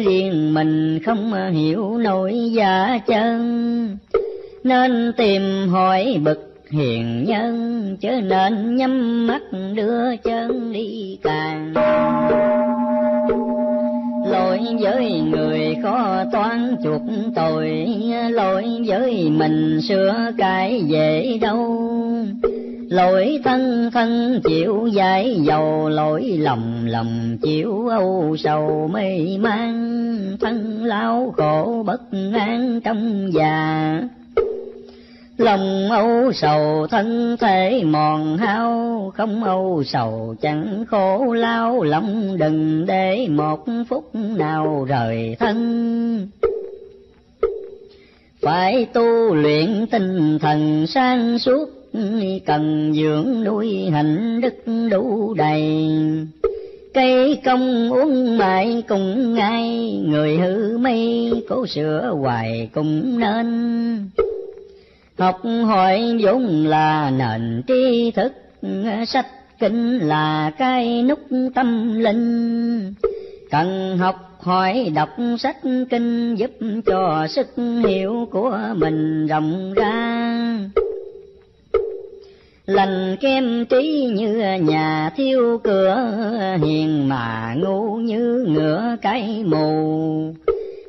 [SPEAKER 1] riêng mình không hiểu nổi giả chân. Nên tìm hỏi bực hiền nhân chớ nên nhắm mắt, đưa chân đi càng. Lỗi với người khó toán chuộc tội, lỗi với mình sửa cái dễ đâu lỗi thân thân chịu giải dầu, lỗi lòng lòng chịu âu sầu mê man. Thân lao khổ bất an trong già lòng âu sầu, thân thể mòn hao, không âu sầu, chẳng khổ lao. Lòng đừng để một phút nào rời thân. Phải tu luyện tinh thần sang suốt, cần dưỡng nuôi hạnh đức đủ đầy. Cây công uống mãi cùng ngay, người hư mây cố sửa hoài cũng nên học hỏi vốn là nền tri thức, sách kinh là cái nút tâm linh. Cần học hỏi đọc sách kinh giúp cho sức hiểu của mình rộng ra. Lành kem trí như nhà thiêu cửa, hiền mà ngu như ngựa cái mù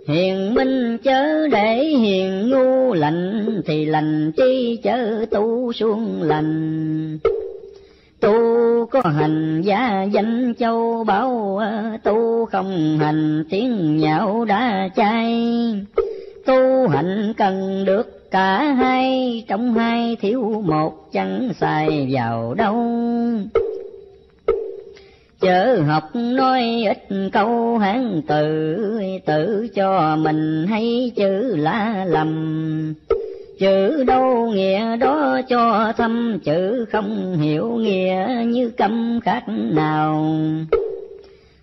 [SPEAKER 1] hiền minh chớ để hiền ngu, lành thì lành chi chớ tu xuống lành. Tu có hành gia danh châu báu, tu không hành tiếng nhạo đã chay tu hành cần được cả hai, trong hai thiếu một chẳng xài vào đâu chớ học nói ít câu hán tự tự cho mình hay chữ lá lầm. Chữ đâu nghĩa đó cho thâm, chữ không hiểu nghĩa như câm khác nào.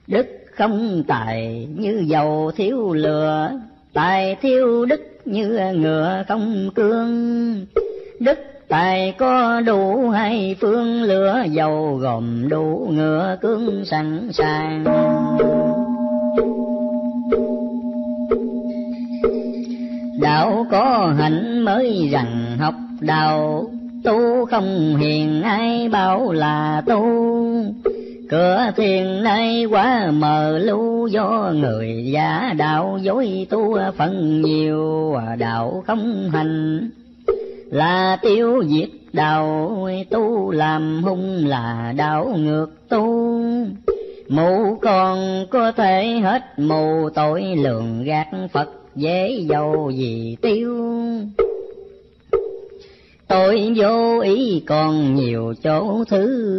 [SPEAKER 1] Đức không tài như dầu thiếu lửa, tài thiếu đức như ngựa không cương. Đức tài có đủ hai phương, lửa dầu gồm đủ ngựa cứng sẵn sàng. Đạo có hạnh mới rằng học đạo, tu không hiền ai bảo là tu. Cửa thiền nay quá mờ, lưu do người giả đạo, dối tu phần nhiều, đạo không hành là tiêu diệt đầu tu, làm hung là đảo ngược tu. Mù còn có thể hết mù tội, lường gạt phật dễ dầu gì tiêu. Tội vô ý còn nhiều chỗ thứ,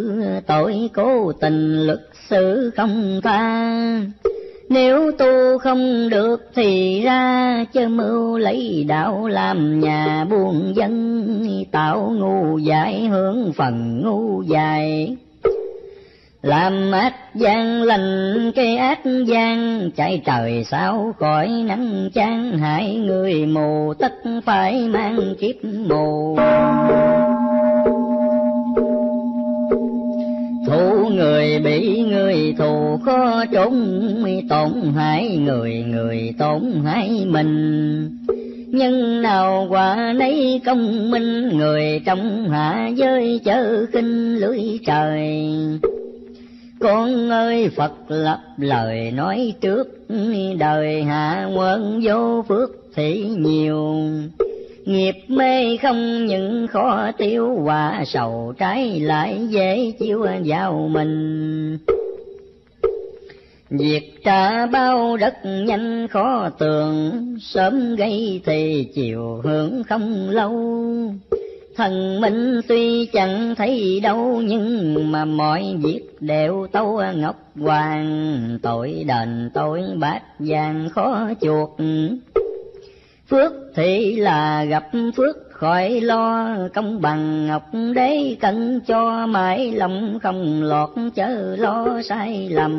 [SPEAKER 1] tội cố tình lực sự không tha nếu tu không được thì ra chớ mưu lấy đạo làm nhà buôn dân, tạo ngu dại hướng phần ngu dại. Làm ác gian lành cây ác gian, chạy trời sao khỏi nắng chán hại người mù tất phải mang kiếp mù. Thù người bị người thù khó trốn tổn hại người người tổn hại mình nhân nào quả nấy công minh người trong hạ giới chớ khinh lưỡi trời con ơi Phật lập lời nói trước, đời hạ quân vô phước thì nhiều. Nghiệp mê không những khó tiêu hòa sầu trái lại dễ chịu vào mình. Việc trả bao rất nhanh khó tường, sớm gây thì chiều hưởng không lâu Thần minh tuy chẳng thấy đâu nhưng mà mọi việc đều tâu ngọc hoàng, tội đền tội bát vàng khó chuộc. Phước thì là gặp phước khỏi lo, công bằng ngọc đế cần cho mãi lòng không lọt chớ lo sai lầm.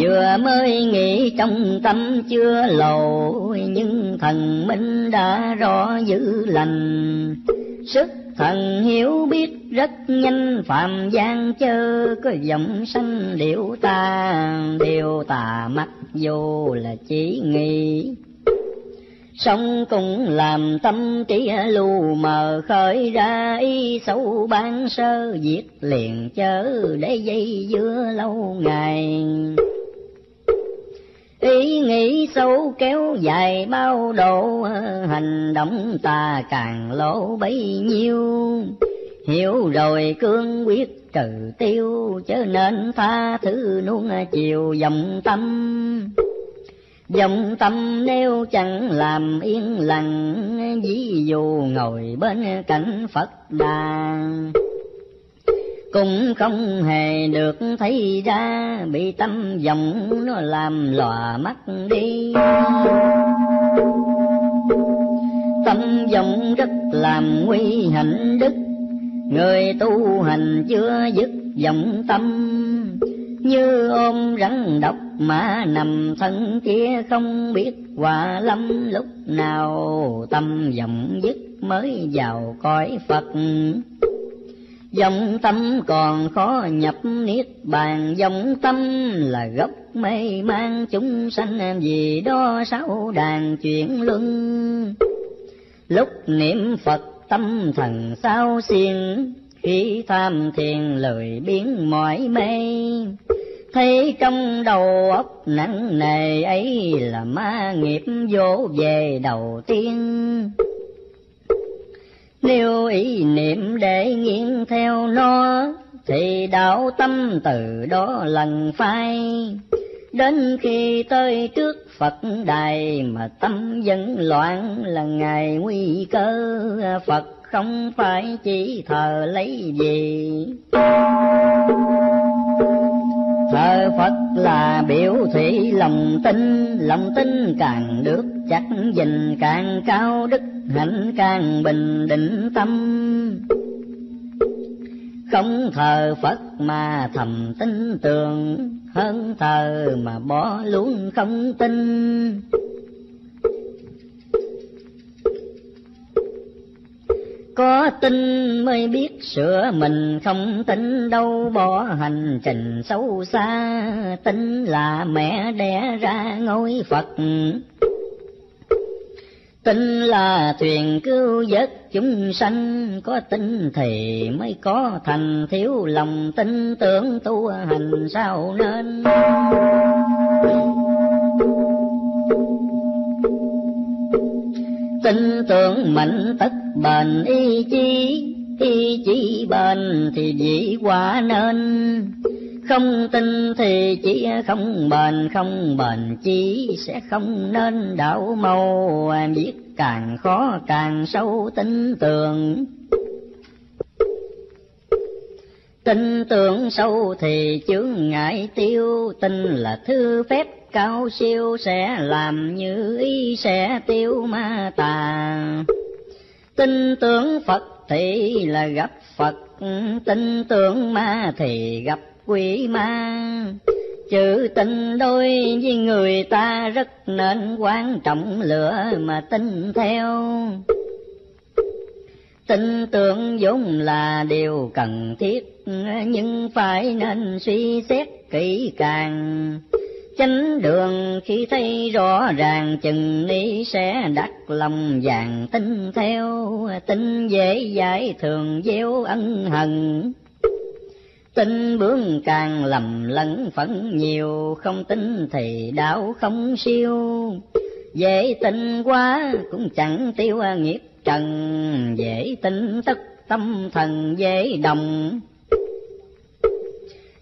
[SPEAKER 1] Vừa mới nghĩ trong tâm chưa lộ nhưng thần minh đã rõ dữ lành sức. Thần hiểu biết rất nhanh phạm gian chớ có giọng sanh điệu ta. Điều tà mắt vô là chỉ nghĩ. Sống cũng làm tâm trí lù mờ, khởi ra ý xấu ban sơ diệt liền chớ để dây dưa lâu ngày ý nghĩ xấu kéo dài bao độ, hành động ta càng lỗ bấy nhiêu. Hiểu rồi cương quyết trừ tiêu, chớ nên tha thứ nuông chiều dòng tâm. Dòng tâm nếu chẳng làm yên lặng, ví dụ ngồi bên cạnh phật đàn cũng không hề được thấy ra. Bị tâm vọng nó làm lòa mắt đi. Tâm vọng rất làm nguy hạnh đức. Người tu hành chưa dứt vọng tâm. Như ôm rắn độc mà nằm thân kia không biết quả lắm lúc nào. Tâm vọng dứt mới vào cõi phật. Dòng tâm còn khó nhập niết bàn, dòng tâm là gốc mê mang chúng sanh vì đó sáu đàn chuyển luân. Lúc niệm Phật tâm thần sao xiên, khi tham thiền lời biến mỏi mê. Thấy trong đầu óc nặng nề ấy là ma nghiệp vô về đầu tiên nếu ý niệm để nghiêng theo nó, thì đạo tâm từ đó lần phai. Đến khi tới trước Phật đài mà tâm vẫn loạn là ngày nguy cơ, Phật không phải chỉ thờ lấy gì. Thờ Phật là biểu thị lòng tin, lòng tin càng được chắc dình càng cao đức hạnh càng bình định tâm. Không thờ Phật mà thầm tin tưởng hơn thờ mà bỏ luôn không tin. Có tin mới biết sửa mình không tin đâu bỏ hành trình xấu xa tin là mẹ đẻ ra ngôi Phật Tin là thuyền cứu vớt chúng sanh, có tin thì mới có thành thiếu lòng tin tưởng tu hành sao nên. Tin tưởng mạnh tất bền ý chí, ý chí bền thì dĩ quả nên. Không tin thì chỉ không bền không bền chỉ sẽ không nên. Đảo mâu biết càng khó càng sâu tin tưởng. Tin tưởng sâu thì chướng ngại tiêu. Tin là thư phép cao siêu sẽ làm như ý sẽ tiêu ma tà tin tưởng phật thì là gặp phật. Tin tưởng ma thì gặp quỷ ma. Chữ tình đôi với người ta rất nên quan trọng lửa mà tin theo. Tin tưởng vốn là điều cần thiết, nhưng phải nên suy xét kỹ càng chánh đường khi thấy rõ ràng, chừng ni sẽ đặt lòng vàng tin theo. Tin dễ dãi thường gieo ân hận. Tin bướng càng lầm lẫn phẫn nhiều, không tin thì đạo không siêu. Dễ tin quá cũng chẳng tiêu nghiệp trần, dễ tin tất tâm thần dễ đồng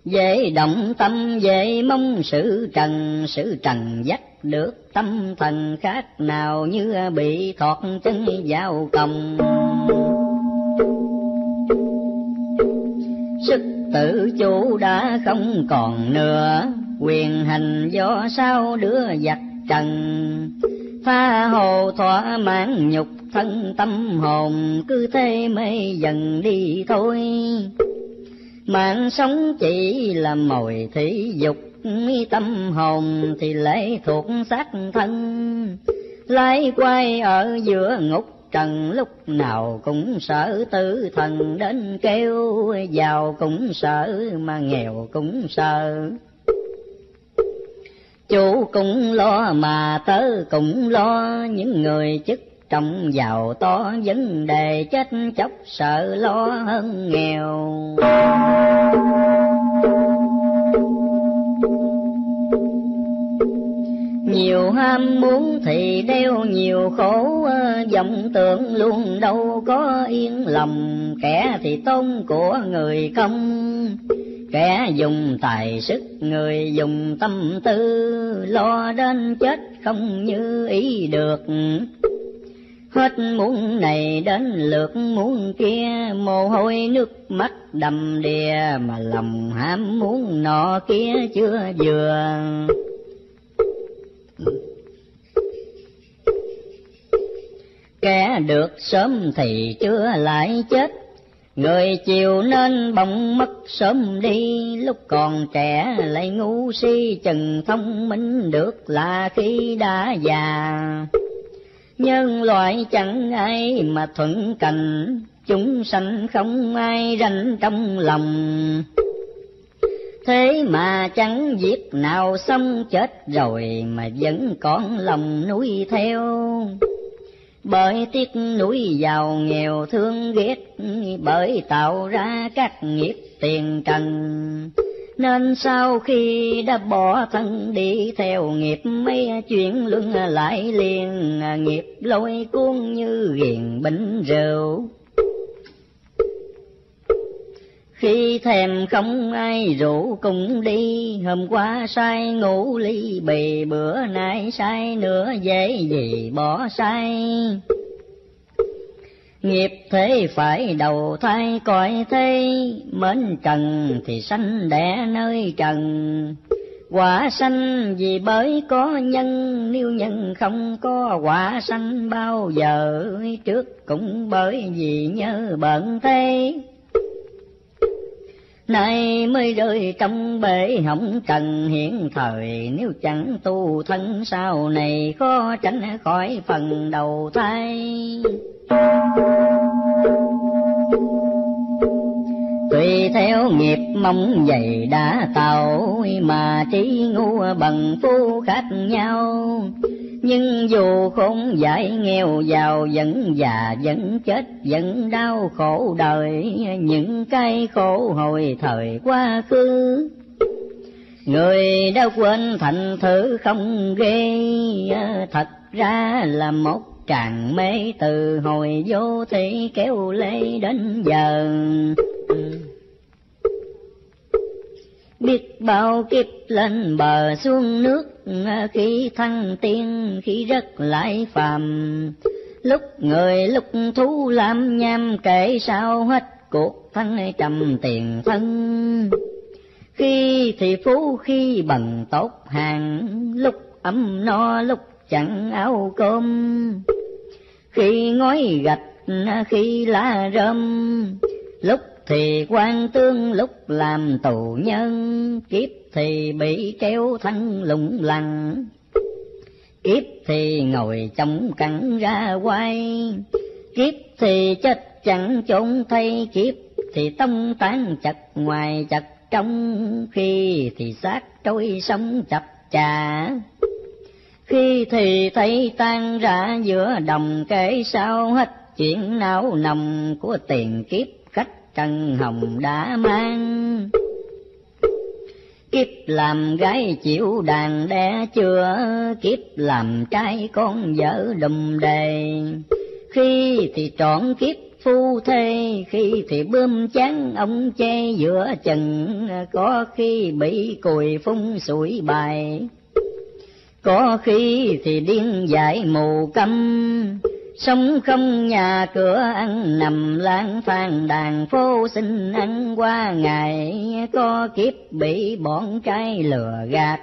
[SPEAKER 1] dễ động tâm, dễ mong sự trần. Sự trần dắt được tâm thần khác nào như bị thọt chân vào còng. Sức tự chủ đã không còn nữa. Quyền hành do sao đứa giặc trần? Tha hồ thỏa mãn nhục thân tâm hồn, cứ thế mê dần đi thôi mạng sống chỉ là mồi thị dục tâm hồn thì lệ thuộc xác thân. Lái quay ở giữa ngục trần, lúc nào cũng sợ tử thần đến kêu, giàu cũng sợ mà nghèo cũng sợ. Chủ cũng lo mà tớ cũng lo, những người chức trọng giàu to vấn đề chết chóc sợ lo hơn nghèo. Nhiều ham muốn thì đeo nhiều khổ ờ, vọng tưởng luôn đâu có yên lòng. Kẻ thì tôn của người không, kẻ dùng tài sức người dùng tâm tư. Lo đến chết không như ý được hết muốn này đến lượt muốn kia. Mồ hôi nước mắt đầm đìa mà lòng ham muốn nọ kia chưa vừa. Kẻ được sớm thì chưa lại chết. Người chiều nên bỗng mất sớm đi. Lúc còn trẻ lại ngu si, chừng thông minh được là khi đã già nhân loại chẳng ai mà thuận cảnh chúng sanh không ai ranh trong lòng. Thế mà chẳng việc nào xong chết rồi mà vẫn còn lòng nuôi theo. Bởi tiếc núi giàu nghèo thương ghét, bởi tạo ra các nghiệp tiền trần nên sau khi đã bỏ thân đi theo nghiệp, mấy chuyện luân lại liền. Nghiệp lôi cuốn như ghiền bánh rượu. Khi thèm không ai rủ cùng đi, hôm qua say ngủ ly bì, bữa nay say nữa dễ gì bỏ say nghiệp thế phải đầu thai cõi thế, mến trần thì sanh đẻ nơi trần. Quả sanh vì bởi có nhân, nếu nhân không có quả sanh bao giờ, trước cũng bởi vì nhớ bận thế nay mới rơi trong bể hỏng trần hiện thời. Nếu chẳng tu thân sau này khó tránh khỏi phần đầu thai tùy theo nghiệp mong dày đã tạo, mà trí ngu bằng phu khác nhau. Nhưng dù khốn giải nghèo giàu vẫn già, vẫn chết, vẫn đau khổ đời, những cái khổ hồi thời quá khứ. Người đã quên thành thử không ghê, thật ra là một tràng mê từ hồi vô thị kéo lê đến giờ. Biết bao kiếp lên bờ xuống nước, khi thăng tiên khi rất lại phàm. Lúc người lúc thú làm nham kể sao hết cuộc thân trầm tiền thân. Khi thì phú khi bằng tốt hàng, lúc ấm no lúc chẳng áo cơm. Khi ngói gạch, khi lá rơm, lúc thì quan tương lúc làm tù nhân, kiếp thì bị kéo thân lủng lằng. Kiếp thì ngồi trong cẳng ra quay, kiếp thì chết chẳng chốn thay, kiếp thì tông tán chặt ngoài chặt trong khi thì xác trôi sông chập chà khi thì thấy tan rã giữa đồng, kể sao hết chuyện não nồng của tiền kiếp khách trần hồng đã mang. Kiếp làm gái chịu đàn đẻ chưa, kiếp làm trai con vợ đùm đề. Khi thì trọn kiếp phu thê, khi thì bơm chán ông che giữa chừng, có khi bị cùi phun sủi bài có khi thì điên dại mù câm. Sống không nhà cửa ăn, nằm lang phàn đàn phố xin ăn. Qua ngày có kiếp bị bọn trai lừa gạt.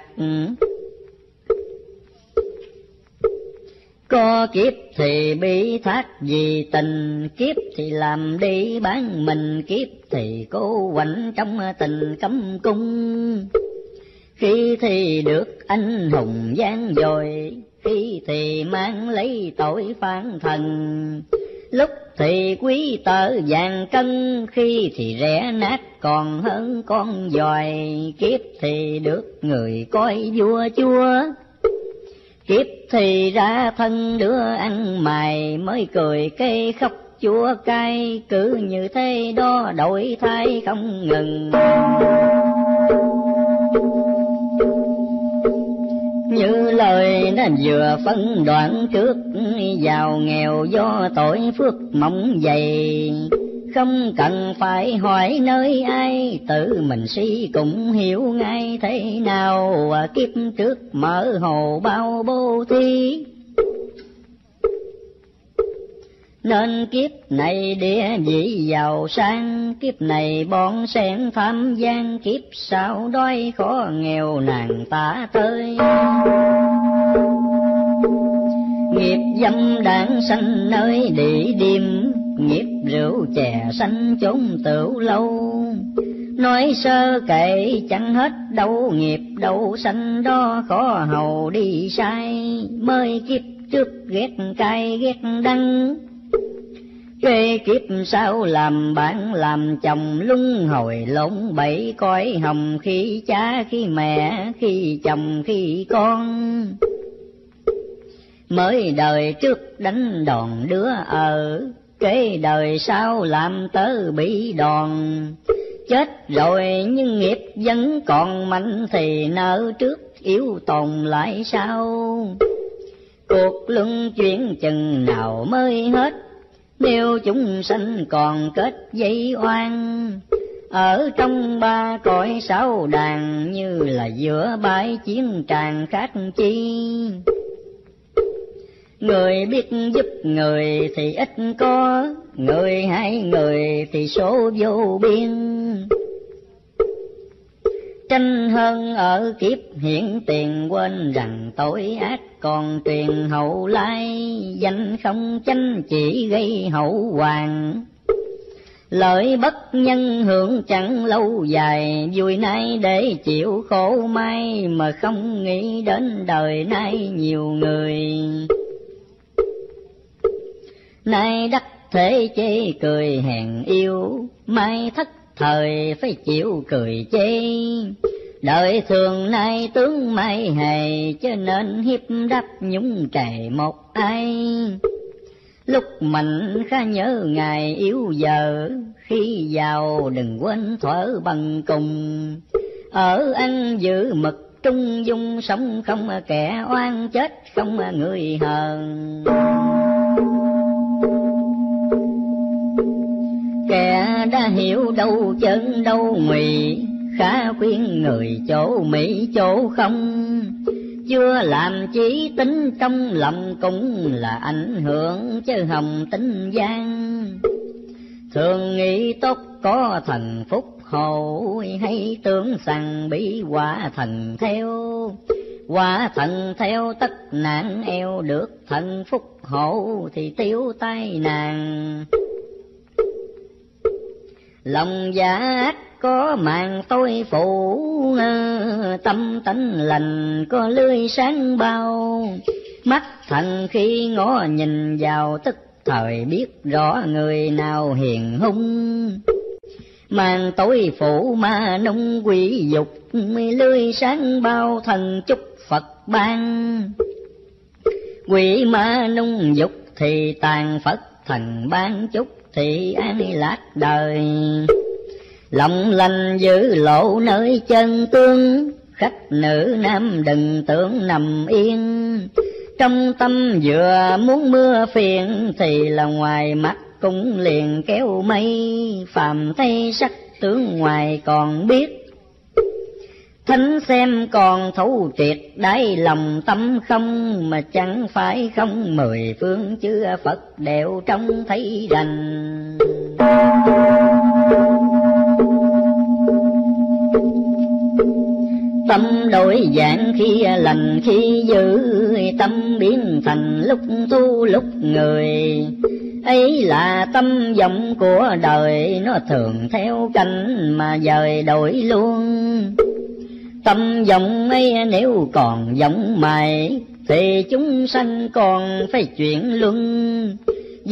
[SPEAKER 1] Có kiếp thì bị thác vì tình, kiếp thì làm đi bán mình, kiếp thì cố quạnh trong tình cấm cung khi thì được anh hùng gian dồi, khi thì mang lấy tội phản thần. Lúc thì quý tợ vàng cân, khi thì rẻ nát còn hơn con dòi. Kiếp thì được người coi vua chúa. Kiếp thì ra thân đứa ăn mày mới cười cây khóc. Chúa cay cứ như thế đó đổi thay không ngừng. Như lời nó vừa phân đoạn trước, giàu nghèo do tội phước mỏng dày. Không cần phải hỏi nơi ai, tự mình suy cũng hiểu ngay thế nào. Kiếp trước mở hồ bao bố thí. Nên kiếp này địa vị giàu sang, kiếp này bọn sen tham gian, kiếp sau đói khó nghèo nàng tả tơi. Nghiệp dâm đảng sanh nơi địa điểm, nghiệp rượu chè sanh chốn tửu lâu. Nói sơ kệ chẳng hết đâu, nghiệp đâu sanh đó khó hầu đi sai. Mới kiếp trước ghét cay ghét đắng Kế kiếp sao làm bạn, làm chồng lung hồi lộn bẫy coi hồng, khi cha, khi mẹ, khi chồng, khi con. Mới đời trước đánh đòn đứa ở kế đời sau làm tớ bị đòn. Chết rồi nhưng nghiệp vẫn còn mạnh thì nợ trước yếu tồn lại sau. Cuộc luân chuyển chừng nào mới hết nếu chúng sanh còn kết dây oan, ở trong ba cõi sáu đàn như là giữa bãi chiến tràng khác chi? Người biết giúp người thì ít có, người hai người thì số vô biên tranh hơn ở kiếp hiện tiền quên rằng tội ác còn truyền hậu lai, danh không chánh chỉ gây hậu hoàng. Lợi bất nhân hưởng chẳng lâu dài, vui nay để chịu khổ may mà không nghĩ đến đời nay nhiều người. Nay đắc thế chê cười hèn yêu, mai thất thời phải chịu cười chê Đời thường nay tướng mây hề, cho nên hiếp đắp nhúng trề một ai. Lúc mạnh khá nhớ ngày yếu giờ, khi giàu đừng quên thở bằng cùng. Ở anh giữ mực trung dung sống không kẻ oan chết không người hờn. Kẻ đã hiểu đâu chân đâu mì, khá khuyên người chỗ mỹ chỗ không. Chưa làm chí tính trong lòng cũng là ảnh hưởng chứ hồng tính gian. Thường nghĩ tốt có thần phúc hộ hay tưởng rằng bị quả thần theo. Quả thần theo tất nạn eo được thần phúc hộ thì tiêu tai nàng lòng giả có màn tôi phụ ờ, tâm tánh lành có lưới sáng bao. Mắt thần khi ngó nhìn vào, tức thời biết rõ người nào hiền hung. Màn tối phủ ma nung quỷ dục lưới sáng bao thần chúc phật ban. Quỷ ma nung dục thì tàn phật thần ban chúc thì an lạc đời. Lòng lành giữ lộ nơi chân tương, khách nữ nam đừng tưởng nằm yên. Trong tâm vừa muốn mưa phiền thì là ngoài mắt cũng liền kéo mây. Phàm thấy sắc tướng ngoài còn biết thánh xem còn thấu triệt, đáy lòng tâm không, mà chẳng phải không mười phương chư phật đều trông thấy rành. Tâm đổi dạng khi lành, khi dữ, tâm biến thành lúc tu, lúc người. Ấy là tâm vọng của đời, nó thường theo canh mà dời đổi luôn tâm vọng ấy, nếu còn vọng mày thì chúng sanh còn phải chuyển luân.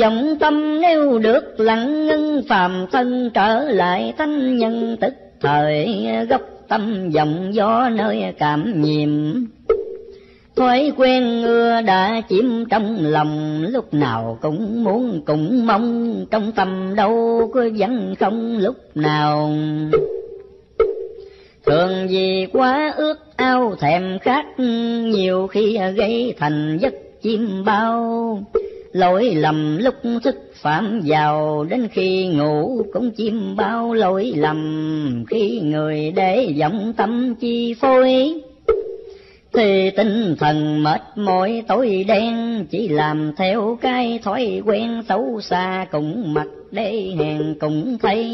[SPEAKER 1] Vọng tâm nếu được lặng ngưng, phàm thân trở lại thanh nhân tức thời, gốc tâm vọng gió nơi cảm nhiệm thói quen ưa đã chiếm trong lòng, lúc nào cũng muốn cũng mong, trong tâm đâu có vẫn không lúc nào thường vì quá ước ao, thèm khát nhiều khi gây thành giấc chim bao. Lỗi lầm lúc thức phạm vào, đến khi ngủ cũng chim bao. Lỗi lầm khi người để vọng tâm chi phối thì tinh thần mệt mỏi, tối đen, chỉ làm theo cái thói quen xấu xa cũng mặc đê hèn cũng thấy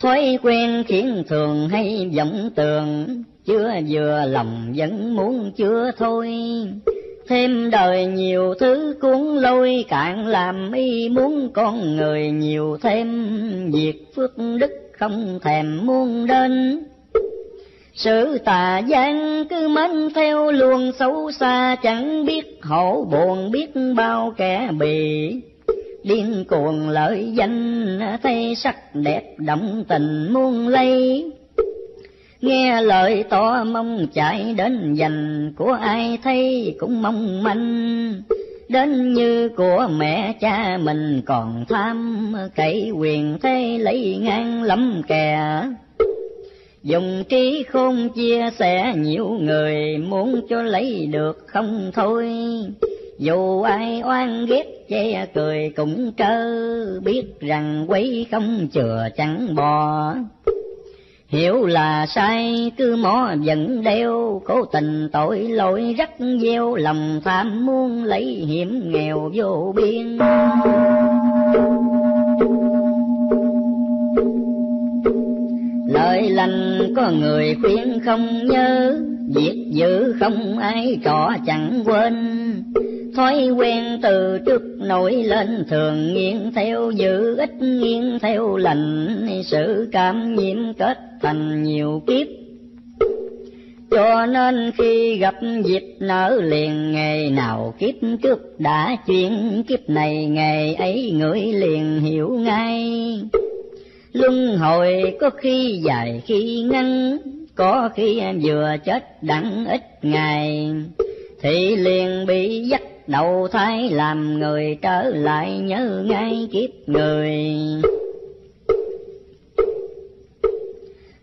[SPEAKER 1] thói quen khiến thường hay vọng tường, chưa vừa lòng vẫn muốn chưa thôi. Thêm đời nhiều thứ cuốn lôi, cạn làm y muốn con người nhiều thêm. Việc phước đức không thèm muôn đến. Sự tà gian cứ mến theo luồng xấu xa, chẳng biết hổ buồn biết bao kẻ bị điên cuồng lợi danh thấy sắc đẹp động tình muôn lây. Nghe lời to mong chạy đến dành, của ai thấy cũng mong manh. Đến như của mẹ cha mình còn tham, cậy quyền thế lấy ngang lắm kè. Dùng trí khôn chia sẻ nhiều người, muốn cho lấy được không thôi dù ai oan ghét che cười cũng trơ, biết rằng quấy không chừa chẳng bò. Hiểu là sai, cứ mó vẫn đeo, cố tình tội lỗi rắc gieo, lòng tham muốn lấy hiểm nghèo vô biên. Lời lành có người khuyên không nhớ việc dữ không ai trọ chẳng quên. Thói quen từ trước nổi lên thường nghiêng theo dữ ít nghiêng theo lành, sự cảm nhiễm kết thành nhiều kiếp. Cho nên khi gặp dịp nở liền, ngày nào kiếp trước đã chuyển, kiếp này ngày ấy người liền hiểu ngay luân hồi có khi dài, khi ngắn, có khi em vừa chết đặng ít ngày. Thì liền bị dắt đầu thai, làm người trở lại nhớ ngay kiếp người.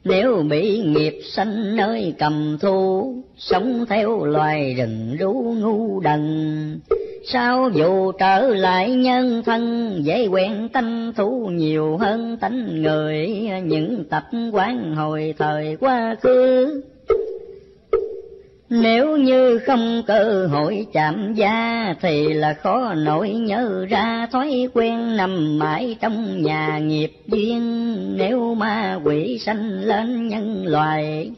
[SPEAKER 1] Nếu bị nghiệp sanh nơi cầm thu, sống theo loài rừng rú ngu đần. Sao dù trở lại nhân thân, dễ quen tâm thú nhiều hơn tánh người. Những tập quán hồi thời quá khứ Ừ. nếu như không cơ hội chạm da thì là khó nổi nhớ ra thói quen nằm mãi trong nhà nghiệp duyên. Nếu ma quỷ sanh lên nhân loại,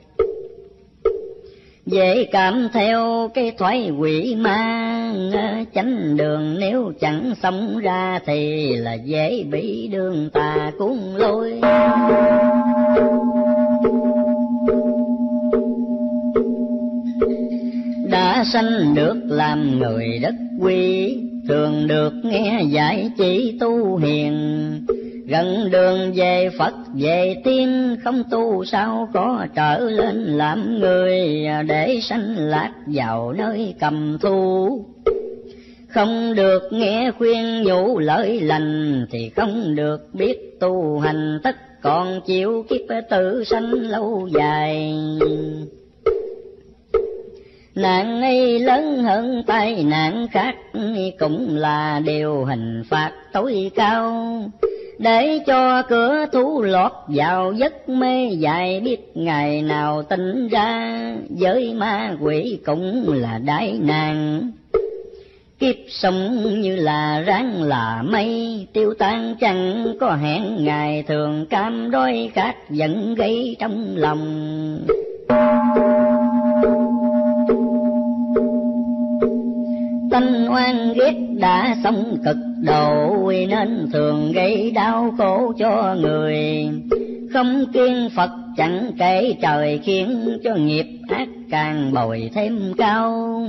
[SPEAKER 1] dễ cảm theo cái thoái quỷ ma chánh đường nếu chẳng sống ra thì là dễ bị đường tà cuốn lôi. Đã sanh được làm người đất quy, thường được nghe giải chỉ tu hiền. Gần đường về Phật, về tiên không tu sao có trở lên làm người để sanh lạc vào nơi cầm thu không được nghe khuyên nhủ lợi lành thì không được biết tu hành, tất còn chịu kiếp tử sanh lâu dài nạn ấy lớn hơn tai nạn khác cũng là điều hình phạt tối cao. Để cho cửa thú lọt vào giấc mê dài biết ngày nào tỉnh ra, với ma quỷ cũng là đại nạn kiếp sống như là ráng là mây, tiêu tan chẳng có hẹn ngày thường, cam đôi khát giận gây trong lòng. Tanh oan ghét đã xong cực, độ nên thường gây đau khổ cho người. Không kiên phật chẳng kể trời khiến cho nghiệp ác càng bồi thêm cao.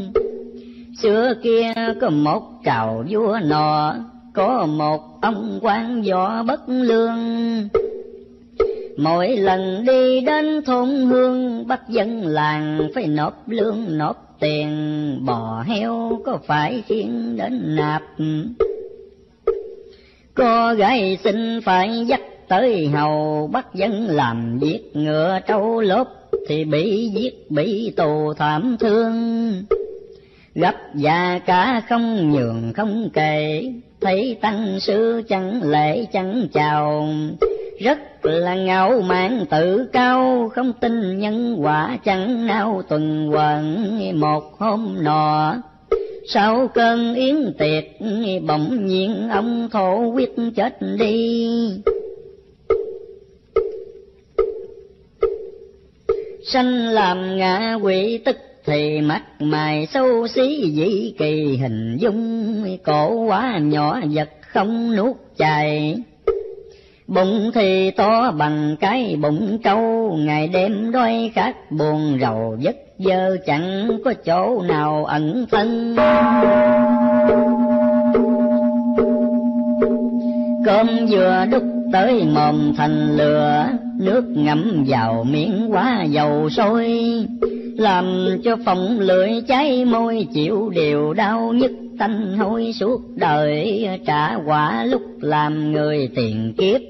[SPEAKER 1] Xưa kia có một trào vua nọ, có một ông quan võ bất lương. Mỗi lần đi đến thôn hương, bắt dân làng phải nộp lương nộp tiền, bò heo có phải khiến đến nạp? Cô gái xin phải dắt tới hầu, bắt dân làm việc ngựa trâu lốp thì bị giết, bị tù thảm thương. Gấp già cả không nhường không kể, thấy tăng sư chẳng lễ chẳng chào rất là ngạo mạn, tự cao, không tin nhân quả, chẳng nào tuần quẩn một hôm nọ, sau cơn yến tiệc, bỗng nhiên ông thổ quyết chết đi. Sanh làm ngạ quỷ tức thì mắt mày xấu xí dị kỳ hình dung. Cổ quá nhỏ, vật không nuốt chài bụng thì to bằng cái bụng trâu, ngày đêm đói khát, buồn rầu vất dơ chẳng có chỗ nào ẩn thân. Cơm vừa đúc tới mồm thành lửa, nước ngậm vào miếng quá dầu sôi, làm cho phòng lưỡi cháy môi chịu điều đau nhức tanh hôi suốt đời, trả quả lúc làm người tiền kiếp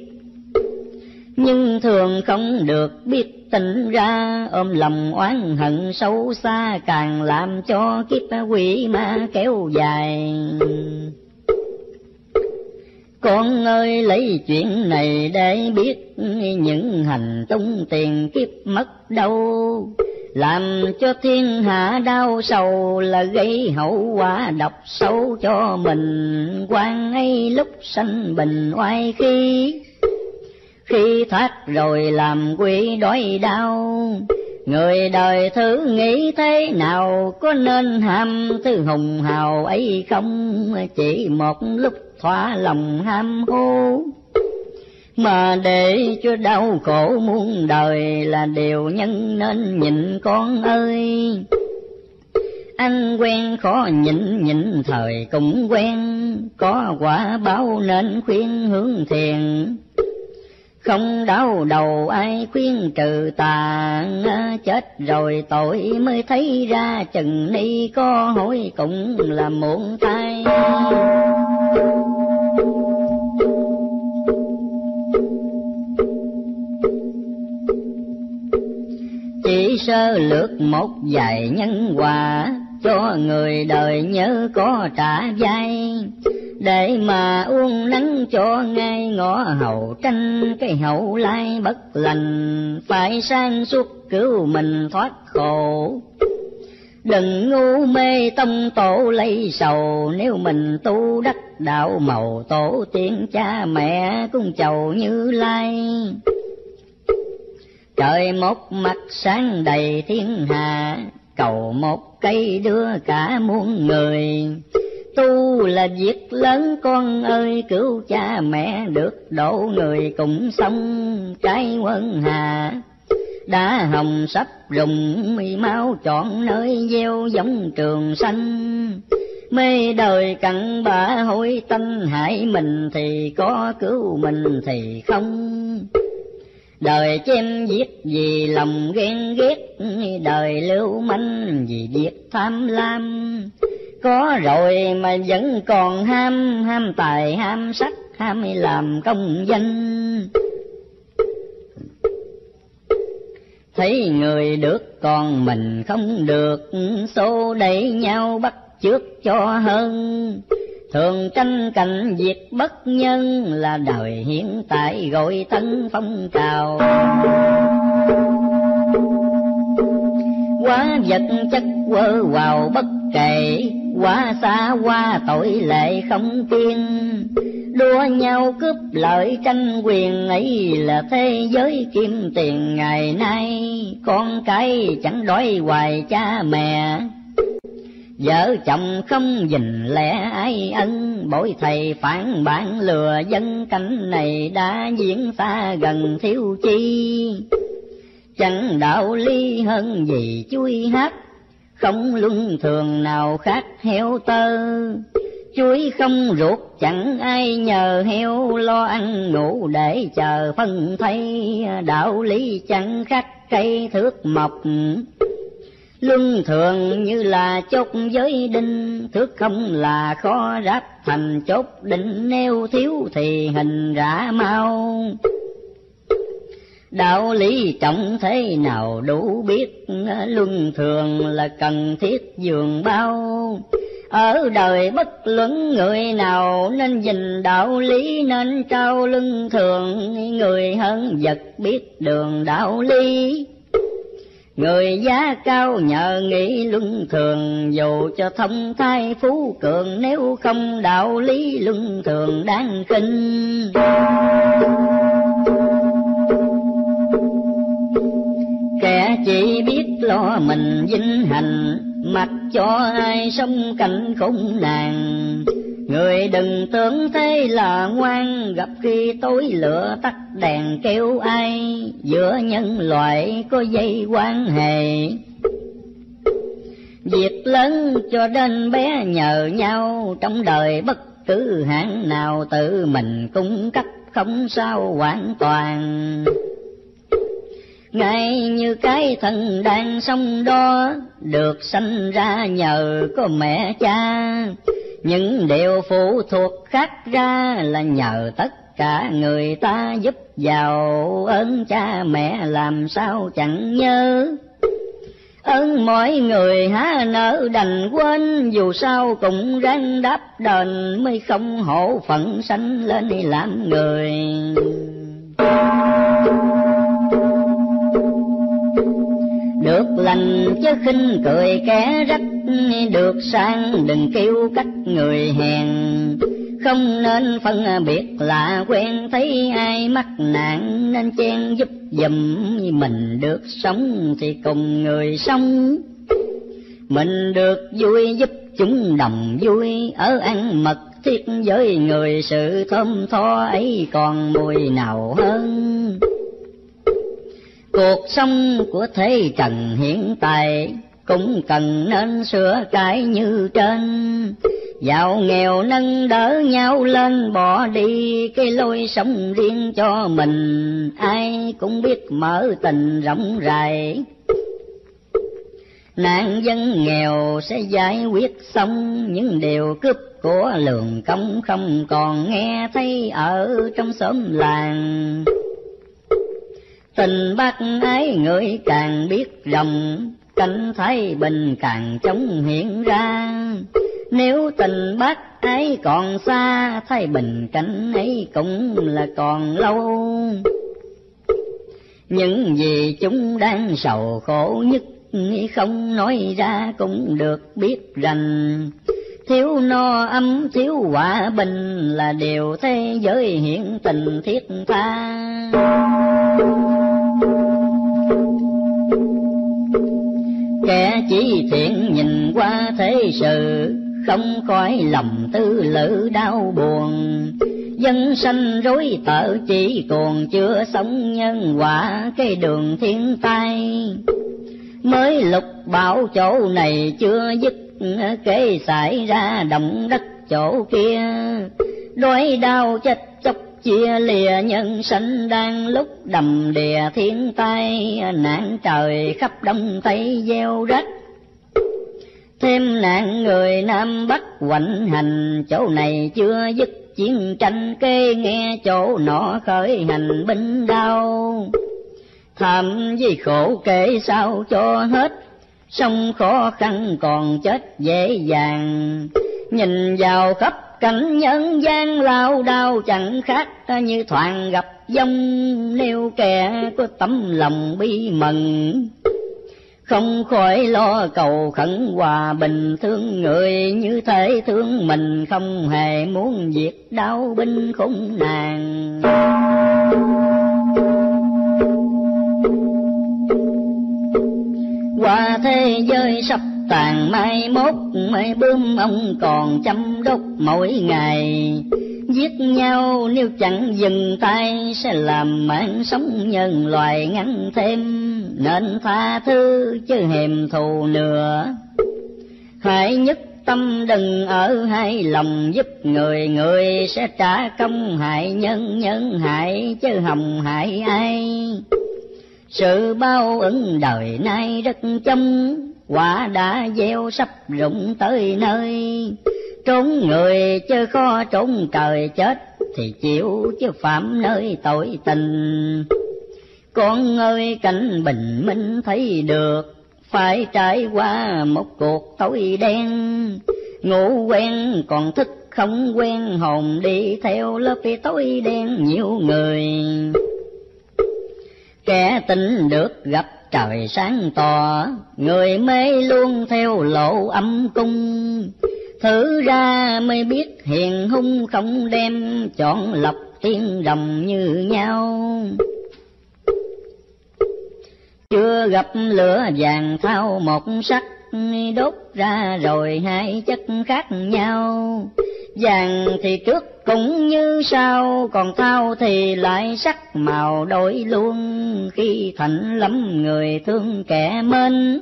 [SPEAKER 1] nhưng thường không được biết tỉnh ra. Ôm lòng oán hận sâu xa càng làm cho kiếp quỷ ma kéo dài. Con ơi, lấy chuyện này để biết những hành tung tiền kiếp mất đâu. Làm cho thiên hạ đau sầu là gây hậu quả độc sâu cho mình. Quan ấy lúc sanh bình oai khí khi thoát rồi làm quỷ đói đau. Người đời thử nghĩ thế nào, có nên ham thứ hùng hào ấy không? Chỉ một lúc thỏa lòng ham hô. Mà để cho đau khổ muôn đời là điều nhân nên nhịn con ơi. Anh quen khó nhịn nhịn thời cũng quen. Có quả báo nên khuyên hướng thiền không đau đầu ai khuyên trừ tà chết rồi tội mới thấy ra chừng ni, có hối cũng là muộn thay chỉ sơ lược một vài nhân quả cho người đời nhớ có trả vai. Để mà uống nắng cho ngay ngõ hậu tranh, cái hậu lai bất lành. Phải sang suốt cứu mình thoát khổ. Đừng ngu mê tâm tổ lấy sầu, nếu mình tu đắc đạo màu tổ tiên cha mẹ cung chầu như lai. Trời một mặt sáng đầy thiên hạ cầu một cây đưa cả muôn người. Tu là việc lớn, con ơi, cứu cha mẹ được độ người cùng sống trái quân hà. Đã hồng sắp rụng, mi máu chọn nơi gieo giống trường xanh. Mê đời cặn bã hối tanh hại mình, thì có cứu mình thì không đời chém giết vì lòng ghen ghét, đời lưu manh vì việc tham lam. Có rồi mà vẫn còn ham ham tài, ham sắc, ham làm công danh. Thấy người được còn mình không được, xô đẩy nhau bắt trước cho hơn thường tranh cạnh việc bất nhân là đời hiện tại gọi tân phong trào. Quá vật chất quơ vào bất kể, quá xa qua tội lệ không tiên. Đua nhau cướp lợi tranh quyền ấy là thế giới kim tiền ngày nay. Con cái chẳng đói hoài cha mẹ vợ chồng không dình lẽ ai ân. Bội thầy phản bản lừa dân. Cảnh này đã diễn xa gần thiếu chi. Chẳng đạo lý hơn gì chui hát không luân thường nào khác heo tơ. Chuối không ruột chẳng ai nhờ heo lo ăn. Ngủ để chờ phân thay đạo lý chẳng khác cây thước mọc luân thường như là chốt giới đinh, thước không là khó ráp thành chốt định nêu thiếu thì hình rã mau. Đạo lý trọng thế nào đủ biết, luân thường là cần thiết dường bao. Ở đời bất luận người nào nên dình đạo lý nên trao luân thường, người hơn vật biết đường đạo lý người giá cao nhờ nghĩ luân thường, dù cho thông thai phú cường, nếu không đạo lý luân thường đáng kinh. Kẻ chỉ biết lo mình vinh hành mặc cho ai sống cảnh khốn nạn người đừng tưởng thế là ngoan, gặp khi tối lửa tắt đèn kêu ai. Giữa nhân loại có dây quan hệ. Việc lớn cho đến bé nhờ nhau, trong đời bất cứ hạng nào tự mình cung cấp không sao hoàn toàn. Ngay như cái thân đang sống đó, được sanh ra nhờ có mẹ cha những điều phụ thuộc khác ra là nhờ tất cả người ta giúp giàu. Ơn cha mẹ làm sao chẳng nhớ. Ơn mọi người há nỡ đành quên, dù sao cũng ráng đáp đền mới không hổ phận sanh lên đi làm người. Được lành chứ khinh cười kẻ rách, được sang đừng kêu cách người hèn. Không nên phân biệt là quen thấy ai mắc nạn, nên chen giúp dùm mình được sống thì cùng người sống. Mình được vui giúp chúng đồng vui, ở ăn mật thiết với người sự thơm tho ấy còn mùi nào hơn? Cuộc sống của thế trần hiện tại cũng cần nên sửa cái như trên Giàu nghèo nâng đỡ nhau lên bỏ đi cái lối sống riêng cho mình, ai cũng biết mở tình rộng rãi. Nạn dân nghèo sẽ giải quyết xong những điều cướp của lường công không còn nghe thấy ở trong xóm làng. Tình bác ái người càng biết lòng, cảnh thấy bình càng chống hiện ra. Nếu tình bác ấy còn xa, thay bình cảnh ấy cũng là còn lâu. Những gì chúng đang sầu khổ nhất không nói ra cũng được biết rằng thiếu no ấm thiếu hòa bình là điều thế giới hiện tình thiết tha kẻ chỉ thiện nhìn qua thế sự, không khỏi lòng tư lự đau buồn. Dân sanh rối tợ chỉ còn chưa sống nhân quả cái đường thiên tai. Mới lục bảo chỗ này chưa dứt kể xảy ra động đất chỗ kia. Đói đau chết chóc chia lìa nhân sanh đang lúc đầm đìa thiên tai, nạn trời khắp đông tây gieo rách. Thêm nạn người nam bắc hoành hành, chỗ này chưa dứt chiến tranh kê nghe, chỗ nọ khởi hành binh đau thảm gì khổ kể sao cho hết, sông khó khăn còn chết dễ dàng. Nhìn vào khắp cảnh nhân gian lao đao chẳng khác, như thoảng gặp dông. Nêu kẻ có tấm lòng bi mừng không khỏi lo cầu khẩn hòa bình. Thương người như thể thương mình, không hề muốn diệt đau binh khủng nàng. Qua thế giới sắp tàn mai mốt, mai bướm, ông còn chăm đốc mỗi ngày. Giết nhau nếu chẳng dừng tay, sẽ làm mạng sống nhân loài ngắn thêm. Nên tha thứ chứ hèm thù nữa hãy nhất tâm đừng ở hai lòng giúp người người sẽ trả công hại nhân nhân hại chứ hồng hại ai. Sự bao ứng đời nay rất trông quả đã gieo sắp rụng tới nơi. Trốn người chứ khó trốn trời chết, thì chịu chứ phạm nơi tội tình. Con ơi, cảnh bình minh thấy được, phải trải qua một cuộc tối đen. Ngủ quen còn thức không quen, hồn đi theo lớp tối đen nhiều người. Kẻ tin được gặp trời sáng tỏ người mê luôn theo lộ âm cung. Thử ra mới biết hiền hung không đem chọn lọc tiên đồng như nhau. Chưa gặp lửa vàng thao một sắc đốt ra rồi hai chất khác nhau. Vàng thì trước cũng như sau, còn thao thì lại sắc màu đổi luôn. Khi thành lắm người thương kẻ mến.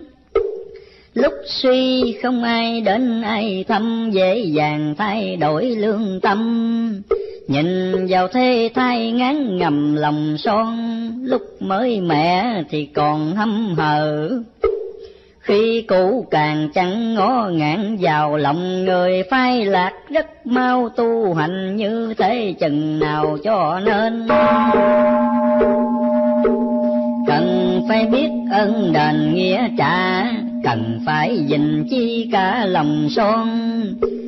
[SPEAKER 1] Lúc suy không ai đến, ai thăm, dễ dàng thay đổi lương tâm. Nhìn vào thế thai ngán ngầm lòng son, lúc mới mẹ thì còn hâm hờ khi cũ càng chẳng ngó ngạn vào lòng người, phai lạc rất mau tu hành như thế chừng nào cho nên. Cần phải biết ân đền nghĩa trả, cần phải dình chi cả lòng son.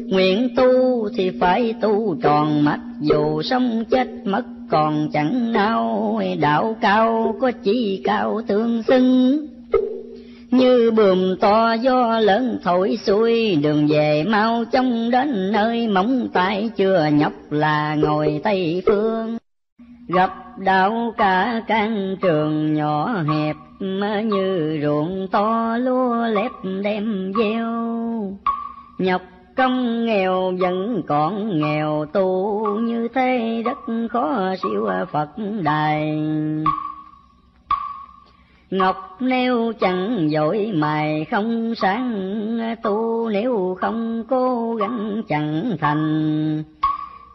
[SPEAKER 1] Nguyện tu thì phải tu tròn mắt, dù sống chết mất còn chẳng nao. Đạo cao có chi cao tương xứng như bùm to gió lớn thổi xuôi, đường về mau chóng đến nơi móng tay chưa nhọc là ngồi tây phương. Gặp đạo cả căn trường nhỏ hẹp như ruộng to lúa lép đem gieo. Nhọc công nghèo vẫn còn nghèo tu, như thế rất khó siêu Phật đài. Ngọc nếu chẳng dội mài không sáng, tu nếu không cố gắng chẳng thành.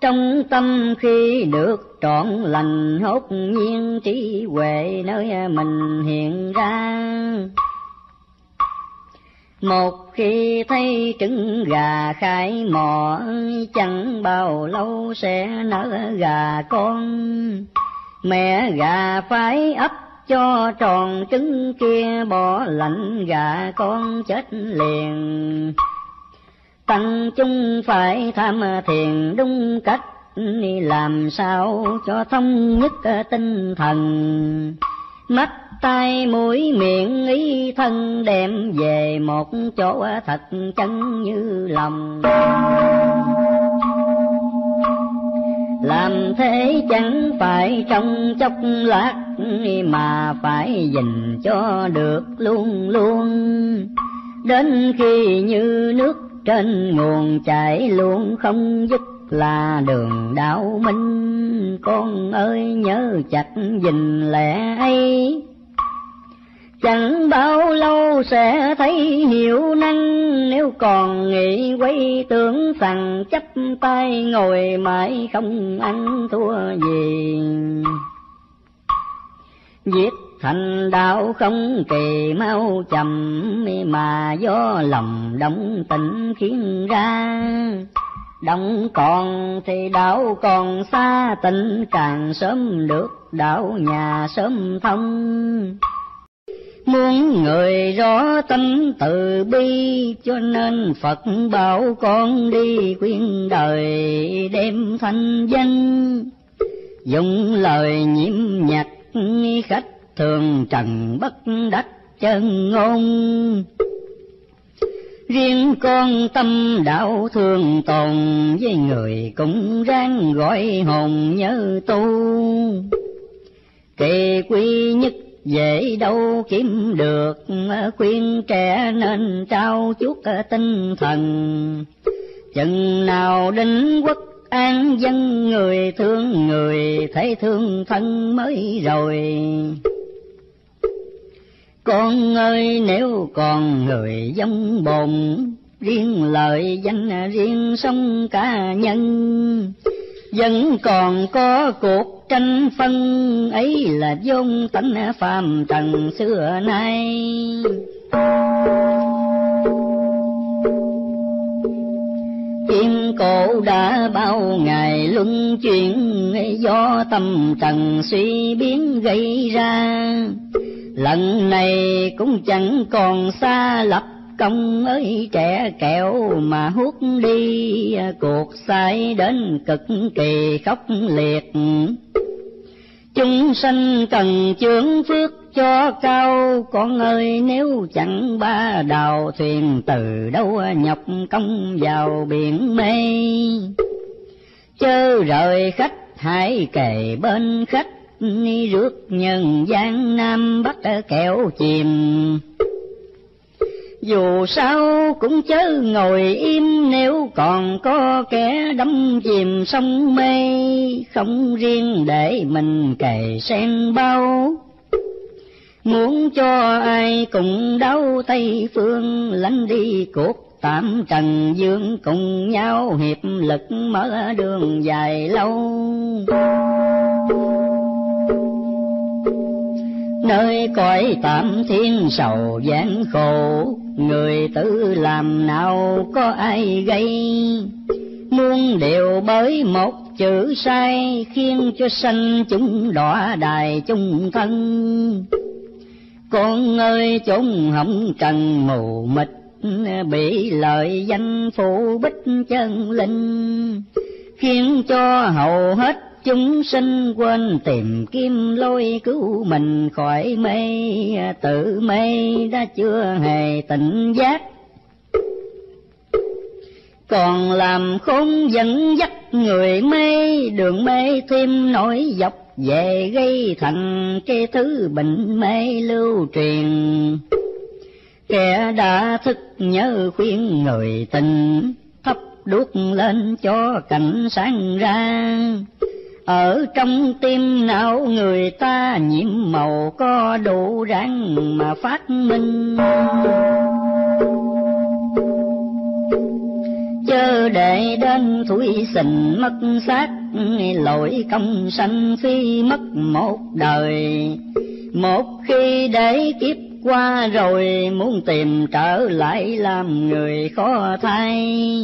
[SPEAKER 1] Trong tâm khi được trọn lành hốt nhiên trí huệ nơi mình hiện ra. Một khi thấy trứng gà khai mỏ, chẳng bao lâu sẽ nở gà con. Mẹ gà phải ấp cho tròn trứng kia bỏ lạnh gà con chết liền. Tăng chung phải tham thiền đúng cách, làm sao cho thông nhất tinh thần. Mắt tai mũi miệng ý thân đem về một chỗ thật chân như lòng làm thế chẳng phải trong chốc lát mà phải dình cho được luôn luôn. Đến khi như nước trên nguồn chảy luôn không dứt là đường đạo minh. Con ơi, nhớ chặt dình lẽ ấy chẳng bao lâu sẽ thấy hiểu năng, nếu còn nghĩ quay tưởng rằng chấp tay ngồi mãi không ăn thua gì. Giết thành đạo không kỳ mau, chậm mà do lòng động tình khiến ra. Động còn thì đạo còn xa tình càng sớm được đạo nhà sớm thông. Muốn người rõ tâm từ bi, cho nên Phật bảo con đi khuyên đời đem thanh danh. Dùng lời nhiễm nhạc khách thường trần bất đắc chân ngôn. Riêng con tâm đạo thường tồn với người cũng ráng gọi hồn nhớ tu. Kỳ quy nhất dễ đâu kiếm được, khuyên trẻ nên trao chút tinh thần. Chừng nào định quốc an dân, người thương người thấy thương thân mới rồi. Con ơi, nếu còn người giống bồn, riêng lợi danh, riêng sống cá nhân, vẫn còn có cuộc tranh phân, ấy là dung tánh phàm trần xưa nay. Chim cổ đã bao ngày luân chuyển do tâm trần suy biến gây ra. Lần này cũng chẳng còn xa lập công ơi, trẻ kẹo mà hút đi, cuộc say đến cực kỳ khốc liệt. Chúng sanh cần chướng phước cho cao, con ơi, nếu chẳng ba đào thuyền, từ đâu nhọc công vào biển mê? Chớ rời khách, hãy kề bên khách rước nhân gian nam bắc kẹo chìm dù sao cũng chớ ngồi im, nếu còn có kẻ đắm chìm sông mê, không riêng để mình kề sen bao. Muốn cho ai cùng đau tây phương, lánh đi cuộc tạm trần dương cùng nhau hiệp lực mở đường dài lâu nơi cõi tạm thiên sầu gian khổ, người tự làm nào có ai gây? Muôn điều bởi một chữ sai, khiến cho sanh chúng đọa đài chung thân. Con ơi chúng hỏng trần mù mịt, bị lợi danh phụ bích chân linh, khiến cho hầu hết chúng sinh quên tìm kim lôi cứu mình khỏi mê, tự mê đã chưa hề tỉnh giác. Còn làm khốn dẫn dắt người mê, đường mê thêm nổi dọc về gây thành cái thứ bệnh mê lưu truyền. Kẻ đã thức nhớ khuyên người tình, thắp đuốc lên cho cảnh sáng ra ở trong tim não người ta nhiễm màu có đủ ráng mà phát minh. Chớ để đến thủy sình mất xác, lỗi công sanh phi mất một đời. Một khi để kiếp qua rồi, muốn tìm trở lại làm người khó thay.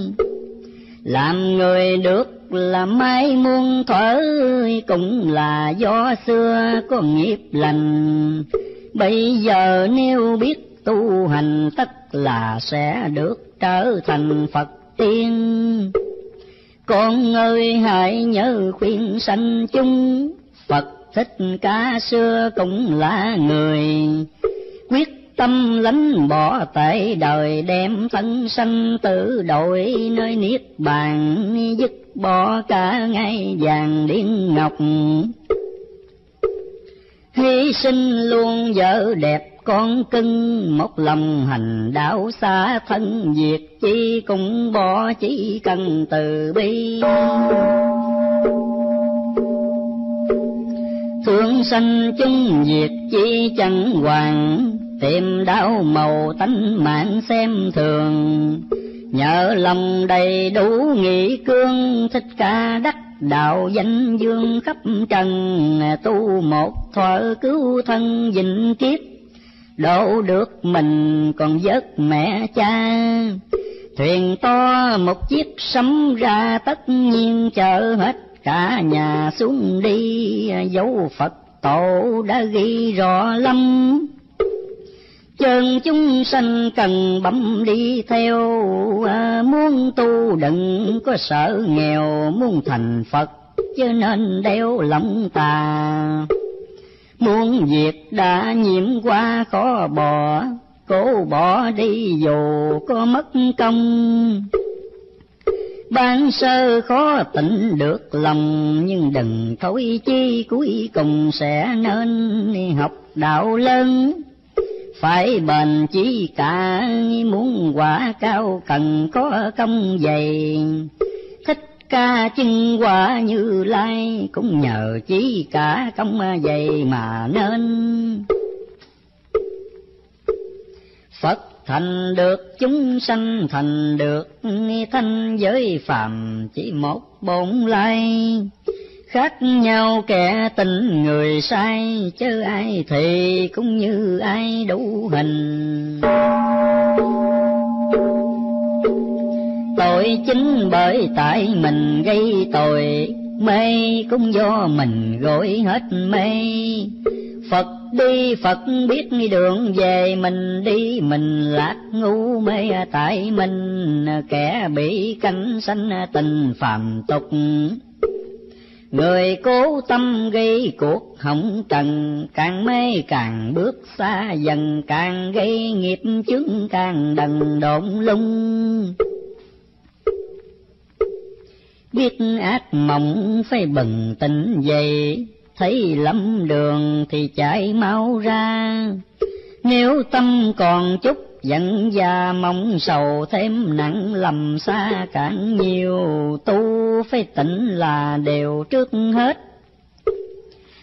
[SPEAKER 1] Làm người được là mai muôn thuở, cũng là do xưa có nghiệp lành. Bây giờ nếu biết tu hành, tất là sẽ được trở thành phật tiên. Con ơi, hãy nhớ khuyên sanh chung. Phật thích ca xưa cũng là người quyết tâm lánh bỏ tệ đời, đem thân sanh tử đổi nơi niết bàn, dứt bỏ cả ngày vàng điên ngọc. Hy sinh luôn vợ đẹp, con cưng một lòng hành đạo xa thân diệt chi cũng bỏ chỉ cần từ bi. Thương sanh chung diệt chi chẳng hoàng tìm đau màu tánh mạng xem thường. Nhờ lòng đầy đủ nghị cương, thích ca đắc đạo danh dương khắp trần. Tu một thuở cứu thân vĩnh kiếp. Đổ được mình còn vớt mẹ cha. Thuyền to một chiếc sấm ra tất nhiên chở hết cả nhà xuống đi. Dấu phật tổ đã ghi rõ lắm chân chúng sanh cần bấm đi theo à, muốn tu đừng có sợ nghèo muốn thành phật cho nên đeo lòng tà. Muốn việc đã nhiễm qua khó bỏ cố bỏ đi dù có mất công. Ban sơ khó tỉnh được lòng nhưng đừng thối chi cuối cùng sẽ nên học đạo lớn phải bền chí cả, muốn quả cao cần có công dày. Thích ca chân quả như lai, cũng nhờ chí cả công dày mà nên. Phật thành được, chúng sanh thành được, thanh giới phàm chỉ một bổn lai khác nhau kẻ tình người sai chứ ai thì cũng như ai đủ hình. Tội chính bởi tại mình gây tội, mê cũng do mình gội hết mê. Phật đi, Phật biết đường về mình đi, mình lạc ngu mê tại mình. Kẻ bị cánh sanh tình phàm tục Người cố tâm gây cuộc hỏng trần, càng mê càng bước xa dần, càng gây nghiệp chứng càng đần độn lung. Biết ác mộng phải bừng tỉnh dậy, thấy lắm đường thì chạy mau ra. Nếu tâm còn chút dẫn gia mong sầu thêm nặng lầm xa, càng nhiều tu phải tỉnh là đều trước hết.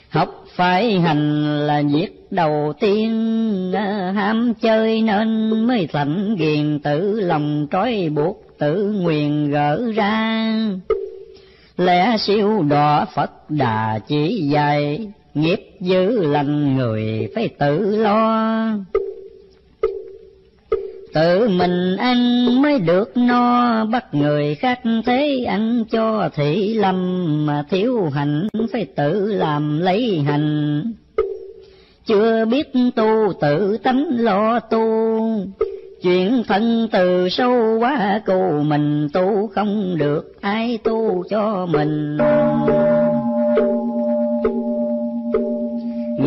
[SPEAKER 1] Học phải hành là việc đầu tiên à, ham chơi nên mới thảnh ghiền tự lòng trói buộc tự nguyện gỡ ra. Lẽ siêu đỏ phật đà chỉ dạy, nghiệp dữ lành người phải tự lo tự mình ăn mới được no, bắt người khác thế ăn cho thị lâm mà thiếu hành phải tự làm lấy hành. Chưa biết tu tự tánh lo tu, chuyện thân từ sâu quá cù mình tu không được ai tu cho mình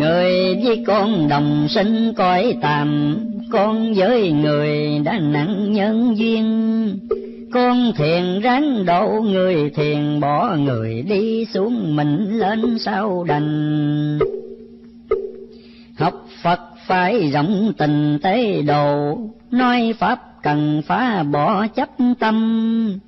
[SPEAKER 1] người với con đồng sinh coi tạm con với người đã nặng nhân duyên. Con thiền ráng độ người thiền bỏ người đi xuống mình lên sau đành. Học phật phải rộng tình tế đồ nói pháp cần phá bỏ chấp tâm.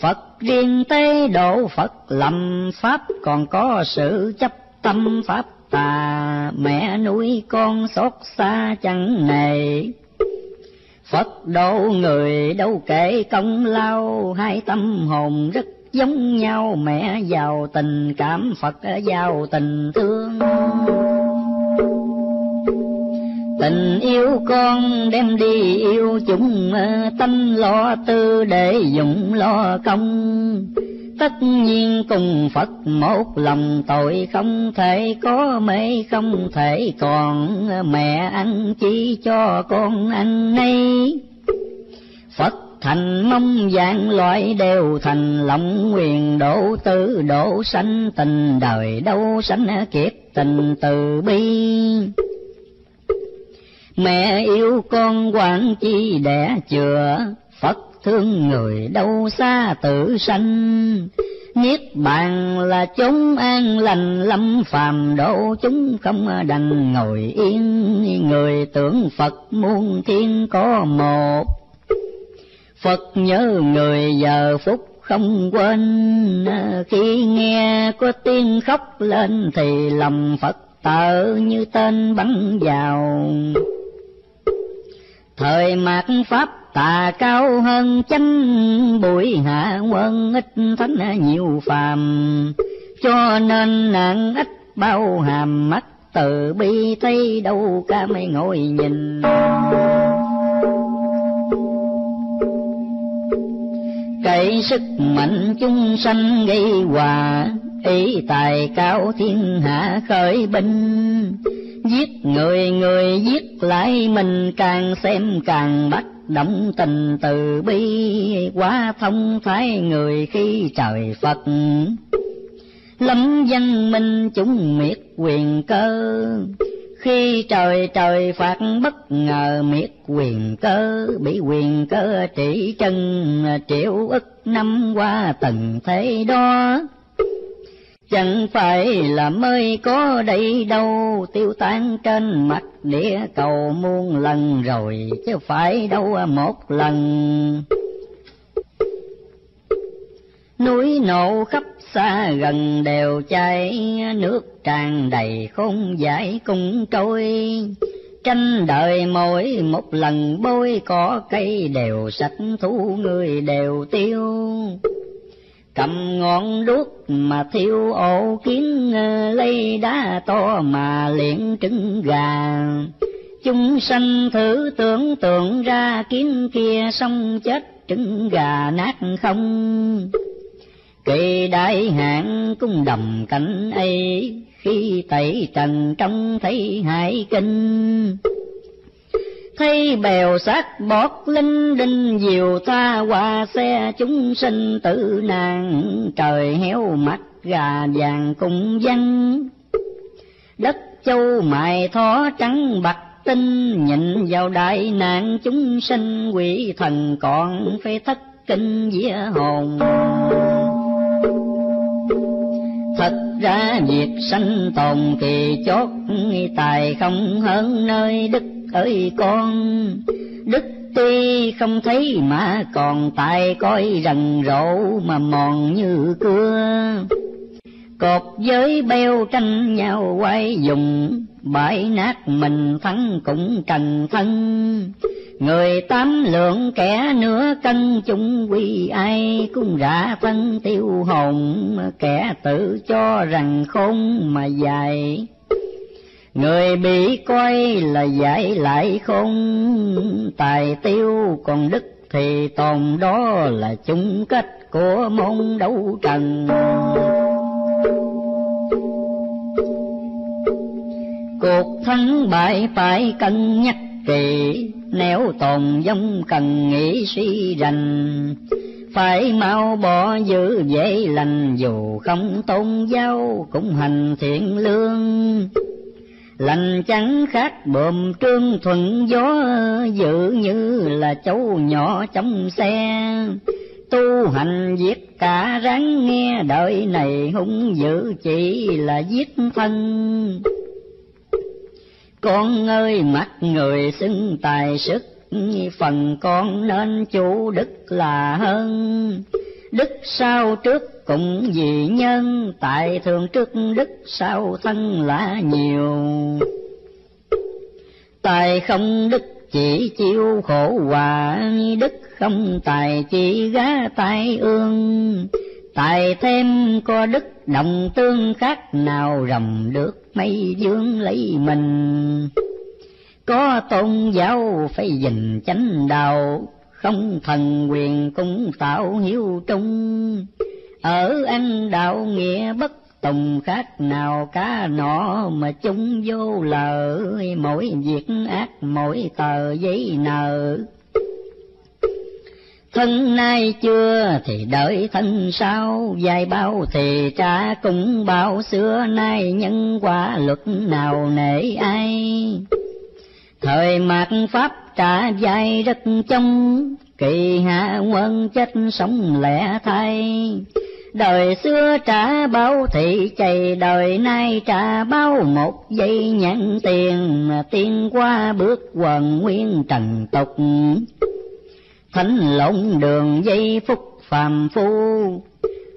[SPEAKER 1] Phật riêng tế độ Phật, lầm Pháp còn có sự chấp tâm Pháp tà, mẹ nuôi con xót xa chẳng nề. Phật độ người đâu kể công lao, hai tâm hồn rất giống nhau, mẹ giàu tình cảm, Phật giàu tình thương. Tình yêu con đem đi yêu chúng, tâm lo tư để dụng lo công. Tất nhiên cùng Phật một lòng tội không thể có mê không thể còn, mẹ ăn chi cho con ăn nay. Phật thành mong dạng loại đều thành lòng nguyện độ tư độ sanh tình đời đâu sanh kiếp tình từ bi mẹ yêu con quản chi đẻ chừa phật thương người đâu xa tự sanh Niết bàn là chúng an lành lâm phàm độ chúng không đành ngồi yên, người tưởng Phật muôn thiên có một. Phật nhớ người giờ phút không quên, khi nghe có tiếng khóc lên thì lòng Phật tợ như tên bắn vào. Thời mạt Pháp tà cao hơn chánh bụi hạ quân ít thánh nhiều phàm, cho nên nạn ít bao hàm mắt từ bi thấy đâu ca mây ngồi nhìn. Cậy sức mạnh chung sanh gây hòa, ý tài cao thiên hạ khởi binh. Giết người người giết lại mình càng xem càng bắt động tình từ bi, quá thông thái người khi trời Phật. Lâm dân minh chúng miệt quyền cơ, khi trời trời phạt bất ngờ miệt quyền cơ, bị quyền cơ trị chân triệu ức năm qua từng thế đó. Chẳng phải là mới có đây đâu, tiêu tan trên mặt địa cầu muôn lần rồi, chứ phải đâu một lần. Núi nổ khắp xa gần đều cháy, nước tràn đầy không giải cùng trôi. Tranh đời mỗi một lần bôi cỏ cây đều sạch thu người đều tiêu cầm ngọn đuốc mà thiêu ổ kiến ờ, lấy đá to mà luyện trứng gà. Chúng sanh thử tưởng tượng ra kiến kia xong chết trứng gà nát không? Kỳ đại hạn cung đầm cảnh ấy, khi tẩy trần trong thấy hải kinh thấy bèo sát bọt linh đinh, diều ta qua xe chúng sinh tử nàng. Trời héo mắt gà vàng cùng dân đất châu mài thó trắng bạc tinh, nhìn vào đại nạn chúng sinh, quỷ thần còn phải thất kinh vía hồn. Thật ra việc sanh tồn kỳ chốt, tài không hơn nơi đức ơi con. Đức tuy không thấy mà còn tại coi rần rộ mà mòn như cưa. Cột giới beo tranh nhau quay dùng, bãi nát mình thắng cũng trần thân. Người tám lượng kẻ nửa cân chung quy ai cũng rã thân tiêu hồn. Kẻ tự cho rằng khôn mà dài. Người bị coi là giải lại không tài tiêu, còn đức thì tồn đó là chung kết của môn đấu trần. Cuộc thắng bại phải cân nhắc kỳ, nếu tồn vong cần nghĩ suy rành. Phải mau bỏ giữ dễ lành dù không tôn giáo cũng hành thiện lương lành trắng khác bồm trương thuận gió dự như là châu nhỏ trong xe. Tu hành giết cả ráng nghe, đời này hung dữ chỉ là giết thân. Con ơi, mắt người xưng tài sức, phần con nên chủ đức là hơn đức sau trước cũng vì nhân, tại thường trước đức sau thân là nhiều. Tài không đức chỉ chịu khổ hòa đức không tài chỉ gá tai ương. Tài thêm có đức đồng tương khác nào rầm được mây dương lấy mình. Có tôn giáo phải dình chánh đạo không thần quyền cũng tạo hiếu trung. Ở anh đạo nghĩa bất tùng khác nào cá nọ mà chúng vô lợ mỗi việc ác, mỗi tờ giấy nợ. Thân nay chưa thì đợi thân sau. Dài bao thì trả cũng bao. Xưa nay nhân quả luật nào nể ai? Thời mạt pháp trả dài rất trong kỳ hạ quân chết sống lẻ thay đời xưa trả bao thị chày, đời nay trả bao một giây nhận tiền. Tiên qua bước quần nguyên trần tục. Thánh lộn đường dây phúc phàm phu.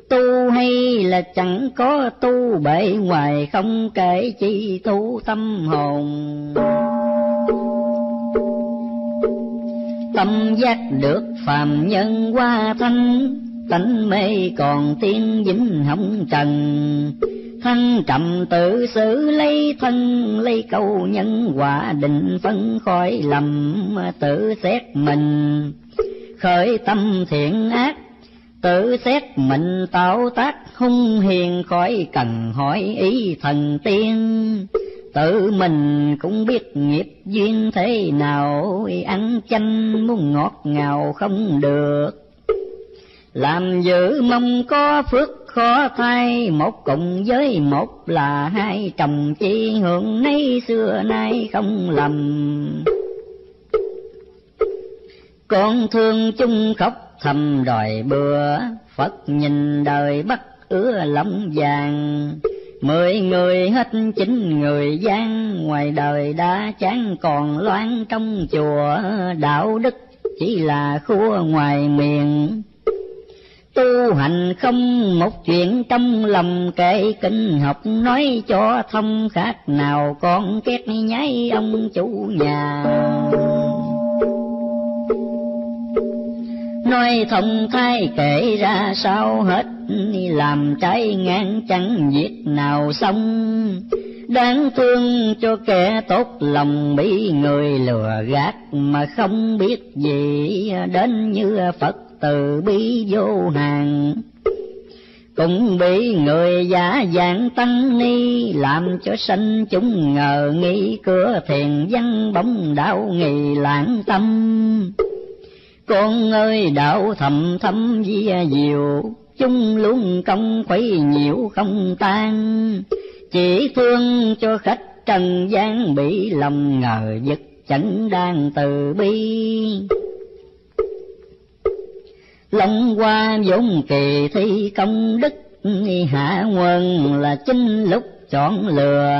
[SPEAKER 1] Tu hay là chẳng có tu bể ngoài không kể chi tu tâm hồn tâm giác được phàm nhân qua thanh. Tánh mê còn tiên dính hồng trần. Thân trầm tự xử lấy thân, lấy câu nhân quả định phân khỏi lầm tự xét mình. Khởi tâm thiện ác, tự xét mình tạo tác hung hiền khỏi cần hỏi ý thần tiên tự mình cũng biết nghiệp duyên thế nào, ăn chanh muốn ngọt ngào không được. Làm giữ mong có phước khó thay, một cùng với một là hai chồng chi hưởng nay xưa nay không lầm. Con thương chung khóc thầm đòi bữa, phật nhìn đời bắt ứa lòng vàng mười người hết chín người gian, ngoài đời đã chán còn loan trong chùa đạo đức, chỉ là khua ngoài miệng tu hành không một chuyện trong lòng kệ kinh học nói cho thông khác nào con két nháy ông chủ nhà nói thông thái kể ra sao hết, làm trái ngang chẳng việc nào xong. Đáng thương cho kẻ tốt lòng bị người lừa gạt mà không biết gì đến như phật từ bi vô hàng. Cũng bị người giả dạng tăng ni, làm cho sanh chúng ngờ nghi, cửa thiền văn bóng đạo nghi lãng tâm con ơi, đạo thầm thấm di diệu, chung luôn công khuấy nhiễu không tan. Chỉ thương cho khách trần gian bị lòng ngờ giật chẳng đang từ bi. Lòng qua vốn kỳ thi công đức, hạ quân là chính lúc chọn lừa.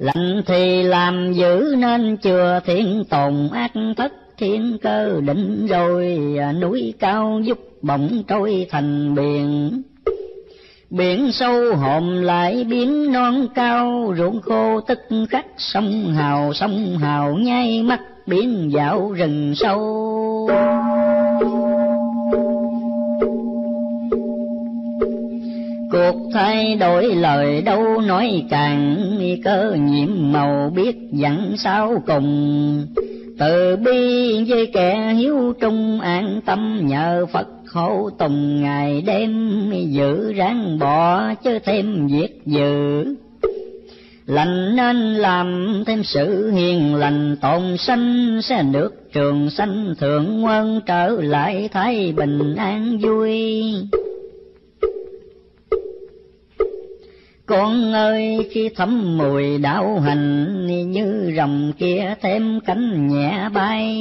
[SPEAKER 1] Lạnh thì làm giữ nên chừa thiên tồn ác thất thiên cơ định rồi à, núi cao giúp bỗng trôi thành biển. Biển sâu hòm lại biến non cao, ruộng khô tức khắc sông hào sông hào nháy mắt biển dạo rừng sâu. Cuộc thay đổi lời đâu nói càng, cơ nhiệm màu biết dặn sao cùng từ bi với kẻ hiếu trung an tâm, nhờ phật hộ tùng, ngày đêm giữ ráng bỏ chứ thêm việc dự lành nên làm thêm sự hiền lành, tồn sanh sẽ được trường sanh, thượng quân trở lại thái bình an vui. Con ơi, khi thấm mùi đạo hành, như rồng kia thêm cánh nhẹ bay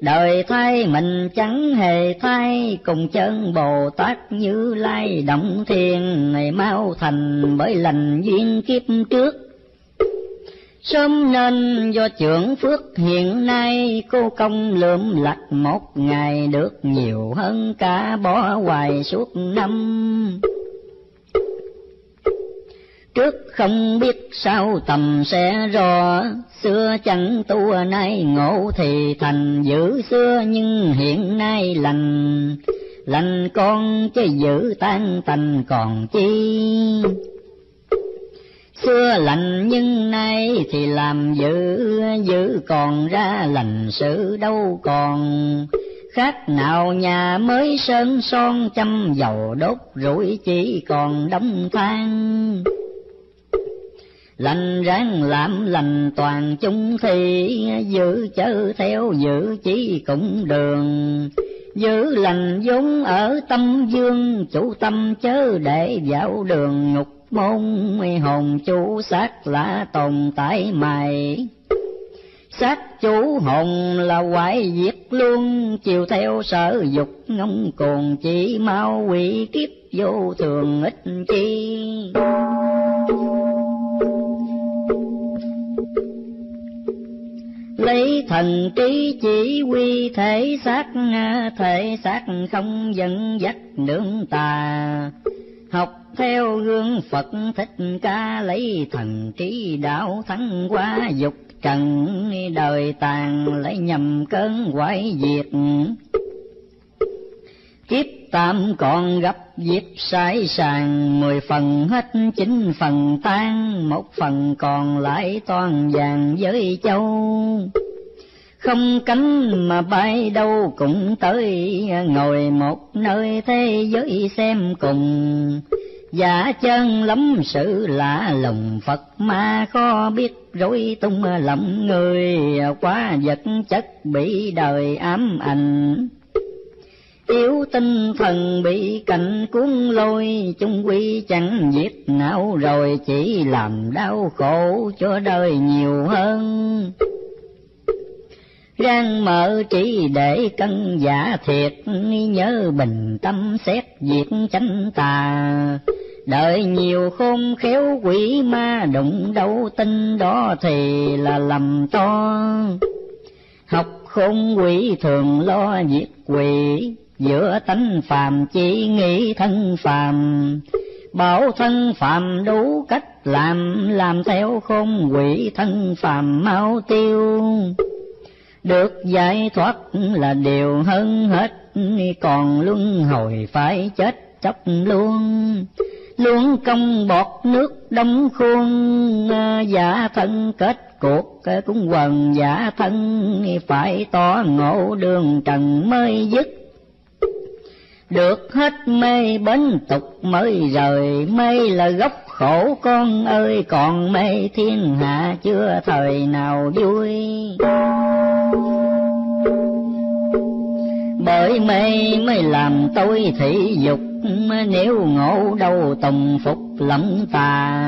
[SPEAKER 1] đời thay mình chẳng hề thay, cùng chân bồ tát như lai động thiên này mau thành bởi lành duyên kiếp trước Sớm nên do trưởng phước hiện nay, cô công lượm lặt một ngày được nhiều hơn cả bỏ hoài suốt năm. Trước không biết sao tầm sẽ rò, xưa chẳng tu nay ngộ thì thành giữ xưa nhưng hiện nay lành, lành con chứ giữ tan tành còn chi. Xưa lành nhưng nay thì làm dữ dữ còn ra lành sự đâu còn. Khác nào nhà mới sơn son chăm dầu đốt rủi chỉ còn đóng than lành ráng làm lành toàn chúng thi, giữ chớ theo giữ chỉ cũng đường. Giữ lành vốn ở tâm dương, chủ tâm chớ để vào đường ngục môn. Hồn chủ xác là tồn tại mày xác chủ hồn là hoại diệt luôn, chiều theo sở dục ngông cuồng chỉ mau quỷ kiếp vô thường ít chi. Lấy thần trí chỉ quy thể xác thể xác không dẫn dắt nương tà. Học theo gương Phật thích ca lấy thần trí đạo thắng qua dục trần, đời tàn lấy nhầm cơn quái diệt. Kiếp tạm còn gặp dịp sai sàng, mười phần hết chín phần tan, một phần còn lại toàn vàng với châu. Không cánh mà bay đâu cũng tới, ngồi một nơi thế giới xem cùng. Giả chân lắm sự lạ lùng, Phật ma khó biết rối tung lầm người, quá vật chất bị đời ám ảnh yếu tinh thần bị cảnh cuốn lôi, chung quy chẳng giết não rồi, chỉ làm đau khổ cho đời nhiều hơn. Rang mở trí để cân giả thiệt, nhớ bình tâm xét việc chánh tà. Đợi nhiều khôn khéo quỷ ma đụng đâu tin đó thì là lầm to. Học khôn quỷ thường lo việc quỷ giữa tánh phàm chỉ nghĩ thân phàm, bảo thân phàm đủ cách làm làm theo không quỷ thân phàm mau tiêu. Được giải thoát là điều hơn hết, còn luân hồi phải chết chóc luôn. Luôn công bọt nước đóng khuôn, giả thân kết cuộc cũng quần giả thân, phải tỏ ngộ đường trần mới dứt được hết mê bến tục mới rời, mê là gốc khổ con ơi, còn mê thiên hạ chưa thời nào vui. Bởi mê mới làm tôi thị dục, nếu ngộ đâu tùng phục lẫm tà.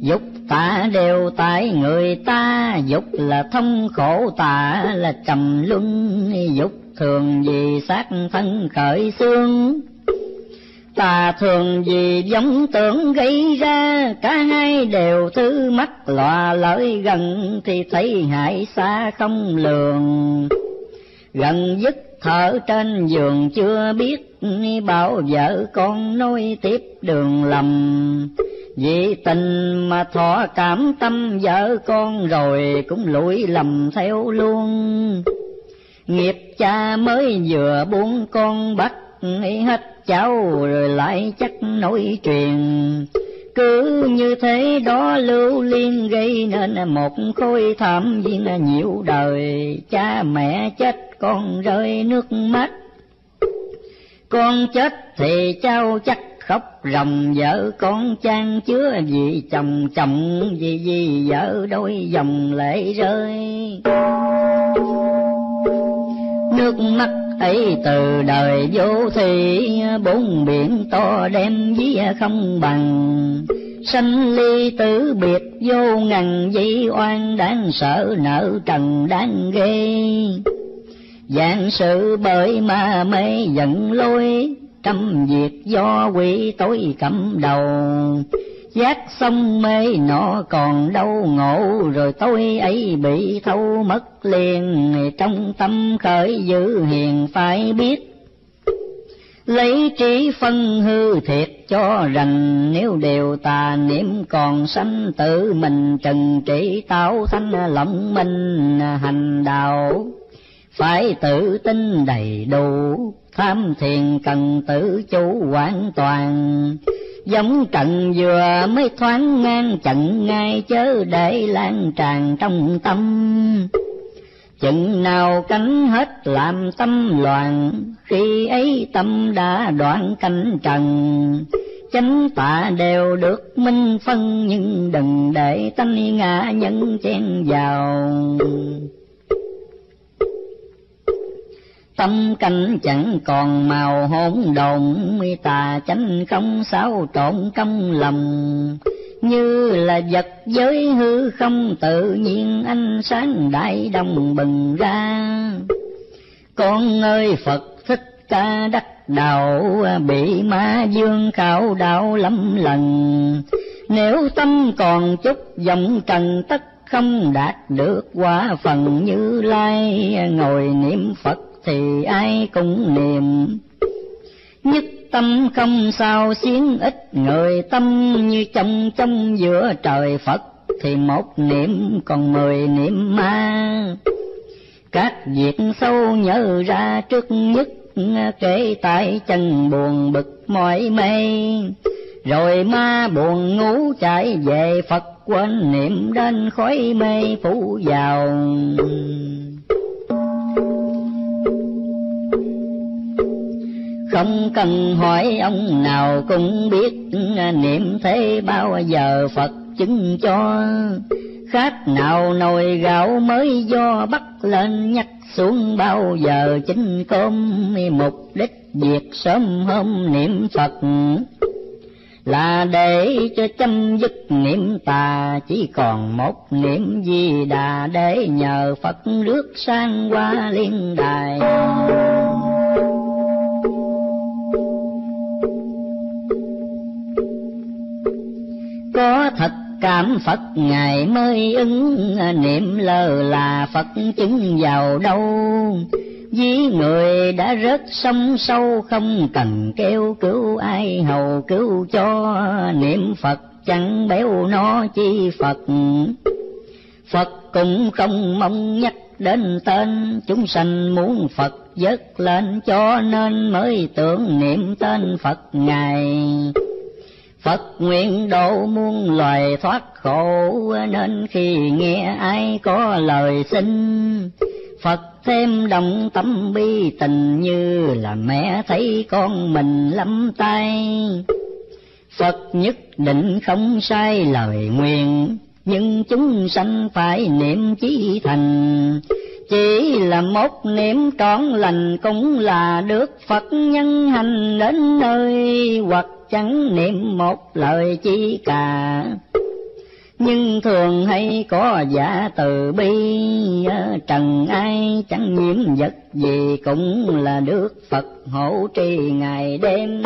[SPEAKER 1] Dục tà đều tại người ta, dục là thông khổ tà, là trầm luân dục thường vì xác thân khởi xương. Tà thường vì giống tưởng gây ra, cả hai đều thứ mắt lòa lợi gần thì thấy hại xa không lường. Gần dứt thở trên giường chưa biết bảo vợ con nối tiếp đường lầm. Vì tình mà thọ cảm tâm vợ con rồi cũng lủi lầm theo luôn nghiệp cha mới vừa buông con bắt hết cháu, rồi lại chắc nối truyền. Cứ như thế đó lưu liên gây nên một khối thảm viên nhiều đời. Cha mẹ chết, con rơi nước mắt. Con chết thì cháu chắc khóc ròng, vợ con chan chứa vì chồng chồng, vì vì vợ đôi dòng lệ rơi nước mắt ấy từ đời vô thì bốn biển to đem dí không bằng. Sanh ly tử biệt vô ngàn dĩ oan, đáng sợ nợ trần đáng ghê. Dạng sự bởi ma mê giận lôi, trăm việc do quỷ tối cầm đầu giác xong mê nọ còn đâu ngộ, rồi tôi ấy bị thâu mất liền. Trong tâm khởi dữ hiền, phải biết lấy trí phân hư thiệt cho rành. Nếu đều tà niệm còn sanh, tự mình trần trị tạo thanh lộng minh hành đạo. Phải tự tin đầy đủ, tham thiền cần tự chủ hoàn toàn giống trận vừa mới thoáng ngang trận ngay chớ để lan tràn trong tâm. Chừng nào cánh hết làm tâm loạn, khi ấy tâm đã đoạn cánh trần. Chánh tạ đều được minh phân, nhưng đừng để tánh ngã nhân chen vào tâm cảnh chẳng còn, màu hỗn độn, mi tà chánh không, sao trộn công lòng. Như là vật giới hư không, tự nhiên ánh sáng đại đồng bừng ra. Con ơi, phật thích ca đắc đạo, bị ma dương khảo đạo lắm lần. Nếu tâm còn chút vọng trần, tất không đạt được quả phần như lai. Ngồi niệm phật thì ai cũng niệm nhất tâm không sao xiến ít, người tâm như trong trong giữa trời Phật, thì một niệm còn mười niệm ma. Các việc sâu nhớ ra trước nhất, kể tại chân buồn bực mỏi mê rồi ma buồn ngủ chạy về Phật, quên niệm đến khói mê phủ vào. Không cần hỏi ông nào cũng biết niệm thế bao giờ Phật chứng cho khác nào nồi gạo mới do bắt lên nhắc xuống bao giờ chính cơm, mục đích việc sớm hôm niệm Phật là để cho chấm dứt niệm tà, chỉ còn một niệm di đà để nhờ Phật rước sang qua liên đài. Có thật cảm Phật, Ngài mới ứng niệm lơ là Phật, chứng vào đâu. Vì người đã rớt sông sâu, không cần kêu cứu ai hầu cứu cho niệm Phật chẳng béo nó chi Phật. Phật cũng không mong nhắc đến tên chúng sanh muốn Phật dứt lên cho nên mới tưởng niệm tên Phật Ngài. Phật nguyện độ muôn loài thoát khổ, nên khi nghe ai có lời xin, Phật thêm đồng tâm bi tình như là mẹ thấy con mình lắm tay. Phật nhất định không sai lời nguyện, nhưng chúng sanh phải niệm chí thành. Chỉ là một niệm trọn lành cũng là được Phật nhân hành đến nơi, hoặc chẳng niệm một lời chi cả nhưng thường hay có giả từ bi trần ai chẳng nhiễm vật gì cũng là được phật hộ trì ngày đêm.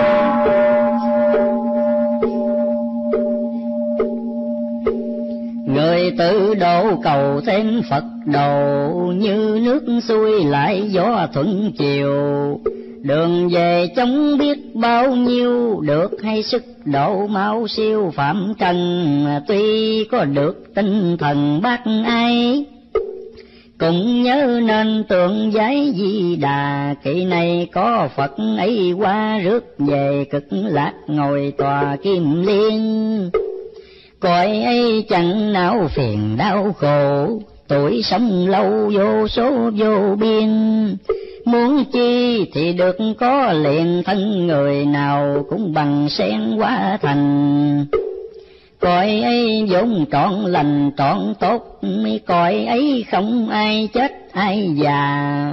[SPEAKER 1] Người tự độ cầu thêm phật độ như nước xuôi lại gió thuận chiều. Đường về chống biết bao nhiêu, được hay sức độ mau siêu phạm trần. Tuy có được tinh thần bác ai, cũng nhớ nên tượng giấy di đà. Kỳ này có phật ấy qua rước về cực lạc ngồi tòa kim liên cõi ấy chẳng não phiền đau khổ tuổi sống lâu vô số vô biên Muốn chi thì được có liền thân người nào cũng bằng sen quá thành. Cõi ấy vốn trọn lành trọn tốt, cõi ấy không ai chết ai già.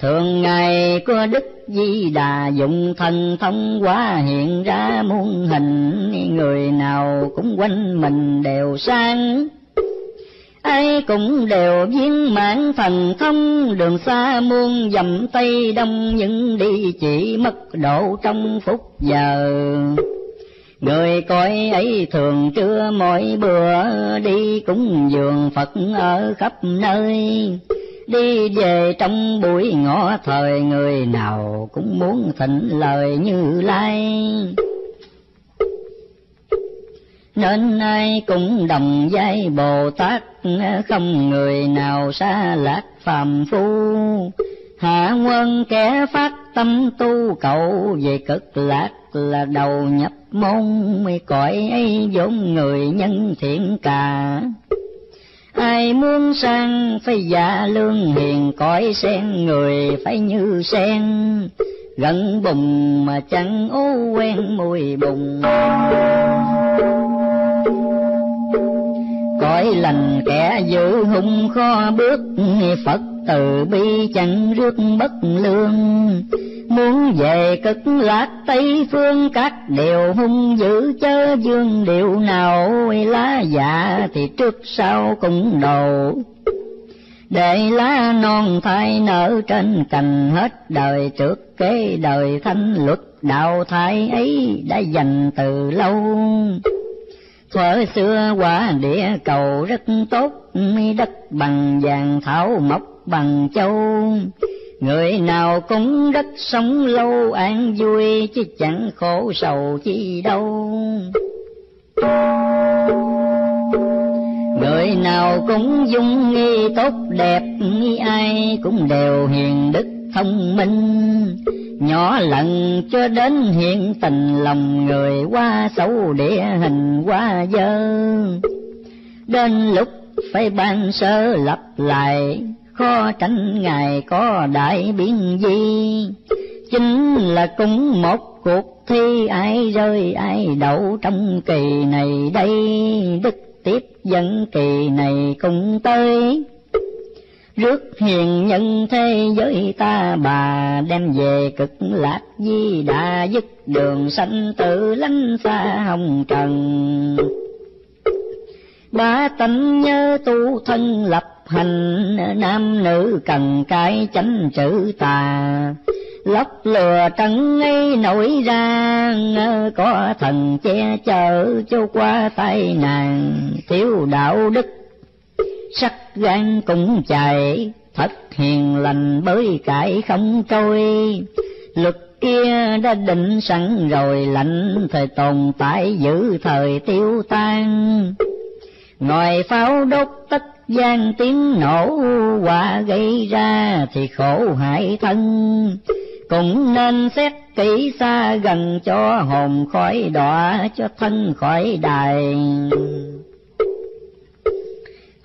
[SPEAKER 1] Thường ngày có đức di đà dụng thần thông quá hiện ra muôn hình, người nào cũng quanh mình đều sang ai cũng đều viên mãn thần thông đường xa muôn dặm tây đông nhưng đi chỉ mất độ trong phút giờ Người coi ấy thường trưa mỗi bữa đi cúng dường Phật ở khắp nơi. Đi về trong buổi ngõ thời người nào cũng muốn thịnh lời như lai. Nên ai cũng đồng giai Bồ Tát, không người nào xa lạc phàm phu. Hạ quân kẻ phát tâm tu cầu về cực lạc là đầu nhập môn cõi ấy vốn người nhân thiện cả ai muốn sang phải giả lương hiền, cõi sen người phải như sen. Gần bùng mà chẳng ô quen mùi bùng cõi lành kẻ giữ hung kho bước phật từ bi chẳng rước bất lương. Muốn về cực lạc tây phương, các điều hung dữ chớ dương điệu nào. Lá dạ thì trước sau cũng đầu. Để lá non thai nở trên cành hết đời, trước kế đời thanh luật đạo thai ấy đã dành từ lâu. Thuở xưa quả địa cầu rất tốt đất bằng vàng thảo mộc bằng châu Người nào cũng rất sống lâu an vui, chứ chẳng khổ sầu chi đâu. Người nào cũng dung nghi tốt đẹp, nghi ai cũng đều hiền đức thông minh. Nhỏ lần cho đến hiện tình lòng người qua xấu địa hình qua dơ. Đến lúc phải ban sơ lập lại khó tránh ngài có đại biến gì? Chính là cũng một cuộc thi, ai rơi, ai đậu trong kỳ này đây? Đức tiếp dẫn kỳ này cũng tới. Rước hiền nhân thế giới ta, bà đem về cực lạc di đã dứt đường sanh tự lánh xa hồng trần. Ba tánh nhớ tu thân lập hành, nam nữ cần cái chánh chữ tà. Lóc lừa trắng ngay nổi ra có thần che chở cho qua tay nàng. Thiếu đạo đức, sắc gan cũng chạy thật hiền lành bới cải không trôi. Luật kia đã định sẵn rồi, lạnh thời tồn tại giữ thời tiêu tan. Ngoài pháo đốt, tất gian tiếng nổ quả gây ra thì khổ hại thân. Cũng nên xét kỹ xa gần cho hồn khỏi đọa, cho thân khỏi đài.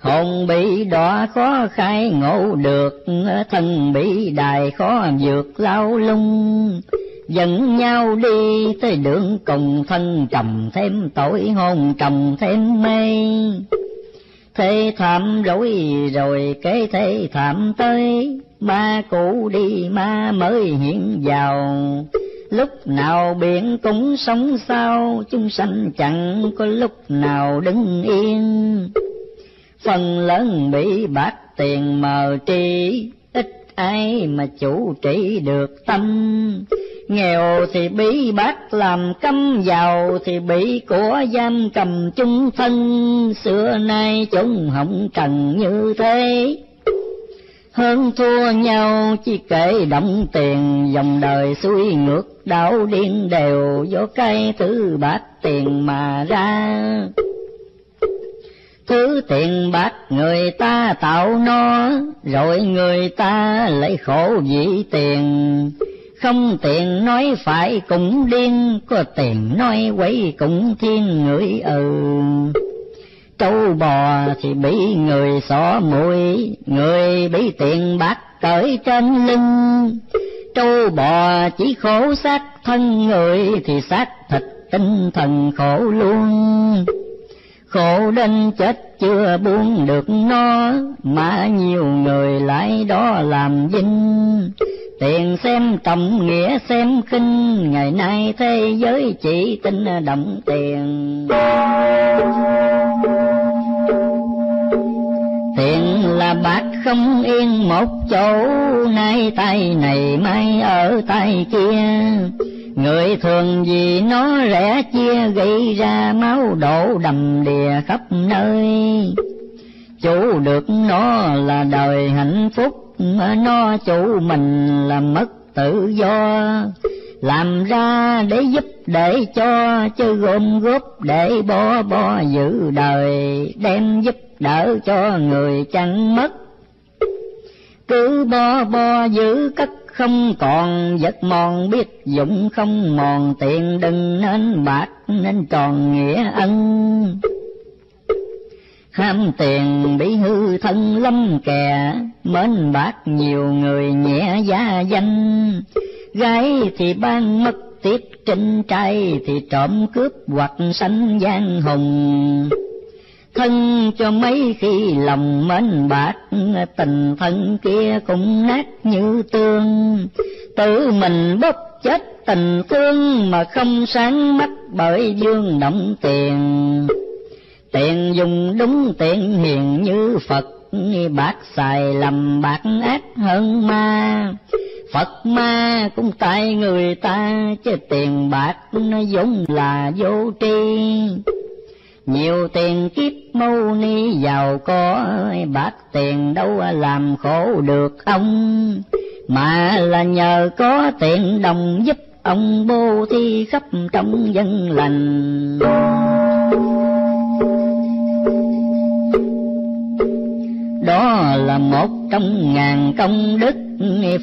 [SPEAKER 1] Hồn bị đọa khó khai ngộ được, thân bị đài khó vượt lao lung. Dẫn nhau đi tới đường cùng thân, trầm thêm tội hồn, trầm thêm mê thế thảm rối rồi cái thế thảm tới. Ma cũ đi, ma mới hiện vào. Lúc nào biển cũng sống sao, chúng sanh chẳng có lúc nào đứng yên. Phần lớn bị bạc tiền mờ tri ai mà chủ trị được tâm. Nghèo thì bị bác làm câm, giàu thì bị của giam cầm chung thân. Xưa nay chúng hỏng trần như thế. Hơn thua nhau, chỉ kể động tiền, dòng đời xuôi ngược, đảo điên đều, do cây thứ bát tiền mà ra thứ tiền bạc người ta tạo nó rồi người ta lấy khổ vì tiền không tiền nói phải cũng điên, có tiền nói quấy cũng thiên người ừ. Trâu bò thì bị người xỏ mũi, người bị tiền bạc cởi trên lưng. Trâu bò chỉ khổ xác thân người thì xác thịt tinh thần khổ luôn. Khổ đến chết chưa buông được nó, mà nhiều người lại đó làm vinh tiền xem trọng nghĩa xem khinh ngày nay thế giới chỉ tin động tiền. Tiền là bạc không yên một chỗ nay tay này mai ở tay kia. Người thường vì nó rẻ chia gây ra máu đổ đầm đìa khắp nơi. Chủ được nó là đời hạnh phúc, nó chủ mình là mất tự do. Làm ra để giúp để cho, chứ gom góp để bo bo giữ đời, đem giúp đỡ cho người chẳng mất. Cứ bo bo giữ cất không còn vật mòn, biết dụng không mòn, tiền đừng nên bạc nên tròn nghĩa ân. Ham tiền bị hư thân lâm kè, mến bạc nhiều người nhẹ gia danh. Gái thì ban mất tiếp trinh trai, thì trộm cướp hoặc sanh gian hùng thân cho mấy khi lòng mến bạc tình thân kia cũng nát như tương. Tự mình bóp chết tình thương mà không sáng mắt bởi dương động tiền. Tiền dùng đúng tiền hiền như phật bạc xài lầm bạc ác hơn ma. Phật ma cũng tại người ta, chứ tiền bạc nó vốn là vô tri nhiều tiền kiếp mâu ni giàu có bạc tiền đâu làm khổ được ông? Mà là nhờ có tiền đồng giúp ông bố thi khắp trong dân lành. Đó là một trong ngàn công đức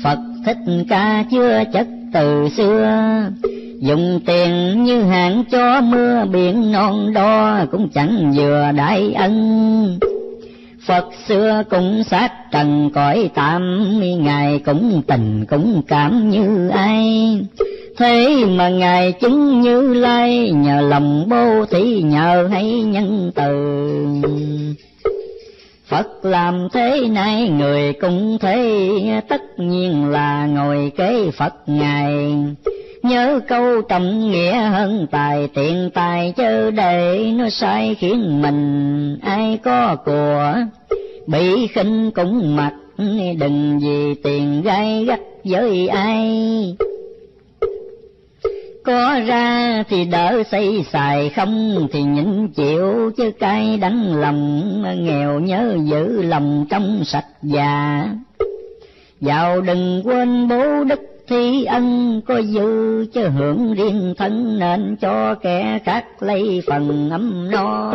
[SPEAKER 1] phật thích ca chưa chất từ xưa dùng tiền như hạn cho mưa biển non đo cũng chẳng vừa đại ân Phật xưa cũng sát trần cõi tạm, Ngài cũng tình cũng cảm như ai. Thế mà Ngài chứng như lai, nhờ lòng bố thí nhờ hay nhân từ. Phật làm thế này người cũng thế, tất nhiên là ngồi kế Phật Ngài. Nhớ câu trọng nghĩa hơn tài tiện tài chớ để. Nó sai khiến mình ai có của. Bị khinh cũng mặc đừng vì tiền gai gắt với ai có ra thì đỡ xây xài, không thì nhịn chịu. Chứ cay đắng lòng nghèo nhớ giữ lòng trong sạch già. Giàu đừng quên bố đức thi ân, có dư chứ hưởng riêng thân, nên cho kẻ khác lấy phần ấm no.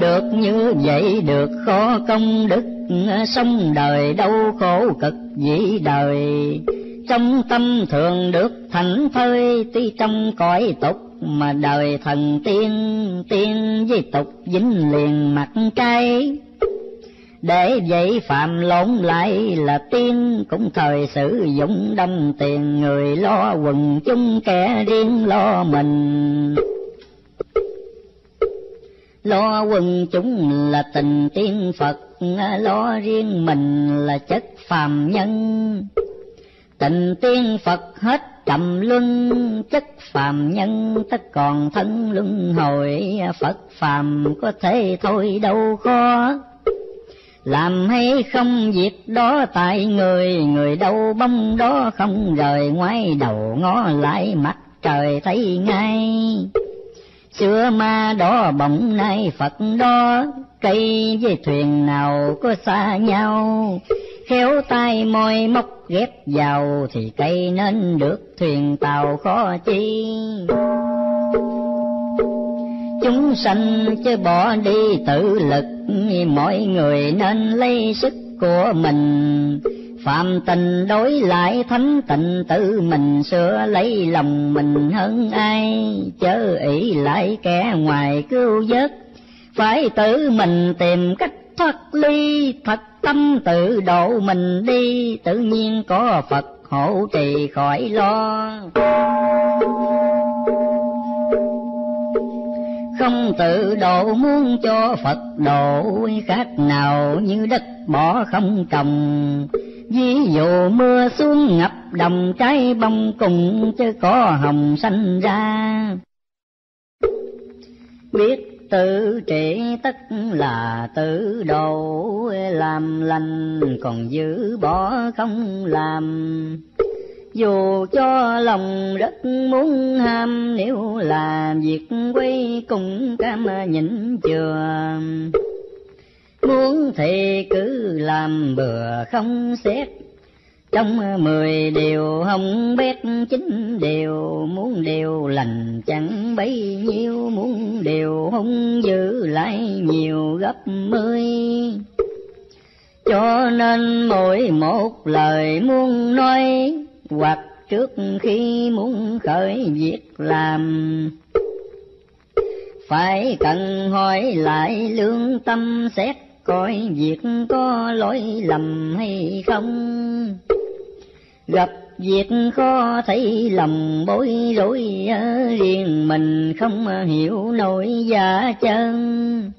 [SPEAKER 1] Được như vậy được khó công đức, sống đời đâu khổ cực dĩ đời trong tâm thường được thành thơi, tuy trong cõi tục mà đời thần tiên tiên với tục dính liền mặt cay để vậy phạm lộn lại là tiên, cũng thời sử dụng đâm tiền người lo quần chung kẻ riêng lo mình. Lo quần chúng là tình tiên phật, lo riêng mình là chất phàm nhân tình tiên phật hết trầm luân, chất phàm nhân tất còn thân luân. Hồi phật phàm có thể thôi đâu khó. Làm hay không việc đó tại người người đâu bông đó không. Rời ngoái đầu ngó lại mặt trời thấy ngay. Xưa ma đó bỗng nay phật đó, cây với thuyền nào có xa nhau khéo tay môi móc ghép vào thì cây nên được thuyền tàu khó chi. Chúng sanh chứ bỏ đi tự lực, mọi người nên lấy sức của mình. Phạm tình đối lại thánh tình tự mình, sửa lấy lòng mình hơn ai, chớ ỷ lại kẻ ngoài cứu vớt. Phải tự mình tìm cách thoát ly thật tâm tự độ mình đi, tự nhiên có phật hộ trì khỏi lo không tự độ muốn cho Phật độ khác nào như đất bỏ không trồng. Ví dụ mưa xuống ngập đồng trái bông cùng, chứ có hồng xanh ra. Biết tự trị tất là tự độ, làm lành còn giữ bỏ không làm. Dù cho lòng rất muốn ham, nếu là việc quay cùng cam nhịn chừa. Muốn thì cứ làm bừa không xét trong mười điều không biết chính điều, muốn điều lành chẳng bấy nhiêu. Muốn điều hung dữ lại nhiều gấp mươi cho nên mỗi một lời muốn nói, hoặc trước khi muốn khởi việc làm, phải cần hỏi lại lương tâm xét coi việc có lỗi lầm hay không. Gặp việc khó thấy lòng bối rối riêng mình không hiểu nổi giả chân.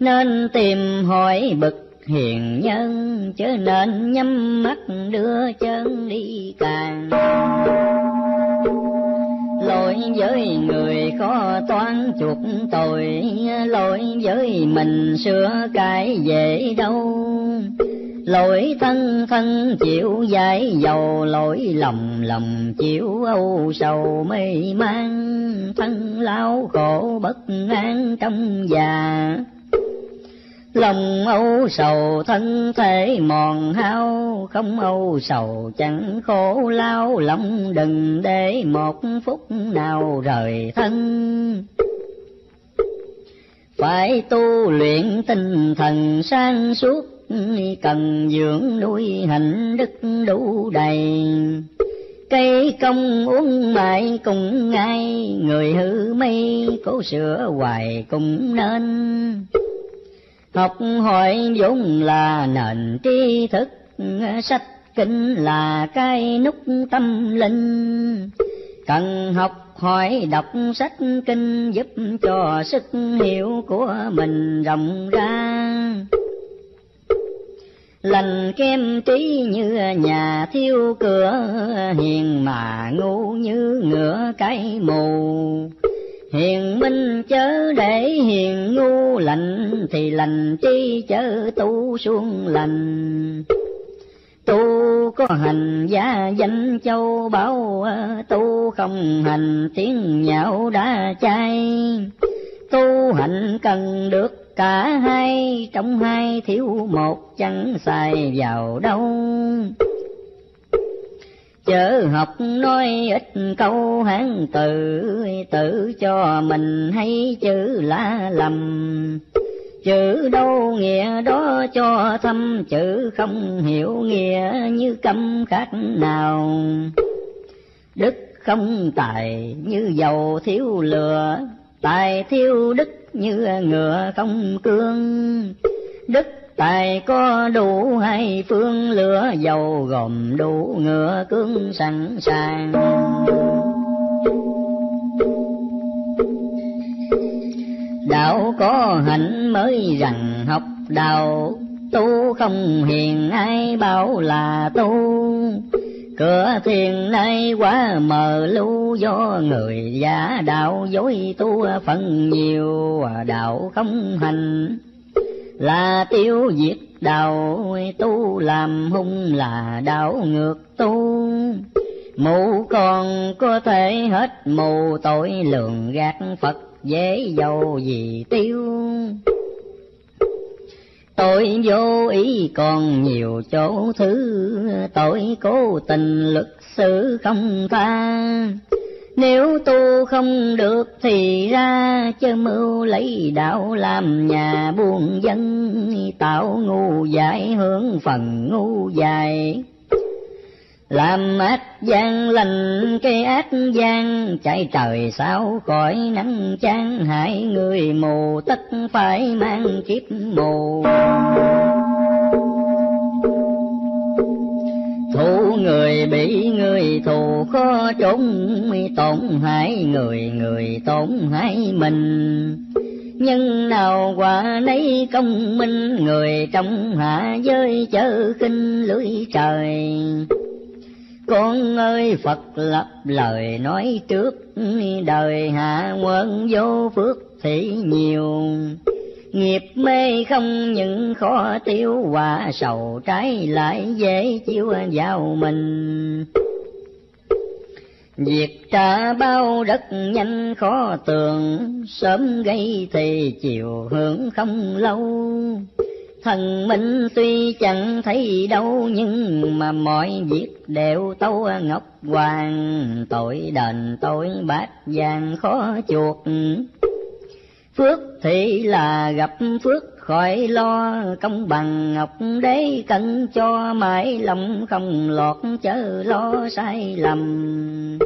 [SPEAKER 1] Nên tìm hỏi bực hiền nhân, chớ nên nhắm mắt đưa chân đi càng lỗi với người khó toán chuộc tội, lỗi với mình sửa cái dễ đâu. Lỗi thân thân chịu giải dầu, lỗi lòng lòng chịu âu sầu mê mang thân lao khổ bất an trong già lòng âu sầu, thân thể mòn hao, không âu sầu, chẳng khổ lao. Lòng đừng để một phút nào rời thân. Phải tu luyện tinh thần sáng suốt, cần dưỡng nuôi hạnh đức đủ đầy. Cây công uống mãi cùng ngay, người hư mây cố sửa hoài cũng nên học hỏi vốn là nền tri thức, sách kinh là cái nút tâm linh. Cần học hỏi đọc sách kinh giúp cho sức hiểu của mình rộng ra. Lành kem trí như nhà thiêu cửa, hiền mà ngu như ngựa cái mù hiền minh chớ để hiền ngu, lành thì lành chi chớ tu xuống lành. Tu có hành gia danh châu báu ờ, tu không hành tiếng nhạo đã chay. Tu hạnh cần được cả hai, trong hai thiếu một chẳng xài vào đâu chớ học nói ít câu hán tự tự cho mình hay chữ lá lầm. Chữ đâu nghĩa đó cho thâm, chữ không hiểu nghĩa như câm khác nào. Đức không tài như dầu thiếu lửa, tài thiếu đức như ngựa không cương. Đức tài có đủ hai phương, lửa dầu gồm đủ ngựa cương sẵn sàng. Đạo có hạnh mới rằng học đạo, tu không hiền ai bảo là tu. Cửa thiền nay quá mờ, lưu do người giả đạo, dối tu phần nhiều, đạo không hành là tiêu diệt đầu tu, làm hung là đảo ngược tu. Mù còn có thể hết mù tội, lường gạt phật dễ dầu gì tiêu. Tội vô ý còn nhiều chỗ thứ, tội cố tình lực sự không tha nếu tu không được thì ra chớ mưu lấy đạo làm nhà buôn dân, tạo ngu dài hướng phần ngu dài làm ác gian lành cây ác gian chạy trời sao khỏi nắng chán. Hại người mù tất phải mang kiếp mù. Thù người bị người, thù khó trốn. Tổn hại người người tổn hại mình. Nhân nào quả nấy công minh, người trong hạ giới chớ khinh lưỡi trời. Con ơi, Phật lập lời nói trước, đời hạ quân vô phước thị nhiều nghiệp mê không những khó tiêu hòa sầu trái lại dễ chiếu vào mình Việc trả bao rất nhanh khó tường, sớm gây thì chiều hưởng không lâu. Thần minh tuy chẳng thấy đâu nhưng mà mọi việc đều tâu ngọc hoàng, tội đền tội bát vàng khó chuộc. Phước thì là gặp phước khỏi lo, công bằng ngọc đế cần cho mãi lòng không lọt chớ lo sai lầm.